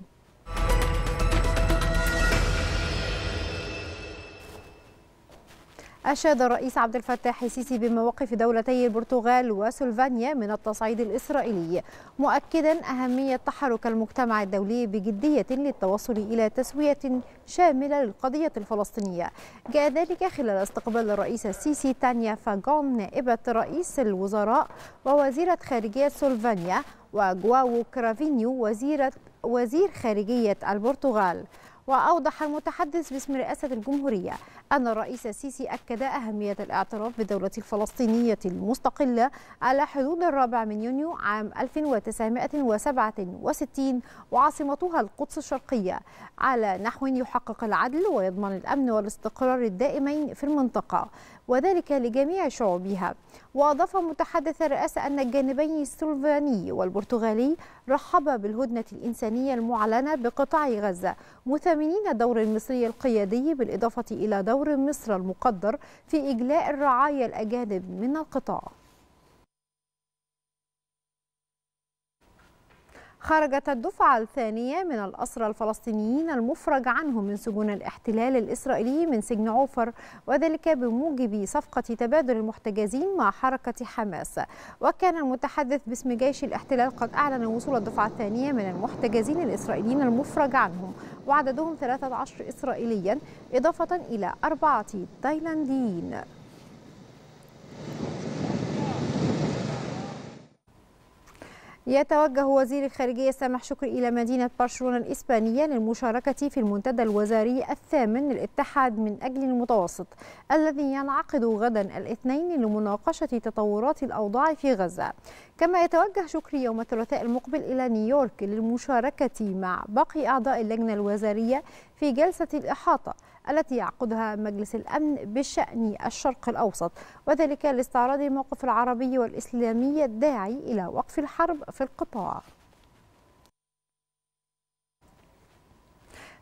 أشاد الرئيس عبد الفتاح السيسي بمواقف دولتي البرتغال وسلفانيا من التصعيد الإسرائيلي مؤكدا أهمية تحرك المجتمع الدولي بجدية للتوصل إلى تسوية شاملة للقضية الفلسطينية. جاء ذلك خلال استقبال الرئيس السيسي تانيا فاغون نائبة رئيس الوزراء ووزيرة خارجية سلفانيا وجواو كرافينيو وزيرة وزير خارجية البرتغال وأوضح المتحدث باسم رئاسة الجمهورية أن الرئيس السيسي أكد أهمية الاعتراف بالدولة الفلسطينية المستقلة على حدود الرابع من يونيو عام 1967 وعاصمتها القدس الشرقية على نحو يحقق العدل ويضمن الأمن والاستقرار الدائمين في المنطقة. وذلك لجميع شعوبها. وأضاف متحدث الرئاسة أن الجانبين السلفاني والبرتغالي رحبا بالهدنة الإنسانية المعلنة بقطاع غزة مثمنين الدور المصري القيادي بالإضافة إلى دور مصر المقدر في إجلاء الرعايا الأجانب من القطاع. خرجت الدفعة الثانية من الأسرى الفلسطينيين المفرج عنهم من سجون الاحتلال الإسرائيلي من سجن عوفر وذلك بموجب صفقة تبادل المحتجزين مع حركة حماس. وكان المتحدث باسم جيش الاحتلال قد أعلن وصول الدفعة الثانية من المحتجزين الإسرائيليين المفرج عنهم وعددهم 13 إسرائيليا إضافة إلى أربعة تايلانديين. يتوجه وزير الخارجية سامح شكري إلى مدينة برشلونة الإسبانية للمشاركة في المنتدى الوزاري الثامن للاتحاد من أجل المتوسط الذي ينعقد غدا الاثنين لمناقشة تطورات الأوضاع في غزة. كما يتوجه شكري يوم الثلاثاء المقبل إلى نيويورك للمشاركة مع باقي أعضاء اللجنة الوزارية في جلسة الإحاطة. التي يعقدها مجلس الأمن بشأن الشرق الأوسط وذلك لاستعراض الموقف العربي والإسلامي الداعي إلى وقف الحرب في القطاع.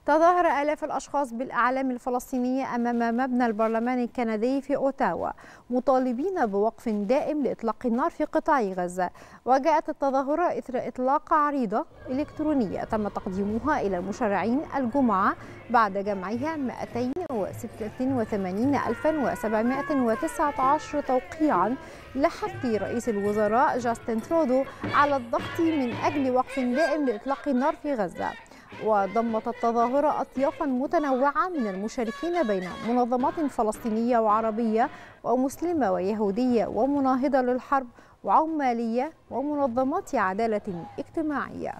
تظاهر آلاف الأشخاص بالأعلام الفلسطينية أمام مبنى البرلمان الكندي في أوتاوا مطالبين بوقف دائم لإطلاق النار في قطاع غزة. وجاءت التظاهرة إثر إطلاق عريضة إلكترونية تم تقديمها إلى المشرعين الجمعة بعد جمعها 286719 توقيعا لحث رئيس الوزراء جاستن ترودو على الضغط من أجل وقف دائم لإطلاق النار في غزة. وضمت التظاهرة أطيافا متنوعة من المشاركين بين منظمات فلسطينية وعربية ومسلمة ويهودية ومناهضة للحرب وعمالية ومنظمات عدالة اجتماعية.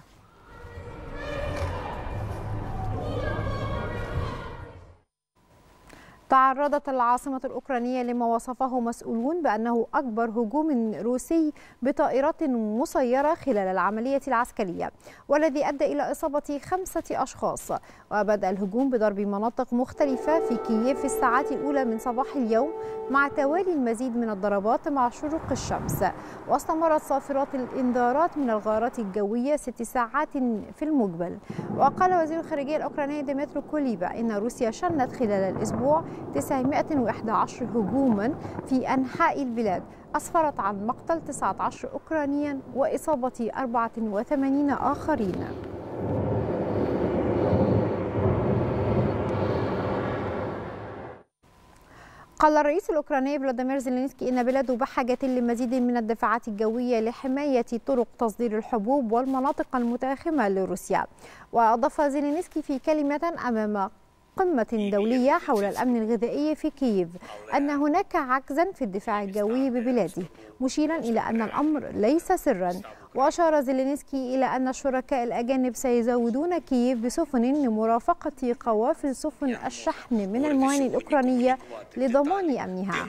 تعرضت العاصمة الأوكرانية لما وصفه مسؤولون بأنه أكبر هجوم روسي بطائرات مسيرة خلال العملية العسكرية والذي أدى إلى إصابة خمسة أشخاص. وبدأ الهجوم بضرب مناطق مختلفة في كييف في الساعات الأولى من صباح اليوم مع توالي المزيد من الضربات مع شروق الشمس. واستمرت صافرات الإنذارات من الغارات الجوية ست ساعات في المقبل وقال وزير الخارجية الأوكراني ديمترو كوليبا إن روسيا شنت خلال الأسبوع 911 هجوما في أنحاء البلاد. أسفرت عن مقتل 19 أوكرانيا وإصابة 84 آخرين. قال الرئيس الأوكراني فلاديمير زيلينسكي إن بلاده بحاجة لمزيد من الدفاعات الجوية لحماية طرق تصدير الحبوب والمناطق المتاخمة لروسيا. وأضاف زيلينسكي في كلمة أمام قمة دولية حول الأمن الغذائي في كييف أن هناك عجزا في الدفاع الجوي ببلاده مشيرا إلى أن الأمر ليس سرا. وأشار زيلينسكي إلى أن الشركاء الأجانب سيزودون كييف بسفن لمرافقة قوافل سفن الشحن من الموانئ الأوكرانية لضمان أمنها.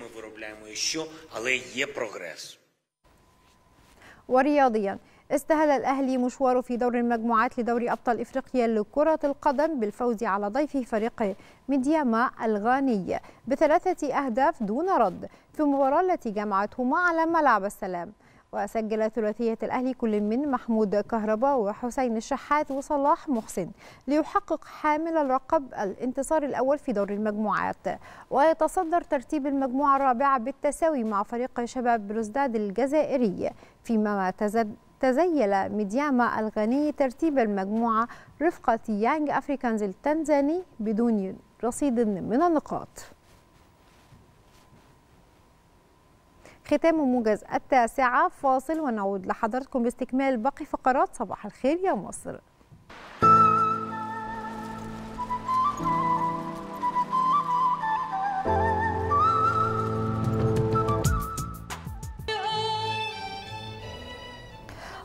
ورياضيا استهل الأهلي مشواره في دور المجموعات لدوري أبطال إفريقيا لكرة القدم بالفوز على ضيفه فريق ميدياما الغاني بثلاثة أهداف دون رد في المباراة التي جمعتهما على ملعب السلام. وسجل ثلاثية الأهلي كل من محمود كهربا وحسين الشحات وصلاح محسن ليحقق حامل اللقب الانتصار الأول في دور المجموعات. ويتصدر ترتيب المجموعة الرابعة بالتساوي مع فريق شباب بلوزداد الجزائري. فيما تذيل ميدياما الغاني ترتيب المجموعة رفقة يانج أفريكانز التنزاني بدون رصيد من النقاط. ختام موجز التاسعة. فاصل ونعود لحضراتكم باستكمال باقي فقرات صباح الخير يا مصر.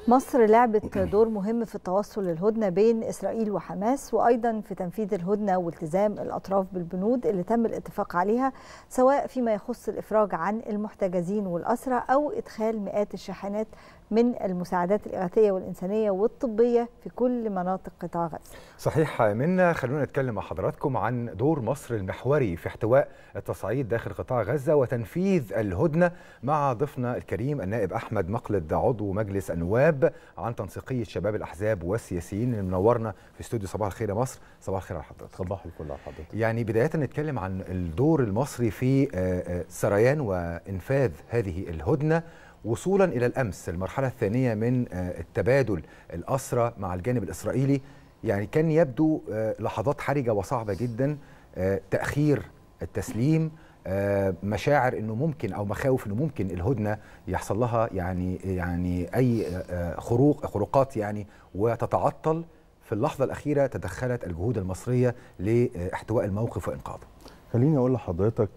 مصر لعبت دور مهم في التوصل للهدنه بين إسرائيل وحماس وأيضا في تنفيذ الهدنة والتزام الأطراف بالبنود اللي تم الاتفاق عليها سواء فيما يخص الإفراج عن المحتجزين والأسرى أو إدخال مئات الشاحنات من المساعدات الإغاثية والإنسانية والطبية في كل مناطق قطاع غزة. صحيح منا خلونا نتكلم مع حضراتكم عن دور مصر المحوري في احتواء التصعيد داخل قطاع غزة وتنفيذ الهدنة مع ضيفنا الكريم النائب أحمد مقلد عضو مجلس النواب عن تنسيقية شباب الأحزاب والسياسيين اللي منورنا في استوديو صباح الخير يا مصر. صباح الخير على حضرتك. صباح الفل على حضرتك. يعني بداية نتكلم عن الدور المصري في سريان وإنفاذ هذه الهدنة. وصولا إلى الأمس المرحلة الثانية من التبادل الأسرى مع الجانب الإسرائيلي يعني كان يبدو لحظات حرجة وصعبة جدا تأخير التسليم مشاعر إنه ممكن أو مخاوف إنه ممكن الهدنة يحصل لها يعني يعني أي خروق خروقات يعني وتتعطل في اللحظة الأخيرة تدخلت الجهود المصرية لإحتواء الموقف وإنقاذه. خليني أقول لحضرتك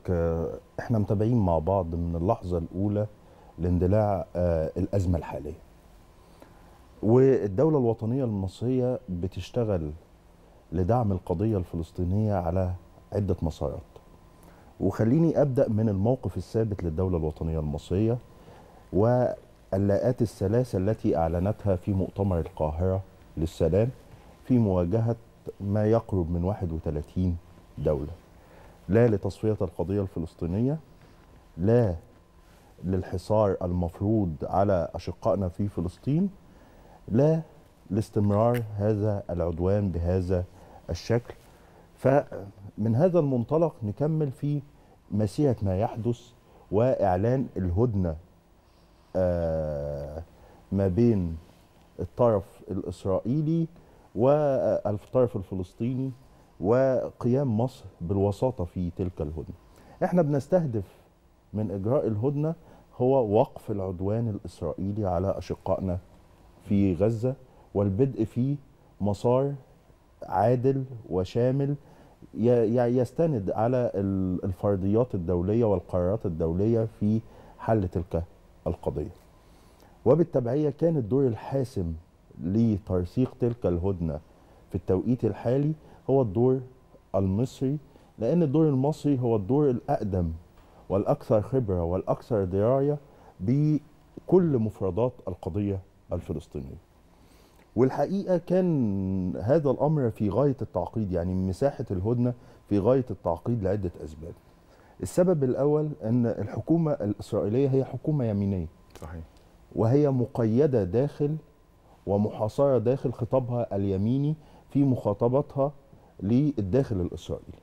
إحنا متابعين مع بعض من اللحظة الأولى لاندلاع الأزمة الحالية. والدولة الوطنية المصرية بتشتغل لدعم القضية الفلسطينية على عدة مسارات. وخليني أبدأ من الموقف الثابت للدولة الوطنية المصرية واللاءات الثلاثة التي أعلنتها في مؤتمر القاهرة للسلام في مواجهة ما يقرب من 31 دولة. لا لتصفية القضية الفلسطينية لا للحصار المفروض على أشقائنا في فلسطين لا لاستمرار هذا العدوان بهذا الشكل. فمن هذا المنطلق نكمل في مسيرة ما يحدث وإعلان الهدنة ما بين الطرف الإسرائيلي والطرف الفلسطيني وقيام مصر بالوساطة في تلك الهدنة. إحنا بنستهدف من إجراء الهدنة هو وقف العدوان الإسرائيلي على أشقائنا في غزة والبدء في مسار عادل وشامل يستند على الفرضيات الدولية والقرارات الدولية في حل تلك القضية. وبالتبعية كان الدور الحاسم لترسيخ تلك الهدنة في التوقيت الحالي هو الدور المصري لأن الدور المصري هو الدور الأقدم والأكثر خبرة والأكثر دراية بكل مفردات القضية الفلسطينية والحقيقة كان هذا الأمر في غاية التعقيد يعني مساحة الهدنة في غاية التعقيد لعدة أسباب. السبب الأول أن الحكومة الإسرائيلية هي حكومة يمينية. صحيح. وهي مقيدة داخل ومحاصرة داخل خطابها اليميني في مخاطبتها للداخل الإسرائيلي.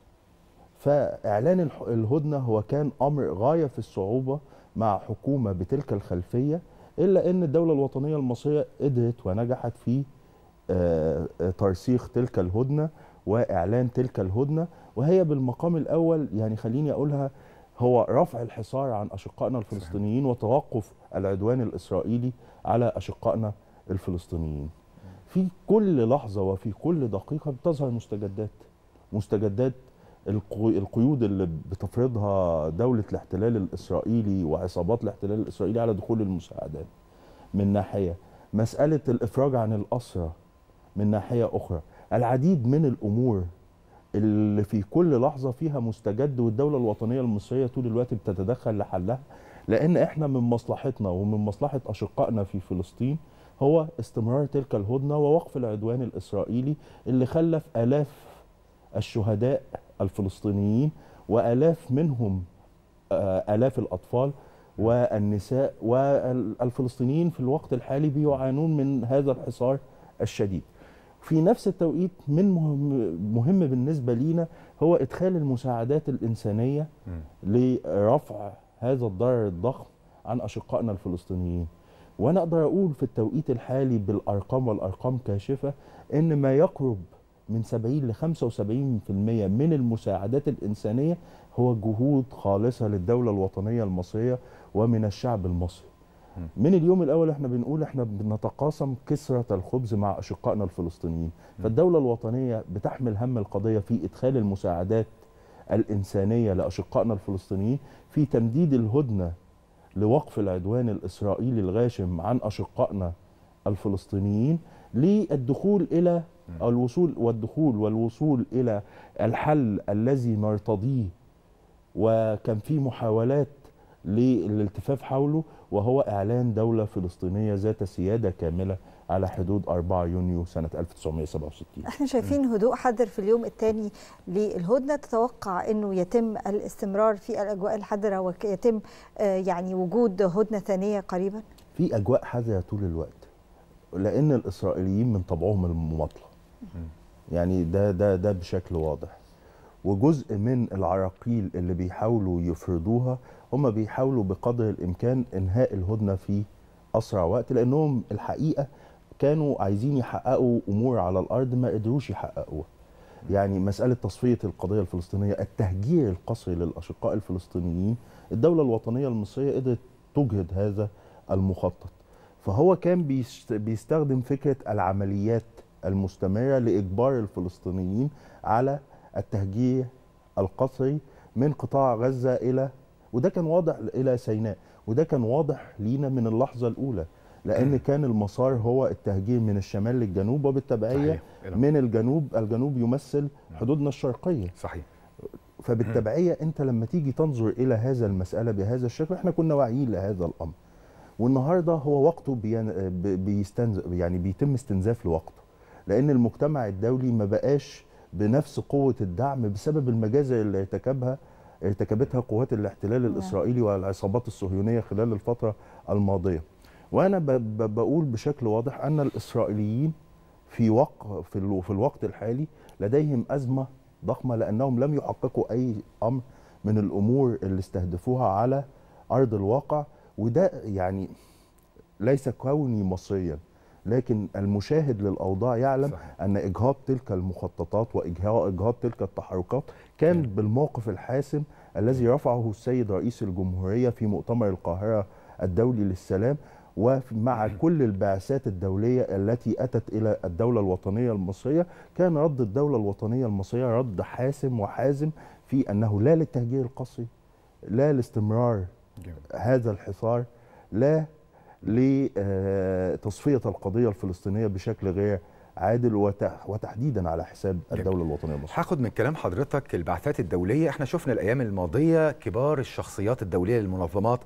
فإعلان الهدنة هو كان أمر غاية في الصعوبة مع حكومة بتلك الخلفية إلا إن الدولة الوطنية المصرية قدرت ونجحت في ترسيخ تلك الهدنة وإعلان تلك الهدنة وهي بالمقام الأول يعني خليني أقولها هو رفع الحصار عن أشقائنا الفلسطينيين وتوقف العدوان الإسرائيلي على أشقائنا الفلسطينيين. في كل لحظة وفي كل دقيقة بتظهر مستجدات مستجدات القيود اللي بتفرضها دولة الاحتلال الإسرائيلي وعصابات الاحتلال الإسرائيلي على دخول المساعدات من ناحية مسألة الإفراج عن الأسرى من ناحية أخرى العديد من الأمور اللي في كل لحظة فيها مستجد والدولة الوطنية المصرية طول الوقت بتتدخل لحلها لأن إحنا من مصلحتنا ومن مصلحة أشقائنا في فلسطين هو استمرار تلك الهدنة ووقف العدوان الإسرائيلي اللي خلف آلاف الشهداء الفلسطينيين وآلاف منهم آلاف الأطفال والنساء والفلسطينيين في الوقت الحالي بيعانون من هذا الحصار الشديد. في نفس التوقيت من مهم بالنسبة لينا هو إدخال المساعدات الإنسانية لرفع هذا الضرر الضخم عن أشقائنا الفلسطينيين. وأنا أقدر أقول في التوقيت الحالي بالأرقام والأرقام كاشفة إن ما يقرب من 70 ل 75% من المساعدات الإنسانية هو جهود خالصة للدولة الوطنية المصرية ومن الشعب المصري. من اليوم الأول إحنا بنقول إحنا بنتقاسم كسرة الخبز مع أشقائنا الفلسطينيين. فالدولة الوطنية بتحمل هم القضية في إدخال المساعدات الإنسانية لأشقائنا الفلسطينيين في تمديد الهدنة لوقف العدوان الإسرائيلي الغاشم عن أشقائنا الفلسطينيين للدخول إلى الوصول والدخول والوصول إلى الحل الذي نرتضيه وكان في محاولات للالتفاف حوله وهو إعلان دولة فلسطينية ذات سيادة كاملة على حدود 4 يونيو سنة 1967 إحنا شايفين هدوء حذر في اليوم الثاني للهدنة. تتوقع إنه يتم الاستمرار في الأجواء الحذرة ويتم يعني وجود هدنة ثانية قريبا؟ في أجواء حذرة طول الوقت لأن الإسرائيليين من طبعهم المماطلة. يعني ده ده ده بشكل واضح. وجزء من العراقيل اللي بيحاولوا يفرضوها هم بيحاولوا بقدر الإمكان إنهاء الهدنة في أسرع وقت لأنهم الحقيقة كانوا عايزين يحققوا أمور على الأرض ما قدروش يحققوها. يعني مسألة تصفية القضية الفلسطينية التهجير القسري للأشقاء الفلسطينيين الدولة الوطنية المصرية قدرت تجهد هذا المخطط. فهو كان بيستخدم فكرة العمليات المستمرة لإجبار الفلسطينيين على التهجير القسري من قطاع غزة إلى وده كان واضح إلى سيناء وده كان واضح لينا من اللحظة الأولى لأن كان المسار هو التهجير من الشمال للجنوب وبالتبعية صحيح. من الجنوب الجنوب يمثل حدودنا الشرقية. صحيح. فبالتبعية أنت لما تيجي تنظر إلى هذا المسألة بهذا الشكل إحنا كنا واعيين لهذا الأمر. والنهاردة هو وقته بيستنز يعني بيتم استنزاف لوقته لأن المجتمع الدولي ما بقاش بنفس قوة الدعم بسبب المجازر اللي ارتكبها ارتكبتها قوات الاحتلال الإسرائيلي والعصابات الصهيونية خلال الفترة الماضية. وأنا بقول بشكل واضح أن الإسرائيليين في وق في, في الوقت الحالي لديهم أزمة ضخمة لأنهم لم يحققوا أي أمر من الأمور اللي استهدفوها على أرض الواقع وده يعني ليس كوني مصريا. لكن المشاهد للأوضاع يعلم صحيح. أن إجهاض تلك المخططات واجهاض تلك التحركات كان م. بالموقف الحاسم الذي رفعه السيد رئيس الجمهورية في مؤتمر القاهرة الدولي للسلام ومع كل البعثات الدولية التي أتت إلى الدولة الوطنية المصرية كان رد الدولة الوطنية المصرية رد حاسم وحازم في أنه لا للتهجير القسري لا لاستمرار هذا الحصار لا لتصفية القضية الفلسطينية بشكل غير عادل وتحديدا على حساب الدولة الوطنية المصرية. هاخد من كلام حضرتك البعثات الدولية، إحنا شفنا الأيام الماضية كبار الشخصيات الدولية للمنظمات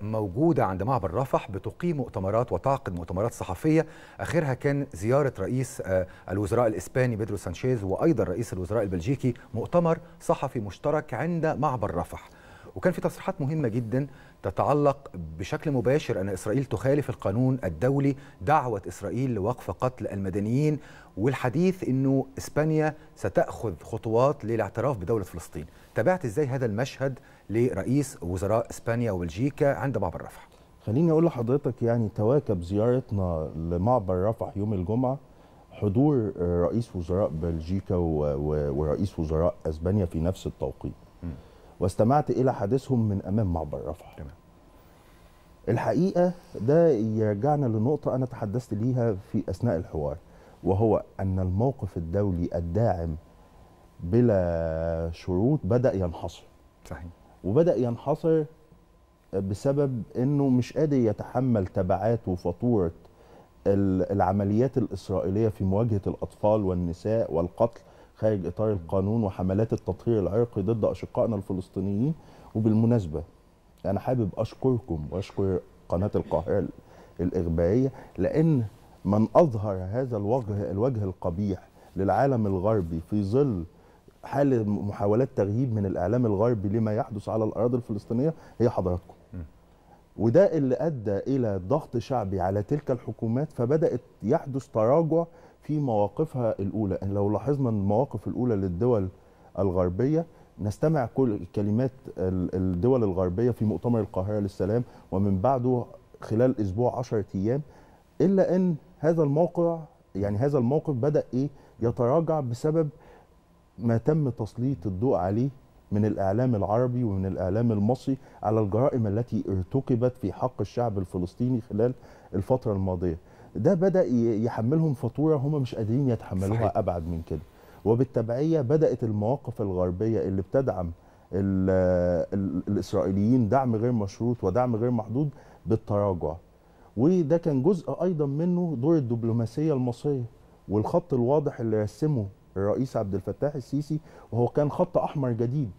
موجودة عند معبر رفح بتقيم مؤتمرات وتعقد مؤتمرات صحفية، آخرها كان زيارة رئيس الوزراء الإسباني بيدرو سانشيز وأيضا رئيس الوزراء البلجيكي مؤتمر صحفي مشترك عند معبر رفح. وكان في تصريحات مهمة جدا تتعلق بشكل مباشر أن إسرائيل تخالف القانون الدولي دعوة إسرائيل لوقف قتل المدنيين والحديث أنه إسبانيا ستأخذ خطوات للاعتراف بدولة فلسطين. تابعت إزاي هذا المشهد لرئيس وزراء إسبانيا وبلجيكا عند معبر رفح؟ خليني أقول لحضرتك يعني تواكب زيارتنا لمعبر رفح يوم الجمعة حضور رئيس وزراء بلجيكا ورئيس وزراء إسبانيا في نفس التوقيت. واستمعت إلى حديثهم من أمام معبر رفح الحقيقة ده يرجعنا لنقطة أنا تحدثت ليها في أثناء الحوار وهو أن الموقف الدولي الداعم بلا شروط بدأ ينحصر. صحيح. وبدأ ينحصر بسبب إنه مش قادر يتحمل تبعات وفاتورة العمليات الإسرائيلية في مواجهة الأطفال والنساء والقتل خارج إطار القانون وحملات التطهير العرقي ضد أشقائنا الفلسطينيين وبالمناسبة أنا حابب أشكركم وأشكر قناة القاهرة الاخباريه لأن من أظهر هذا الوجه الوجه القبيح للعالم الغربي في ظل حالة محاولات تغييب من الإعلام الغربي لما يحدث على الأراضي الفلسطينية هي حضراتكم. وده اللي أدى إلى ضغط شعبي على تلك الحكومات فبدأت يحدث تراجع في مواقفها الأولى. لو لاحظنا المواقف الأولى للدول الغربية نستمع كل كلمات الدول الغربية في مؤتمر القاهرة للسلام ومن بعده خلال أسبوع 10 أيام إلا إن هذا الموقع يعني هذا الموقف بدأ إيه؟ يتراجع بسبب ما تم تسليط الضوء عليه من الإعلام العربي ومن الإعلام المصري على الجرائم التي ارتكبت في حق الشعب الفلسطيني خلال الفترة الماضية. ده بدأ يحملهم فاتورة هم مش قادرين يتحملوها صحيح. أبعد من كده. وبالتبعية بدأت المواقف الغربية اللي بتدعم ال ال الإسرائيليين دعم غير مشروط ودعم غير محدود بالتراجع. وده كان جزء أيضا منه دور الدبلوماسية المصرية والخط الواضح اللي رسمه الرئيس عبد الفتاح السيسي وهو كان خط أحمر جديد.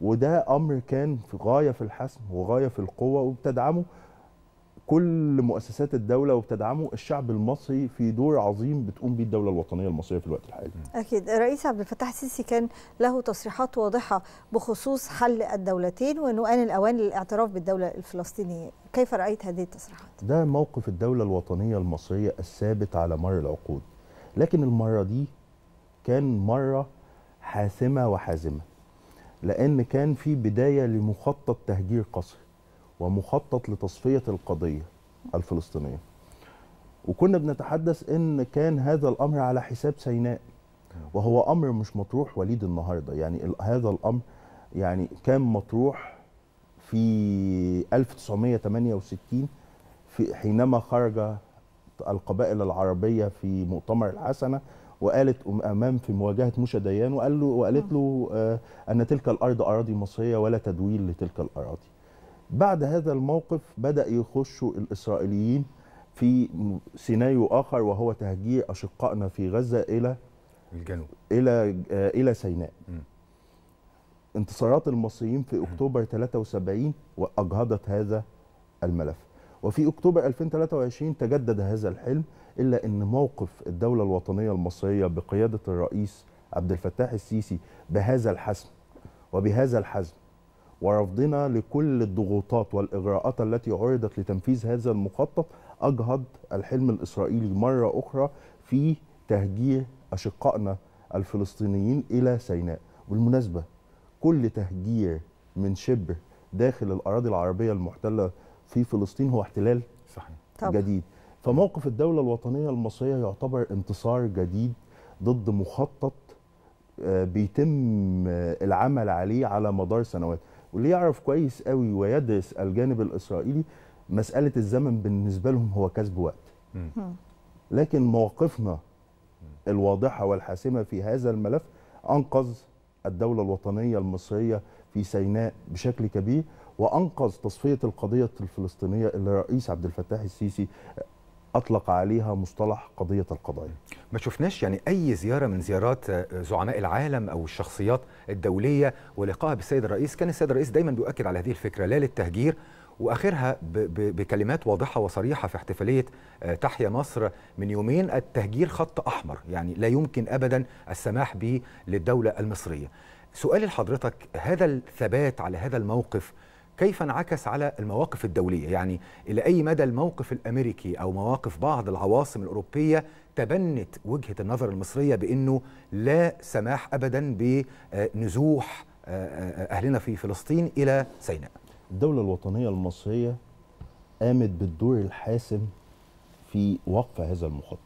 وده أمر كان في غاية في الحسم وغاية في القوة وبتدعمه. كل مؤسسات الدولة وبتدعمه الشعب المصري في دور عظيم بتقوم به الدولة الوطنية المصرية في الوقت الحالي. أكيد. الرئيس عبد الفتاح السيسي كان له تصريحات واضحة بخصوص حل الدولتين وأنه آن الأوان للاعتراف بالدولة الفلسطينية. كيف رأيت هذه التصريحات؟ ده موقف الدولة الوطنية المصرية الثابت على مر العقود. لكن المرة دي كان مرة حاسمة وحازمة لأن كان في بداية لمخطط تهجير قسري ومخطط لتصفية القضية الفلسطينية وكنا بنتحدث إن كان هذا الأمر على حساب سيناء وهو أمر مش مطروح وليد النهارده يعني هذا الأمر يعني كان مطروح في 1968 في حينما خرج القبائل العربية في مؤتمر الحسنة وقالت أمام في مواجهة موشى ديان وقال له وقالت له آه أن تلك الأرض أراضي مصرية ولا تدويل لتلك الأراضي. بعد هذا الموقف بدأ يخشوا الإسرائيليين في سيناريو آخر وهو تهجير أشقائنا في غزة إلى الجنوب إلى آه إلى سيناء. م. انتصارات المصريين في أكتوبر 73 وأجهضت هذا الملف. وفي أكتوبر 2023 تجدد هذا الحلم إلا إن موقف الدولة الوطنية المصرية بقيادة الرئيس عبد الفتاح السيسي بهذا الحسم وبهذا الحزم ورفضنا لكل الضغوطات والإغراءات التي عرضت لتنفيذ هذا المخطط أجهض الحلم الإسرائيلي مرة أخرى في تهجير أشقائنا الفلسطينيين إلى سيناء بالمناسبة كل تهجير من شبر داخل الأراضي العربية المحتلة في فلسطين هو احتلال صحيح. طبعا. جديد فموقف الدولة الوطنية المصرية يعتبر انتصار جديد ضد مخطط بيتم العمل عليه على مدار سنوات واللي يعرف كويس قوي ويدرس الجانب الإسرائيلي مسألة الزمن بالنسبة لهم هو كسب وقت. لكن مواقفنا الواضحة والحاسمة في هذا الملف أنقذ الدولة الوطنية المصرية في سيناء بشكل كبير وأنقذ تصفية القضية الفلسطينية اللي الرئيس عبد الفتاح السيسي أطلق عليها مصطلح قضية القضايا. ما شفناش يعني أي زيارة من زيارات زعماء العالم أو الشخصيات الدولية ولقائها بالسيد الرئيس كان السيد الرئيس دايما بيؤكد على هذه الفكرة لا للتهجير وآخرها بكلمات واضحة وصريحة في احتفالية تحيا مصر من يومين التهجير خط أحمر يعني لا يمكن ابدا السماح به للدولة المصرية. سؤالي لحضرتك هذا الثبات على هذا الموقف كيف انعكس على المواقف الدولية؟ يعني إلى أي مدى الموقف الأمريكي أو مواقف بعض العواصم الأوروبية تبنت وجهة النظر المصرية بأنه لا سماح ابدا بنزوح أهلنا في فلسطين إلى سيناء؟ الدولة الوطنية المصرية قامت بالدور الحاسم في وقف هذا المخطط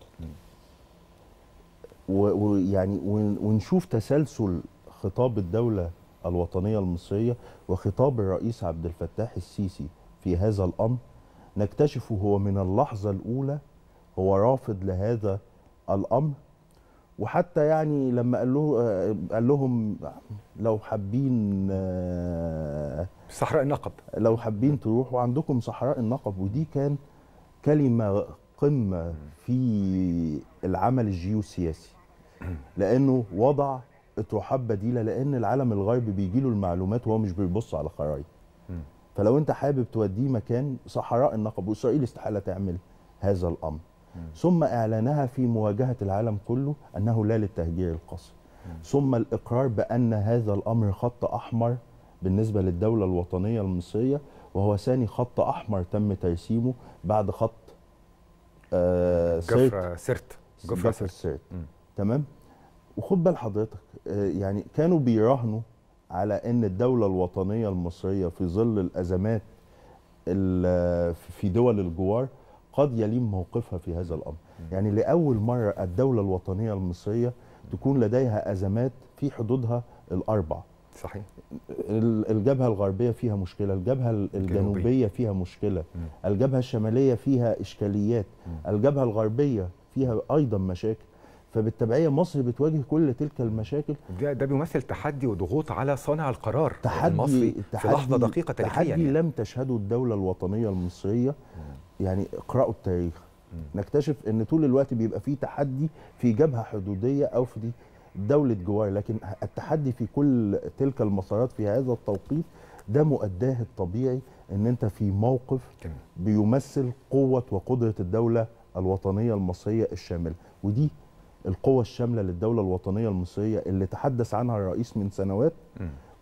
ويعني ونشوف تسلسل خطاب الدولة الوطنية المصرية وخطاب الرئيس عبد الفتاح السيسي في هذا الأمر. نكتشف هو من اللحظة الأولى هو رافض لهذا الأمر. وحتى يعني لما قال له قال لهم لو حابين صحراء النقب. لو حابين تروحوا عندكم صحراء النقب. ودي كان كلمة قمة في العمل الجيوسياسي. لأنه وضع اطروحات بديلة لأن العالم الغربي بيجي له المعلومات وهو مش بيبص على خرائط. فلو أنت حابب توديه مكان صحراء النقب وإسرائيل استحالة تعمل هذا الأمر. ثم إعلانها في مواجهة العالم كله أنه لا للتهجير القسري ثم الإقرار بأن هذا الأمر خط أحمر بالنسبة للدولة الوطنية المصرية وهو ثاني خط أحمر تم ترسيمه بعد خط آه جفر سرت جفر سرت, سرت. تمام؟ وخد بال حضرتك آه يعني كانوا بيراهنوا على إن الدولة الوطنية المصرية في ظل الأزمات في دول الجوار قد يلين موقفها في هذا الأمر. يعني لأول مرة الدولة الوطنية المصرية تكون لديها أزمات في حدودها الاربع صحيح. الجبهة الغربية فيها مشكلة الجبهة الجنوبية. فيها مشكلة. الجبهة الشمالية فيها إشكاليات. الجبهة الغربية فيها أيضا مشاكل. فبالتبعية مصر بتواجه كل تلك المشاكل. ده, ده بيمثل تحدي وضغوط على صانع القرار تحدي المصري تحدي في لحظة دقيقة تاريخيا تحدي يعني. لم تشهده الدولة الوطنية المصرية. يعني اقرأوا التاريخ. نكتشف إن طول الوقت بيبقى فيه تحدي في جبهة حدودية أو في دي دولة جوار لكن التحدي في كل تلك المسارات في هذا التوقيت ده مؤداه الطبيعي إن أنت في موقف بيمثل قوة وقدرة الدولة الوطنية المصرية الشاملة. ودي القوة الشاملة للدولة الوطنية المصرية اللي تحدث عنها الرئيس من سنوات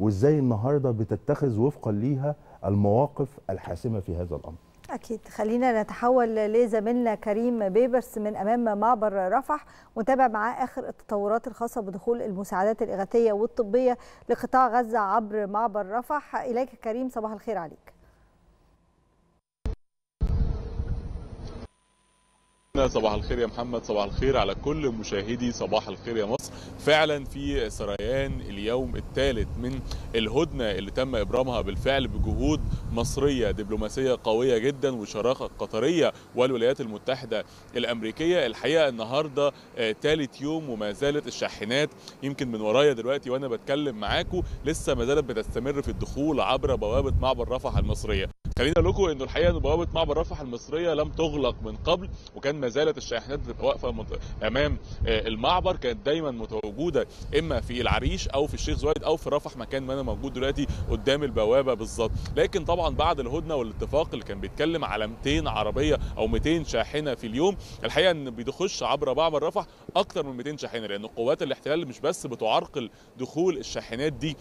وإزاي النهاردة بتتخذ وفقا ليها المواقف الحاسمة في هذا الأمر. أكيد. خلينا نتحول لزميلنا كريم بيبرس من أمام معبر رفح ونتابع معاه آخر التطورات الخاصة بدخول المساعدات الإغاثية والطبية لقطاع غزة عبر معبر رفح. إليك كريم صباح الخير عليك. صباح الخير يا محمد. صباح الخير على كل مشاهدي صباح الخير يا مصر. فعلا في سريان اليوم الثالث من الهدنة اللي تم إبرامها بالفعل بجهود مصرية دبلوماسية قوية جدا وشراكة قطرية والولايات المتحدة الأمريكية. الحقيقة النهاردة ثالث يوم وما زالت الشاحنات يمكن من ورايا دلوقتي وأنا بتكلم معاكم لسه ما زالت بتستمر في الدخول عبر بوابة معبر رفح المصرية. خلينا أقول لكم إنه الحقيقة ان بوابة معبر رفح المصرية لم تغلق من قبل وكان ما زالت الشاحنات بتبقى واقفه أمام المعبر كانت دايما متواجده إما في العريش أو في الشيخ زويد أو في رفح مكان ما أنا موجود دلوقتي قدام البوابة بالظبط. لكن طبعا بعد الهدنة والاتفاق اللي كان بيتكلم على 200 عربية أو 200 شاحنة في اليوم الحقيقة إن بيخش عبر معبر رفح أكتر من 200 شاحنة لأن قوات الاحتلال مش بس بتعرقل دخول الشاحنات دي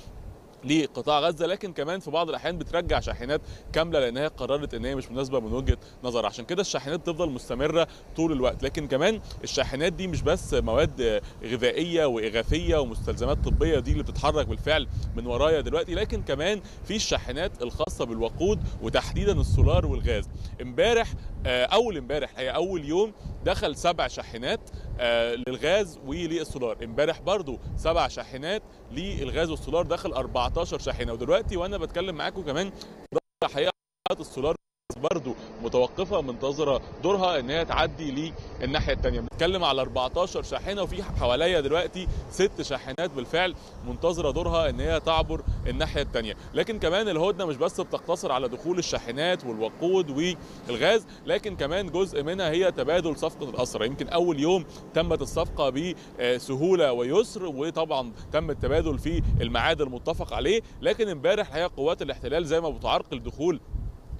لقطاع غزة لكن كمان في بعض الأحيان بترجع شاحنات كاملة لأن هي قررت إن هي مش مناسبة من وجهة نظر عشان كده الشاحنات بتفضل مستمرة طول الوقت. لكن كمان الشاحنات دي مش بس مواد غذائية وإغاثية ومستلزمات طبية دي اللي بتتحرك بالفعل من ورايا دلوقتي لكن كمان في الشاحنات الخاصة بالوقود وتحديدا السولار والغاز. امبارح أول امبارح هي أول يوم دخل سبع شاحنات للغاز وللسولار. امبارح برضو سبع شاحنات للغاز والسولار دخل 14 شاحنة. ودلوقتي وأنا بتكلم معاكم كمان حقيقه السولار برضو متوقفة منتظرة دورها إن هي تعدي للناحية التانية. بنتكلم على 14 شاحنة وفي حواليا دلوقتي ست شاحنات بالفعل منتظرة دورها إن هي تعبر الناحية التانية. لكن كمان الهدنة مش بس بتقتصر على دخول الشاحنات والوقود والغاز لكن كمان جزء منها هي تبادل صفقة الأسرى يمكن أول يوم تمت الصفقة بسهولة ويسر وطبعا تم التبادل في الميعاد المتفق عليه. لكن امبارح هي قوات الاحتلال زي ما بتعرقل دخول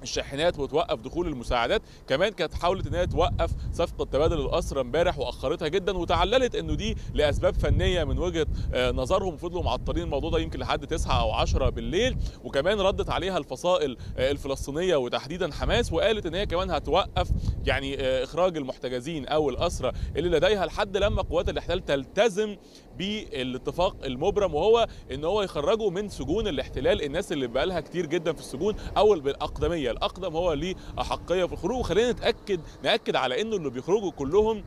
الشاحنات وتوقف دخول المساعدات. كمان كانت حاولت ان هي توقف صفقة تبادل الأسرى امبارح وأخرتها جدا وتعللت إنه دي لأسباب فنية من وجهة نظرهم. فضلوا معطلين الموضوع ده يمكن لحد 9 أو 10 بالليل. وكمان ردت عليها الفصائل الفلسطينية وتحديدا حماس وقالت إن هي كمان هتوقف يعني إخراج المحتجزين أو الأسرى اللي لديها لحد لما قوات الإحتلال تلتزم بالاتفاق المبرم وهو إن هو يخرجوا من سجون الاحتلال. الناس اللي بقى لها كتير جدا في السجون أو بالاقدميه الأقدم هو ليه أحقية في الخروج. وخلينا نتأكد نأكد على إنه اللي بيخرجوا كلهم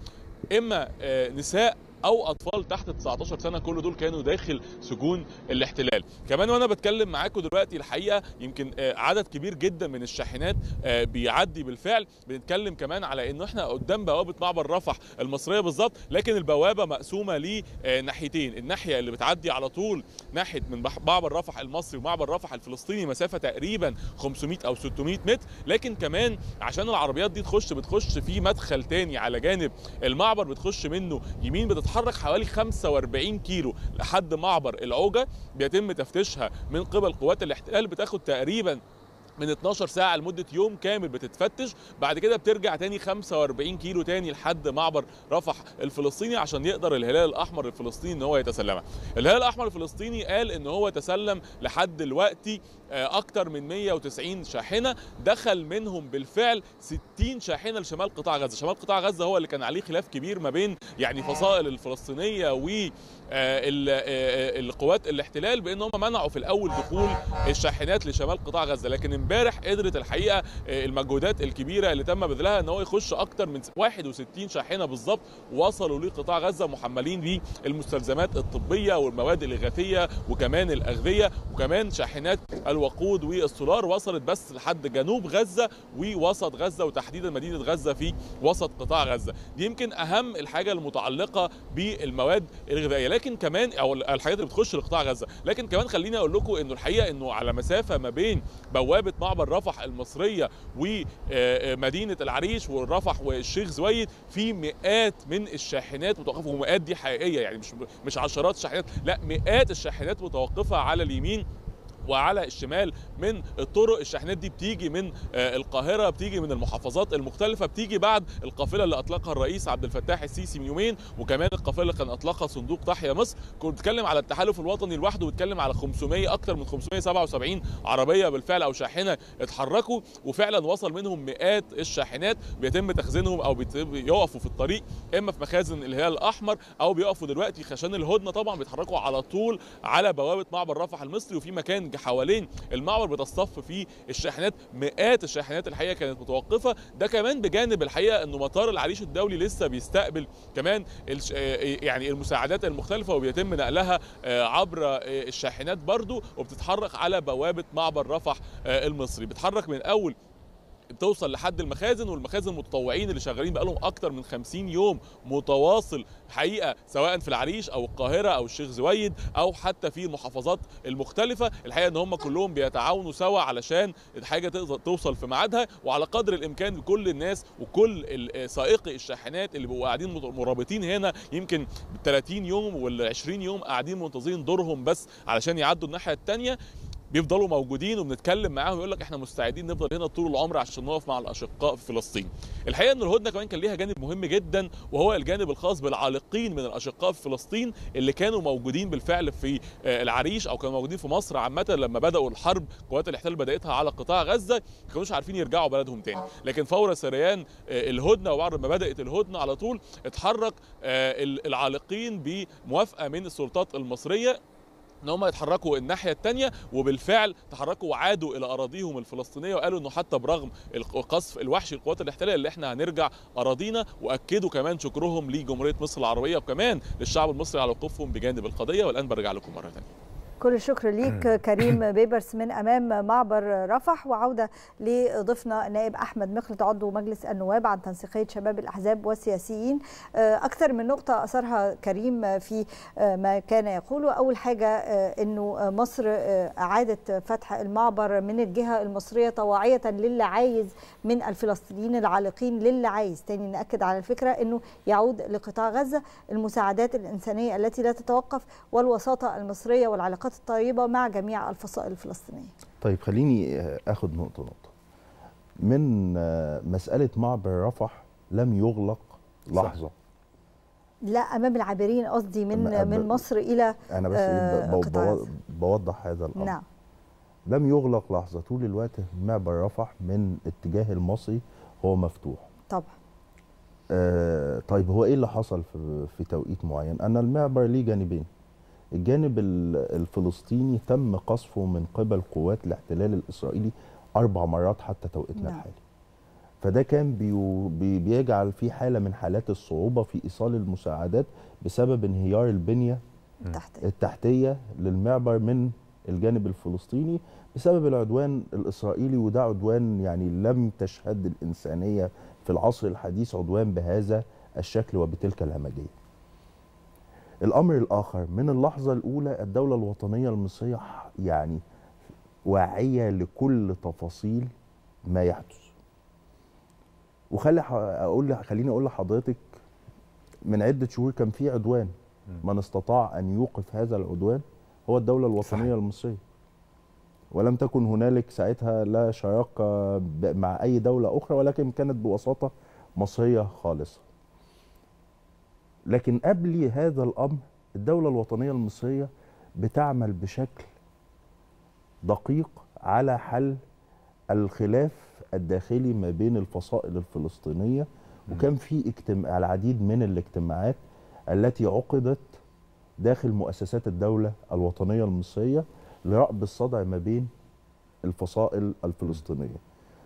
إما نساء أو أطفال تحت 19 سنة كل دول كانوا داخل سجون الاحتلال. كمان وأنا بتكلم معاكم دلوقتي الحقيقة يمكن عدد كبير جدا من الشاحنات بيعدي بالفعل. بنتكلم كمان على إنه إحنا قدام بوابة معبر رفح المصرية بالظبط لكن البوابة مقسومة لناحيتين الناحية اللي بتعدي على طول ناحية من معبر رفح المصري ومعبر رفح الفلسطيني مسافة تقريبا 500 أو 600 متر. لكن كمان عشان العربيات دي تخش بتخش في مدخل تاني على جانب المعبر بتخش منه يمين بتتحرك حوالي 45 كيلو لحد معبر العوجه بيتم تفتيشها من قبل قوات الاحتلال بتاخد تقريبا من 12 ساعة لمدة يوم كامل بتتفتش. بعد كده بترجع تاني 45 كيلو تاني لحد معبر رفح الفلسطيني عشان يقدر الهلال الأحمر الفلسطيني إن هو يتسلمها الهلال الأحمر الفلسطيني قال إن هو تسلم لحد دلوقتي أكتر من 190 شاحنة. دخل منهم بالفعل 60 شاحنة لشمال قطاع غزة. شمال قطاع غزة هو اللي كان عليه خلاف كبير ما بين يعني فصائل الفلسطينية و القوات الاحتلال بأن هم منعوا في الأول دخول الشاحنات لشمال قطاع غزة. لكن امبارح قدرت الحقيقة المجهودات الكبيرة اللي تم بذلها إن هو يخش أكتر من 61 شاحنة بالظبط وصلوا لقطاع غزة محملين بالمستلزمات الطبية والمواد الإغاثية وكمان الأغذية وكمان شاحنات الوقود والسولار وصلت بس لحد جنوب غزة ووسط غزة وتحديدا مدينة غزة في وسط قطاع غزة. دي يمكن أهم الحاجة المتعلقة بالمواد الغذائية لكن كمان أو الحاجات اللي بتخش لقطاع غزة. لكن كمان خليني أقول لكم إنه الحقيقة إنه على مسافة ما بين بوابة معبر رفح المصرية ومدينه العريش والرفح والشيخ زويد في مئات من الشاحنات متوقفة. ومئات دي حقيقية يعني مش مش عشرات الشاحنات لا مئات الشاحنات متوقفة على اليمين وعلى الشمال من الطرق الشاحنات دي بتيجي من القاهرة بتيجي من المحافظات المختلفة بتيجي بعد القافلة اللي أطلقها الرئيس عبد الفتاح السيسي من يومين وكمان القافلة اللي كان أطلقها صندوق تحيا مصر. كنت بتكلم على التحالف الوطني لوحده بتكلم على 500 أكتر من 577 عربية بالفعل أو شاحنة اتحركوا وفعلا وصل منهم مئات الشاحنات بيتم تخزينهم أو بيقفوا في الطريق إما في مخازن الهلال الأحمر أو بيقفوا دلوقتي خشان الهدنة طبعا بيتحركوا على طول على بوابة معبر رفح المصري وفي مكان حوالين المعبر بتصطف فيه الشاحنات مئات الشاحنات الحقيقة كانت متوقفة. ده كمان بجانب الحقيقة إنه مطار العريش الدولي لسه بيستقبل كمان يعني المساعدات المختلفة وبيتم نقلها عبر الشاحنات برضو وبتتحرك على بوابة معبر رفح المصري. بتحرك من أول بتوصل لحد المخازن والمخازن المتطوعين اللي شغالين بقالهم أكتر من 50 يوم متواصل حقيقة سواء في العريش أو القاهرة أو الشيخ زويد أو حتى في المحافظات المختلفة. الحقيقة إن هم كلهم بيتعاونوا سوا علشان الحاجة تقدر توصل في ميعادها وعلى قدر الإمكان كل الناس وكل سائقي الشاحنات اللي بيبقوا قاعدين مرابطين هنا يمكن 30 يوم ولا 20 يوم قاعدين منتظرين دورهم بس علشان يعدوا الناحية الثانية بيفضلوا موجودين وبنتكلم معاهم يقول لك إحنا مستعدين نفضل هنا طول العمر عشان نقف مع الأشقاء في فلسطين. الحقيقة إن الهدنة كمان كان ليها جانب مهم جدا وهو الجانب الخاص بالعالقين من الأشقاء في فلسطين اللي كانوا موجودين بالفعل في العريش أو كانوا موجودين في مصر عامة لما بدأوا الحرب قوات الاحتلال بدأتها على قطاع غزة ما كانوش عارفين يرجعوا بلدهم تاني، لكن فور سريان الهدنة وبعد ما بدأت الهدنة على طول اتحرك العالقين بموافقة من السلطات المصرية إن هم يتحركوا الناحية الثانية وبالفعل تحركوا وعادوا إلى أراضيهم الفلسطينية وقالوا إنه حتى برغم القصف الوحشي لقوات الاحتلال اللي إحنا هنرجع أراضينا وأكدوا كمان شكرهم لجمهورية مصر العربية وكمان للشعب المصري على وقوفهم بجانب القضية. والآن برجع لكم مرة ثانية كل الشكر ليك كريم بيبرس من أمام معبر رفح وعودة لضيفنا النائب أحمد مخلط عضو مجلس النواب عن تنسيقية شباب الأحزاب والسياسيين. أكثر من نقطة أثرها كريم في ما كان يقوله. أول حاجة إنه مصر أعادت فتح المعبر من الجهة المصرية طواعية للي عايز من الفلسطينيين العالقين للي عايز تاني نأكد على الفكرة إنه يعود لقطاع غزة المساعدات الإنسانية التي لا تتوقف والوساطة المصرية والعلاقات العلاقات الطيبة مع جميع الفصائل الفلسطينية. طيب خليني أخذ نقطة نقطة. من مسألة معبر رفح لم يغلق لحظة. صح. لا أمام العابرين قصدي من من مصر إلى أنا بس آه بوضح هذا الأمر. نعم. لم يغلق لحظة. طول الوقت معبر رفح من اتجاه المصري هو مفتوح. طبعا. آه طيب هو إيه اللي حصل في, في توقيت معين؟ أنا المعبر ليه جانبين. الجانب الفلسطيني تم قصفه من قبل قوات الاحتلال الإسرائيلي أربع مرات حتى توقيتنا نعم. الحالي فده كان بيجعل في حالة من حالات الصعوبة في إيصال المساعدات بسبب انهيار البنية التحتيه, التحتية للمعبر من الجانب الفلسطيني بسبب العدوان الإسرائيلي وده عدوان يعني لم تشهد الإنسانية في العصر الحديث عدوان بهذا الشكل وبتلك الهمجية. الأمر الآخر من اللحظة الأولى الدولة الوطنية المصرية يعني واعية لكل تفاصيل ما يحدث. وخلي أقول خليني أقول لحضرتك من عدة شهور كان في عدوان من استطاع أن يوقف هذا العدوان هو الدولة الوطنية صحيح. المصرية. ولم تكن هنالك ساعتها لا شراكة مع أي دولة أخرى ولكن كانت بوساطه مصرية خالصة. لكن قبل هذا الأمر الدولة الوطنية المصرية بتعمل بشكل دقيق على حل الخلاف الداخلي ما بين الفصائل الفلسطينية وكان في اجتماع العديد من الاجتماعات التي عقدت داخل مؤسسات الدولة الوطنية المصرية لرأب الصدع ما بين الفصائل الفلسطينية.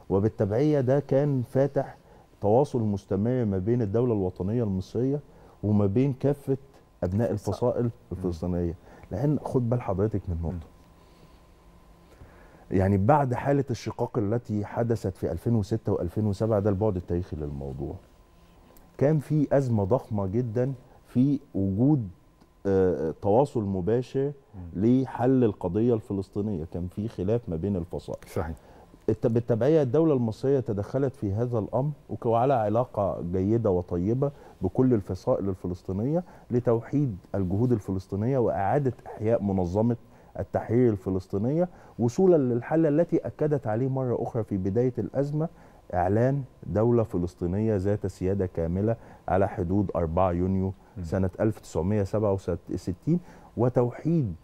وبالتبعية ده كان فاتح تواصل مستمر ما بين الدولة الوطنية المصرية وما بين كافة أبناء الفصائل الفلسطينية. لأن خد بال حضرتك من نقطة. يعني بعد حالة الشقاق التي حدثت في 2006 و2007 ده البعد التاريخي للموضوع. كان في أزمة ضخمة جدا في وجود آه تواصل مباشر لحل القضية الفلسطينية. كان في خلاف ما بين الفصائل. صحيح. بالتبعية الدولة المصرية تدخلت في هذا الأمر وعلى علاقة جيدة وطيبة بكل الفصائل الفلسطينية لتوحيد الجهود الفلسطينية وإعادة إحياء منظمة التحرير الفلسطينية وصولا للحل التي أكدت عليه مرة أخرى في بداية الأزمة إعلان دولة فلسطينية ذات سيادة كاملة على حدود 4 يونيو سنة 1967 وتوحيد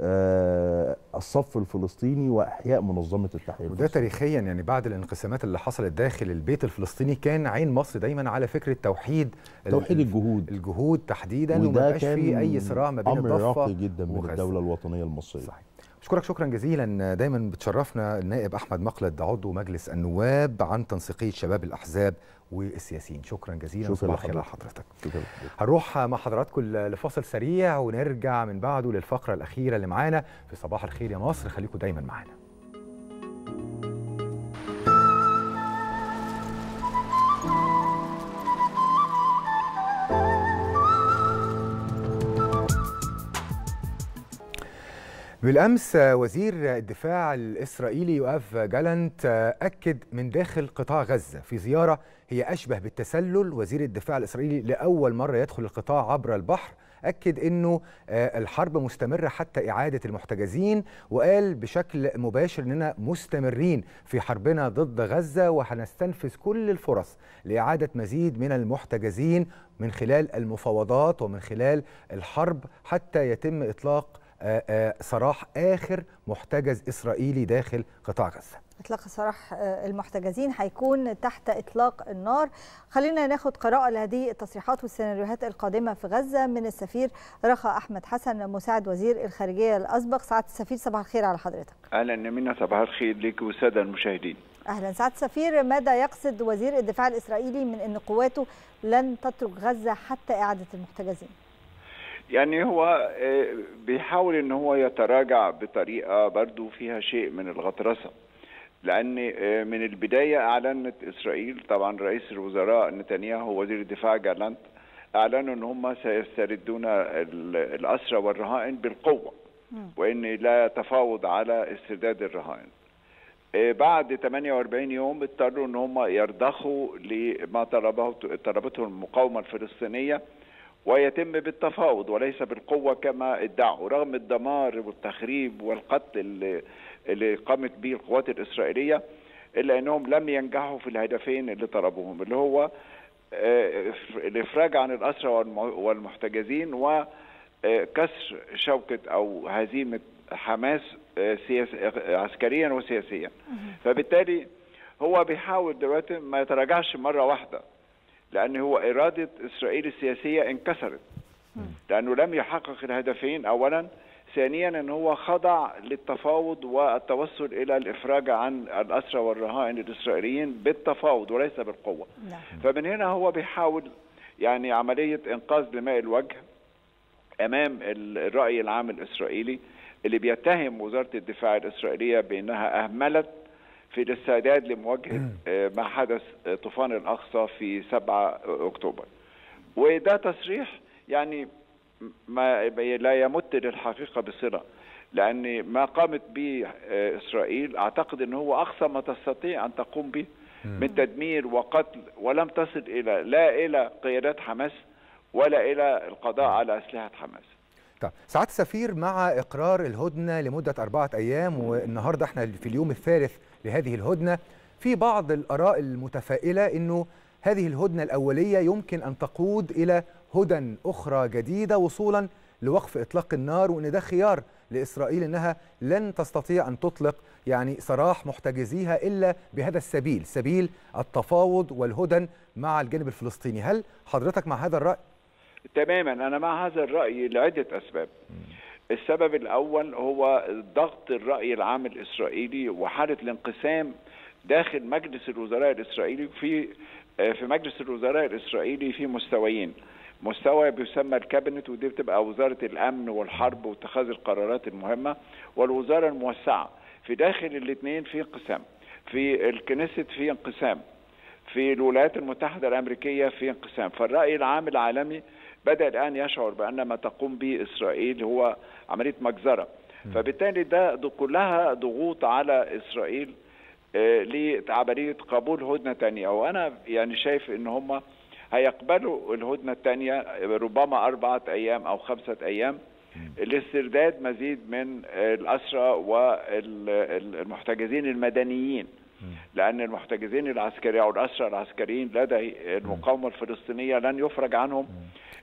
الصف الفلسطيني وإحياء منظمة التحرير وده تاريخيا يعني بعد الانقسامات اللي حصلت داخل البيت الفلسطيني كان عين مصر دايما على فكرة توحيد توحيد الجهود. الجهود تحديدا وما بقاش في أي صراع ما بين الضفة جدا من الدولة الوطنية المصرية. صحيح. أشكرك شكرا جزيلا. دايما بتشرفنا النائب أحمد مقلد عضو مجلس النواب عن تنسيقية شباب الأحزاب والسياسيين. شكرا جزيلا. شكرا صباح الخير لحضرتك. هنروح مع حضراتكم لفاصل سريع ونرجع من بعده للفقرة الأخيرة اللي معانا. في صباح الخير يا مصر خليكم دايما معانا. بالأمس وزير الدفاع الإسرائيلي يوآف جالنت أكد من داخل قطاع غزة في زيارة هي أشبه بالتسلل. وزير الدفاع الإسرائيلي لأول مرة يدخل القطاع عبر البحر أكد إنه الحرب مستمرة حتى إعادة المحتجزين. وقال بشكل مباشر إننا مستمرين في حربنا ضد غزة وهنستنفذ كل الفرص لإعادة مزيد من المحتجزين من خلال المفاوضات ومن خلال الحرب حتى يتم إطلاق سراح آخر محتجز إسرائيلي داخل قطاع غزة. إطلاق سراح المحتجزين هيكون تحت إطلاق النار. خلينا ناخد قراءة لهذه التصريحات والسيناريوهات القادمة في غزة. من السفير رخا أحمد حسن مساعد وزير الخارجية الأسبق. سعادة السفير صباح الخير على حضرتك. أهلا منا صباح الخير لك والسادة المشاهدين. أهلا. سعادة السفير ماذا يقصد وزير الدفاع الإسرائيلي من أن قواته لن تترك غزة حتى إعادة المحتجزين؟ يعني هو بيحاول إن هو يتراجع بطريقة برضو فيها شيء من الغطرسة. لأن من البداية اعلنت إسرائيل طبعا رئيس الوزراء نتنياهو وزير الدفاع جالانت إعلنوا إن هم سيستردون الاسرى والرهائن بالقوة وإن لا تفاوض على استرداد الرهائن. بعد 48 يوم اضطروا إن هم يرضخوا لما طلبه طلبته المقاومة الفلسطينية ويتم بالتفاوض وليس بالقوة كما ادعوا رغم الدمار والتخريب والقتل اللي, اللي قامت به القوات الإسرائيلية إلا إنهم لم ينجحوا في الهدفين اللي طلبوهم اللي هو الإفراج عن الأسرى والمحتجزين وكسر شوكة أو هزيمة حماس سياس عسكريا وسياسيا. فبالتالي هو بيحاول دلوقتي ما يتراجعش مرة واحدة. لأن هو إرادة إسرائيل السياسية انكسرت. لأنه لم يحقق الهدفين. أولا ثانيا إن هو خضع للتفاوض والتوصل إلى الإفراج عن الأسرى والرهائن الإسرائيليين بالتفاوض وليس بالقوة. نعم. فمن هنا هو بيحاول يعني عملية إنقاذ لماء الوجه أمام الرأي العام الإسرائيلي اللي بيتهم وزارة الدفاع الإسرائيلية بأنها أهملت في الاستعداد لمواجهة ما حدث طوفان الأقصى في 7 أكتوبر. وده تصريح يعني ما لا يمت للحقيقة بصلة لأن ما قامت به إسرائيل أعتقد ان هو أقصى ما تستطيع أن تقوم به من تدمير وقتل ولم تصل إلى لا إلى قيادات حماس ولا إلى القضاء على أسلحة حماس. طيب سعادة السفير مع إقرار الهدنة لمدة أربعة أيام والنهاردة إحنا في اليوم الثالث لهذه الهدنة في بعض الآراء المتفائلة إنه هذه الهدنة الأولية يمكن أن تقود إلى هدن أخرى جديدة وصولا لوقف إطلاق النار وإن ده خيار لإسرائيل إنها لن تستطيع أن تطلق يعني سراح محتجزيها إلا بهذا السبيل، سبيل التفاوض والهدن مع الجانب الفلسطيني، هل حضرتك مع هذا الرأي؟ تماما أنا مع هذا الرأي لعدة أسباب. السبب الأول هو ضغط الرأي العام الإسرائيلي وحالة الانقسام داخل مجلس الوزراء الإسرائيلي في في مجلس الوزراء الإسرائيلي في مستويين. مستوى بيسمى الكابينت ودي بتبقى وزارة الأمن والحرب واتخاذ القرارات المهمة والوزارة الموسعة. في داخل الاثنين في انقسام. في الكنيست في انقسام. في الولايات المتحدة الأمريكية في انقسام. فالرأي العام العالمي بدأ الآن يشعر بأن ما تقوم به إسرائيل هو عملية مجزرة. فبالتالي ده كلها ضغوط على إسرائيل لعملية قبول هدنه ثانية وأنا يعني شايف إن هم هيقبلوا الهدنه الثانية ربما أربعة أيام أو خمسة أيام. لاسترداد مزيد من الأسرى والمحتجزين المدنيين. لأن المحتجزين العسكريين أو الأسرى العسكريين لدى المقاومة الفلسطينية لن يفرج عنهم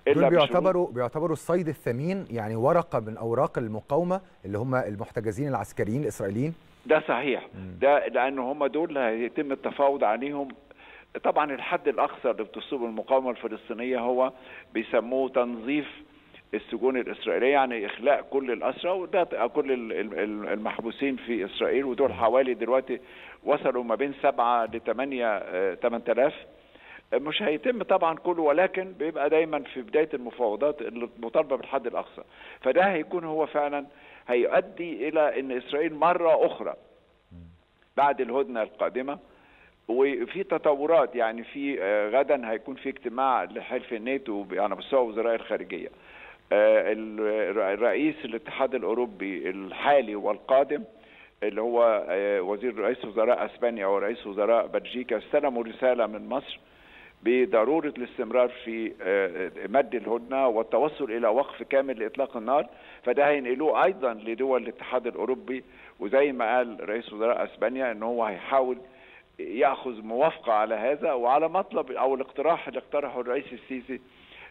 إلا بيعتبروا بيعتبروا الصيد الثمين يعني ورقة من أوراق المقاومة اللي هم المحتجزين العسكريين الإسرائيليين. ده صحيح. ده لأن هم دول هيتم التفاوض عليهم. طبعا الحد الأقصى اللي بتصيب المقاومة الفلسطينية هو بيسموه تنظيف السجون الإسرائيلية يعني إخلاء كل الأسرى وده كل المحبوسين في إسرائيل ودول حوالي دلوقتي وصلوا ما بين سبعة ل 8 8000 مش هيتم طبعا كله ولكن بيبقى دايما في بداية المفاوضات المطالبة بالحد الأقصى. فده هيكون هو فعلا هيؤدي إلى إن إسرائيل مرة أخرى بعد الهدنة القادمة. وفي تطورات يعني في غدا هيكون في اجتماع لحلف الناتو على مستوى وزراء الخارجية. الرئيس الاتحاد الأوروبي الحالي والقادم اللي هو وزير رئيس وزراء أسبانيا ورئيس وزراء بلجيكا استلموا رسالة من مصر بضرورة الاستمرار في مد الهدنة والتوصل إلى وقف كامل لإطلاق النار. فده هينقلوه أيضا لدول الاتحاد الأوروبي وزي ما قال رئيس وزراء أسبانيا إن هو هيحاول يأخذ موافقة على هذا وعلى مطلب أو الاقتراح اللي اقترحه الرئيس السيسي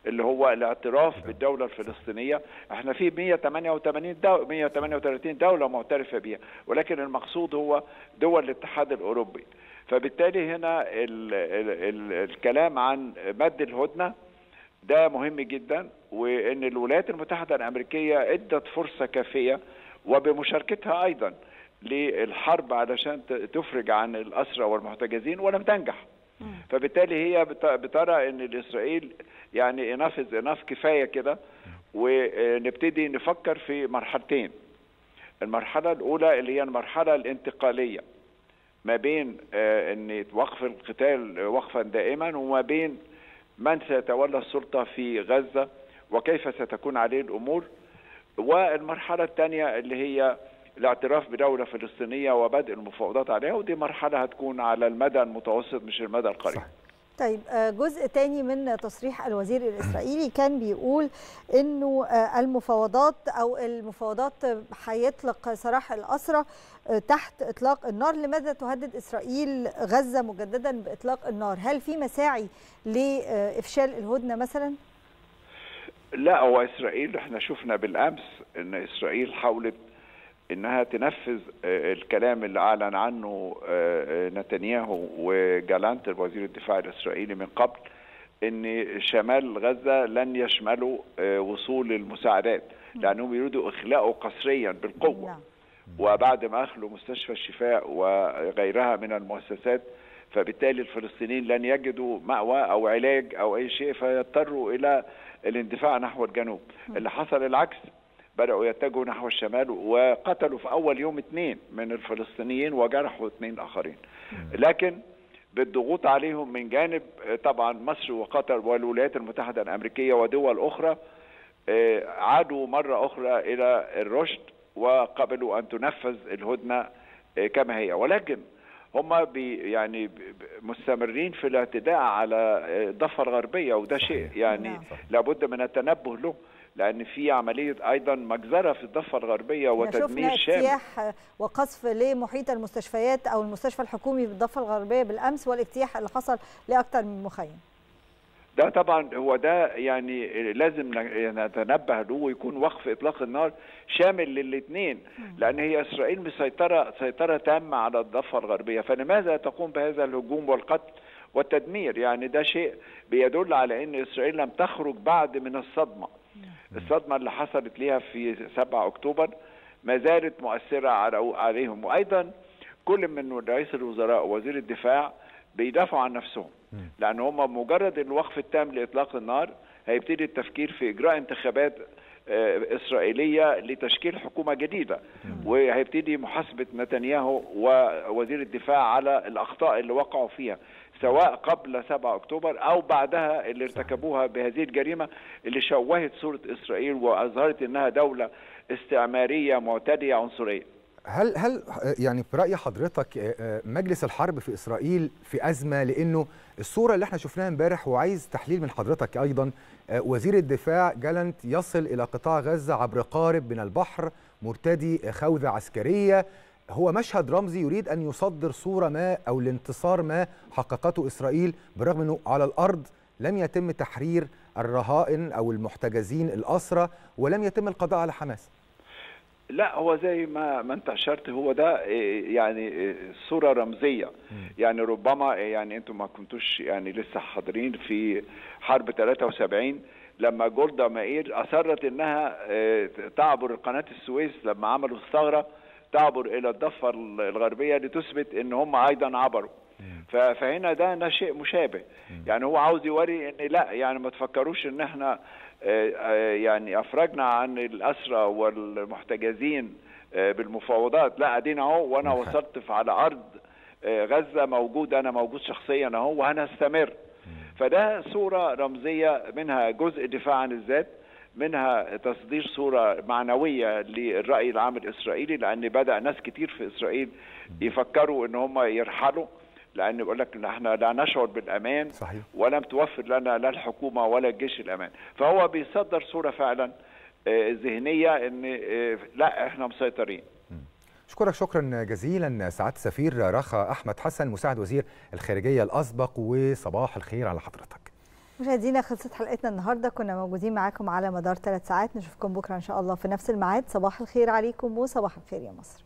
اللي هو الاعتراف بالدولة الفلسطينية. إحنا في 188 دولة 138 دولة معترفة بها ولكن المقصود هو دول الاتحاد الأوروبي. فبالتالي هنا ال ال ال الكلام عن مد الهدنة ده مهم جدا وإن الولايات المتحدة الأمريكية إدت فرصة كافية وبمشاركتها أيضا للحرب علشان تفرج عن الأسرى والمحتجزين ولم تنجح. فبالتالي هي بترى إن الإسرائيل يعني انافز اناف كفاية كده. ونبتدي نفكر في مرحلتين. المرحلة الأولى اللي هي المرحلة الانتقالية ما بين إن وقف القتال وقفا دائما وما بين من سيتولى السلطة في غزة وكيف ستكون عليه الأمور. والمرحلة الثانية اللي هي الاعتراف بدولة فلسطينية وبدء المفاوضات عليها ودي مرحلة هتكون على المدى المتوسط مش المدى القريب صح. طيب جزء تاني من تصريح الوزير الإسرائيلي كان بيقول أنه المفاوضات أو المفاوضات هيطلق سراح الأسرى تحت إطلاق النار لماذا تهدد إسرائيل غزة مجددا بإطلاق النار هل في مساعي لإفشال الهدنة مثلا؟ لا هو إسرائيل إحنا شفنا بالأمس أن إسرائيل حاولت إنها تنفذ الكلام اللي أعلن عنه نتنياهو وجالانت وزير الدفاع الإسرائيلي من قبل إن شمال غزة لن يشملوا وصول المساعدات لأنهم يريدوا إخلاءه قسريا بالقوة. وبعد ما أخلوا مستشفى الشفاء وغيرها من المؤسسات فبالتالي الفلسطينيين لن يجدوا مأوى أو علاج أو أي شيء فيضطروا إلى الاندفاع نحو الجنوب. اللي حصل العكس بدأوا يتجهوا نحو الشمال وقتلوا في أول يوم اثنين من الفلسطينيين وجرحوا اثنين آخرين. لكن بالضغوط عليهم من جانب طبعا مصر وقطر والولايات المتحدة الأمريكية ودول أخرى عادوا مرة أخرى إلى الرشد وقبلوا أن تنفذ الهدنة كما هي. ولكن هم بي يعني مستمرين في الاعتداء على الضفة الغربية وده شيء يعني لابد من التنبه له. لأن في عملية أيضا مجزرة في الضفة الغربية وتدمير شامل. اجتياح وقصف لمحيط المستشفيات أو المستشفى الحكومي بالضفه الغربية بالأمس والاجتياح اللي حصل لأكثر من مخيم. ده طبعا هو ده يعني لازم نتنبه له ويكون وقف إطلاق النار شامل للاثنين لأن هي إسرائيل مسيطره سيطرة تامة على الضفة الغربية. فلماذا تقوم بهذا الهجوم والقتل والتدمير؟ يعني ده شيء بيدل على إن إسرائيل لم تخرج بعد من الصدمة. الصدمة اللي حصلت ليها في 7 أكتوبر ما زالت مؤثرة على عليهم. وأيضا كل من رئيس الوزراء ووزير الدفاع بيدافعوا عن نفسهم لأن هم مجرد الوقف التام لإطلاق النار هيبتدي التفكير في إجراء انتخابات إسرائيلية لتشكيل حكومة جديدة. وهيبتدي محاسبة نتنياهو ووزير الدفاع على الأخطاء اللي وقعوا فيها. سواء قبل 7 أكتوبر أو بعدها اللي ارتكبوها بهذه الجريمة اللي شوهت صورة إسرائيل وأظهرت إنها دولة استعمارية معتدية عنصرية. هل هل يعني في رأي حضرتك مجلس الحرب في إسرائيل في أزمة لأنه الصورة اللي إحنا شفناها امبارح وعايز تحليل من حضرتك أيضا وزير الدفاع جالنت يصل إلى قطاع غزة عبر قارب من البحر مرتدي خوذة عسكرية هو مشهد رمزي يريد أن يصدر صورة ما أو الانتصار ما حققته إسرائيل بالرغم إنه على الأرض لم يتم تحرير الرهائن أو المحتجزين الأسرى ولم يتم القضاء على حماس. لا هو زي ما ما انت أشرت هو ده يعني صورة رمزية يعني ربما يعني أنتم ما كنتوش يعني لسه حاضرين في حرب 73 لما جولدا مائير أصرت إنها تعبر قناة السويس لما عملوا الثغرة تعبر إلى الضفة الغربية لتثبت إن هم أيضا عبروا. فهنا ده شيء مشابه. يعني هو عاوز يوري إن لا يعني ما تفكروش إن إحنا يعني أفرجنا عن الأسرى والمحتجزين بالمفاوضات. لا ادينا أهو وأنا وصلت على أرض غزة موجود أنا موجود شخصيا أهو وهنستمر. فده صورة رمزية منها جزء دفاع عن الذات. منها تصدير صورة معنوية للرأي العام الإسرائيلي لأن بدأ ناس كتير في إسرائيل يفكروا إن هم يرحلوا لأن بيقول لك إن إحنا لا نشعر بالأمان صحيح. ولم توفر لنا لا الحكومة ولا الجيش الأمان. فهو بيصدر صورة فعلا ذهنية إن لا إحنا مسيطرين. أشكرك شكرا جزيلا. سعادة السفير رخا أحمد حسن مساعد وزير الخارجية الأسبق وصباح الخير على حضرتك. مشاهدينا خلصت حلقتنا النهارده. كنا موجودين معاكم على مدار ثلاث ساعات. نشوفكم بكرة إن شاء الله في نفس الميعاد. صباح الخير عليكم وصباح الخير يا مصر.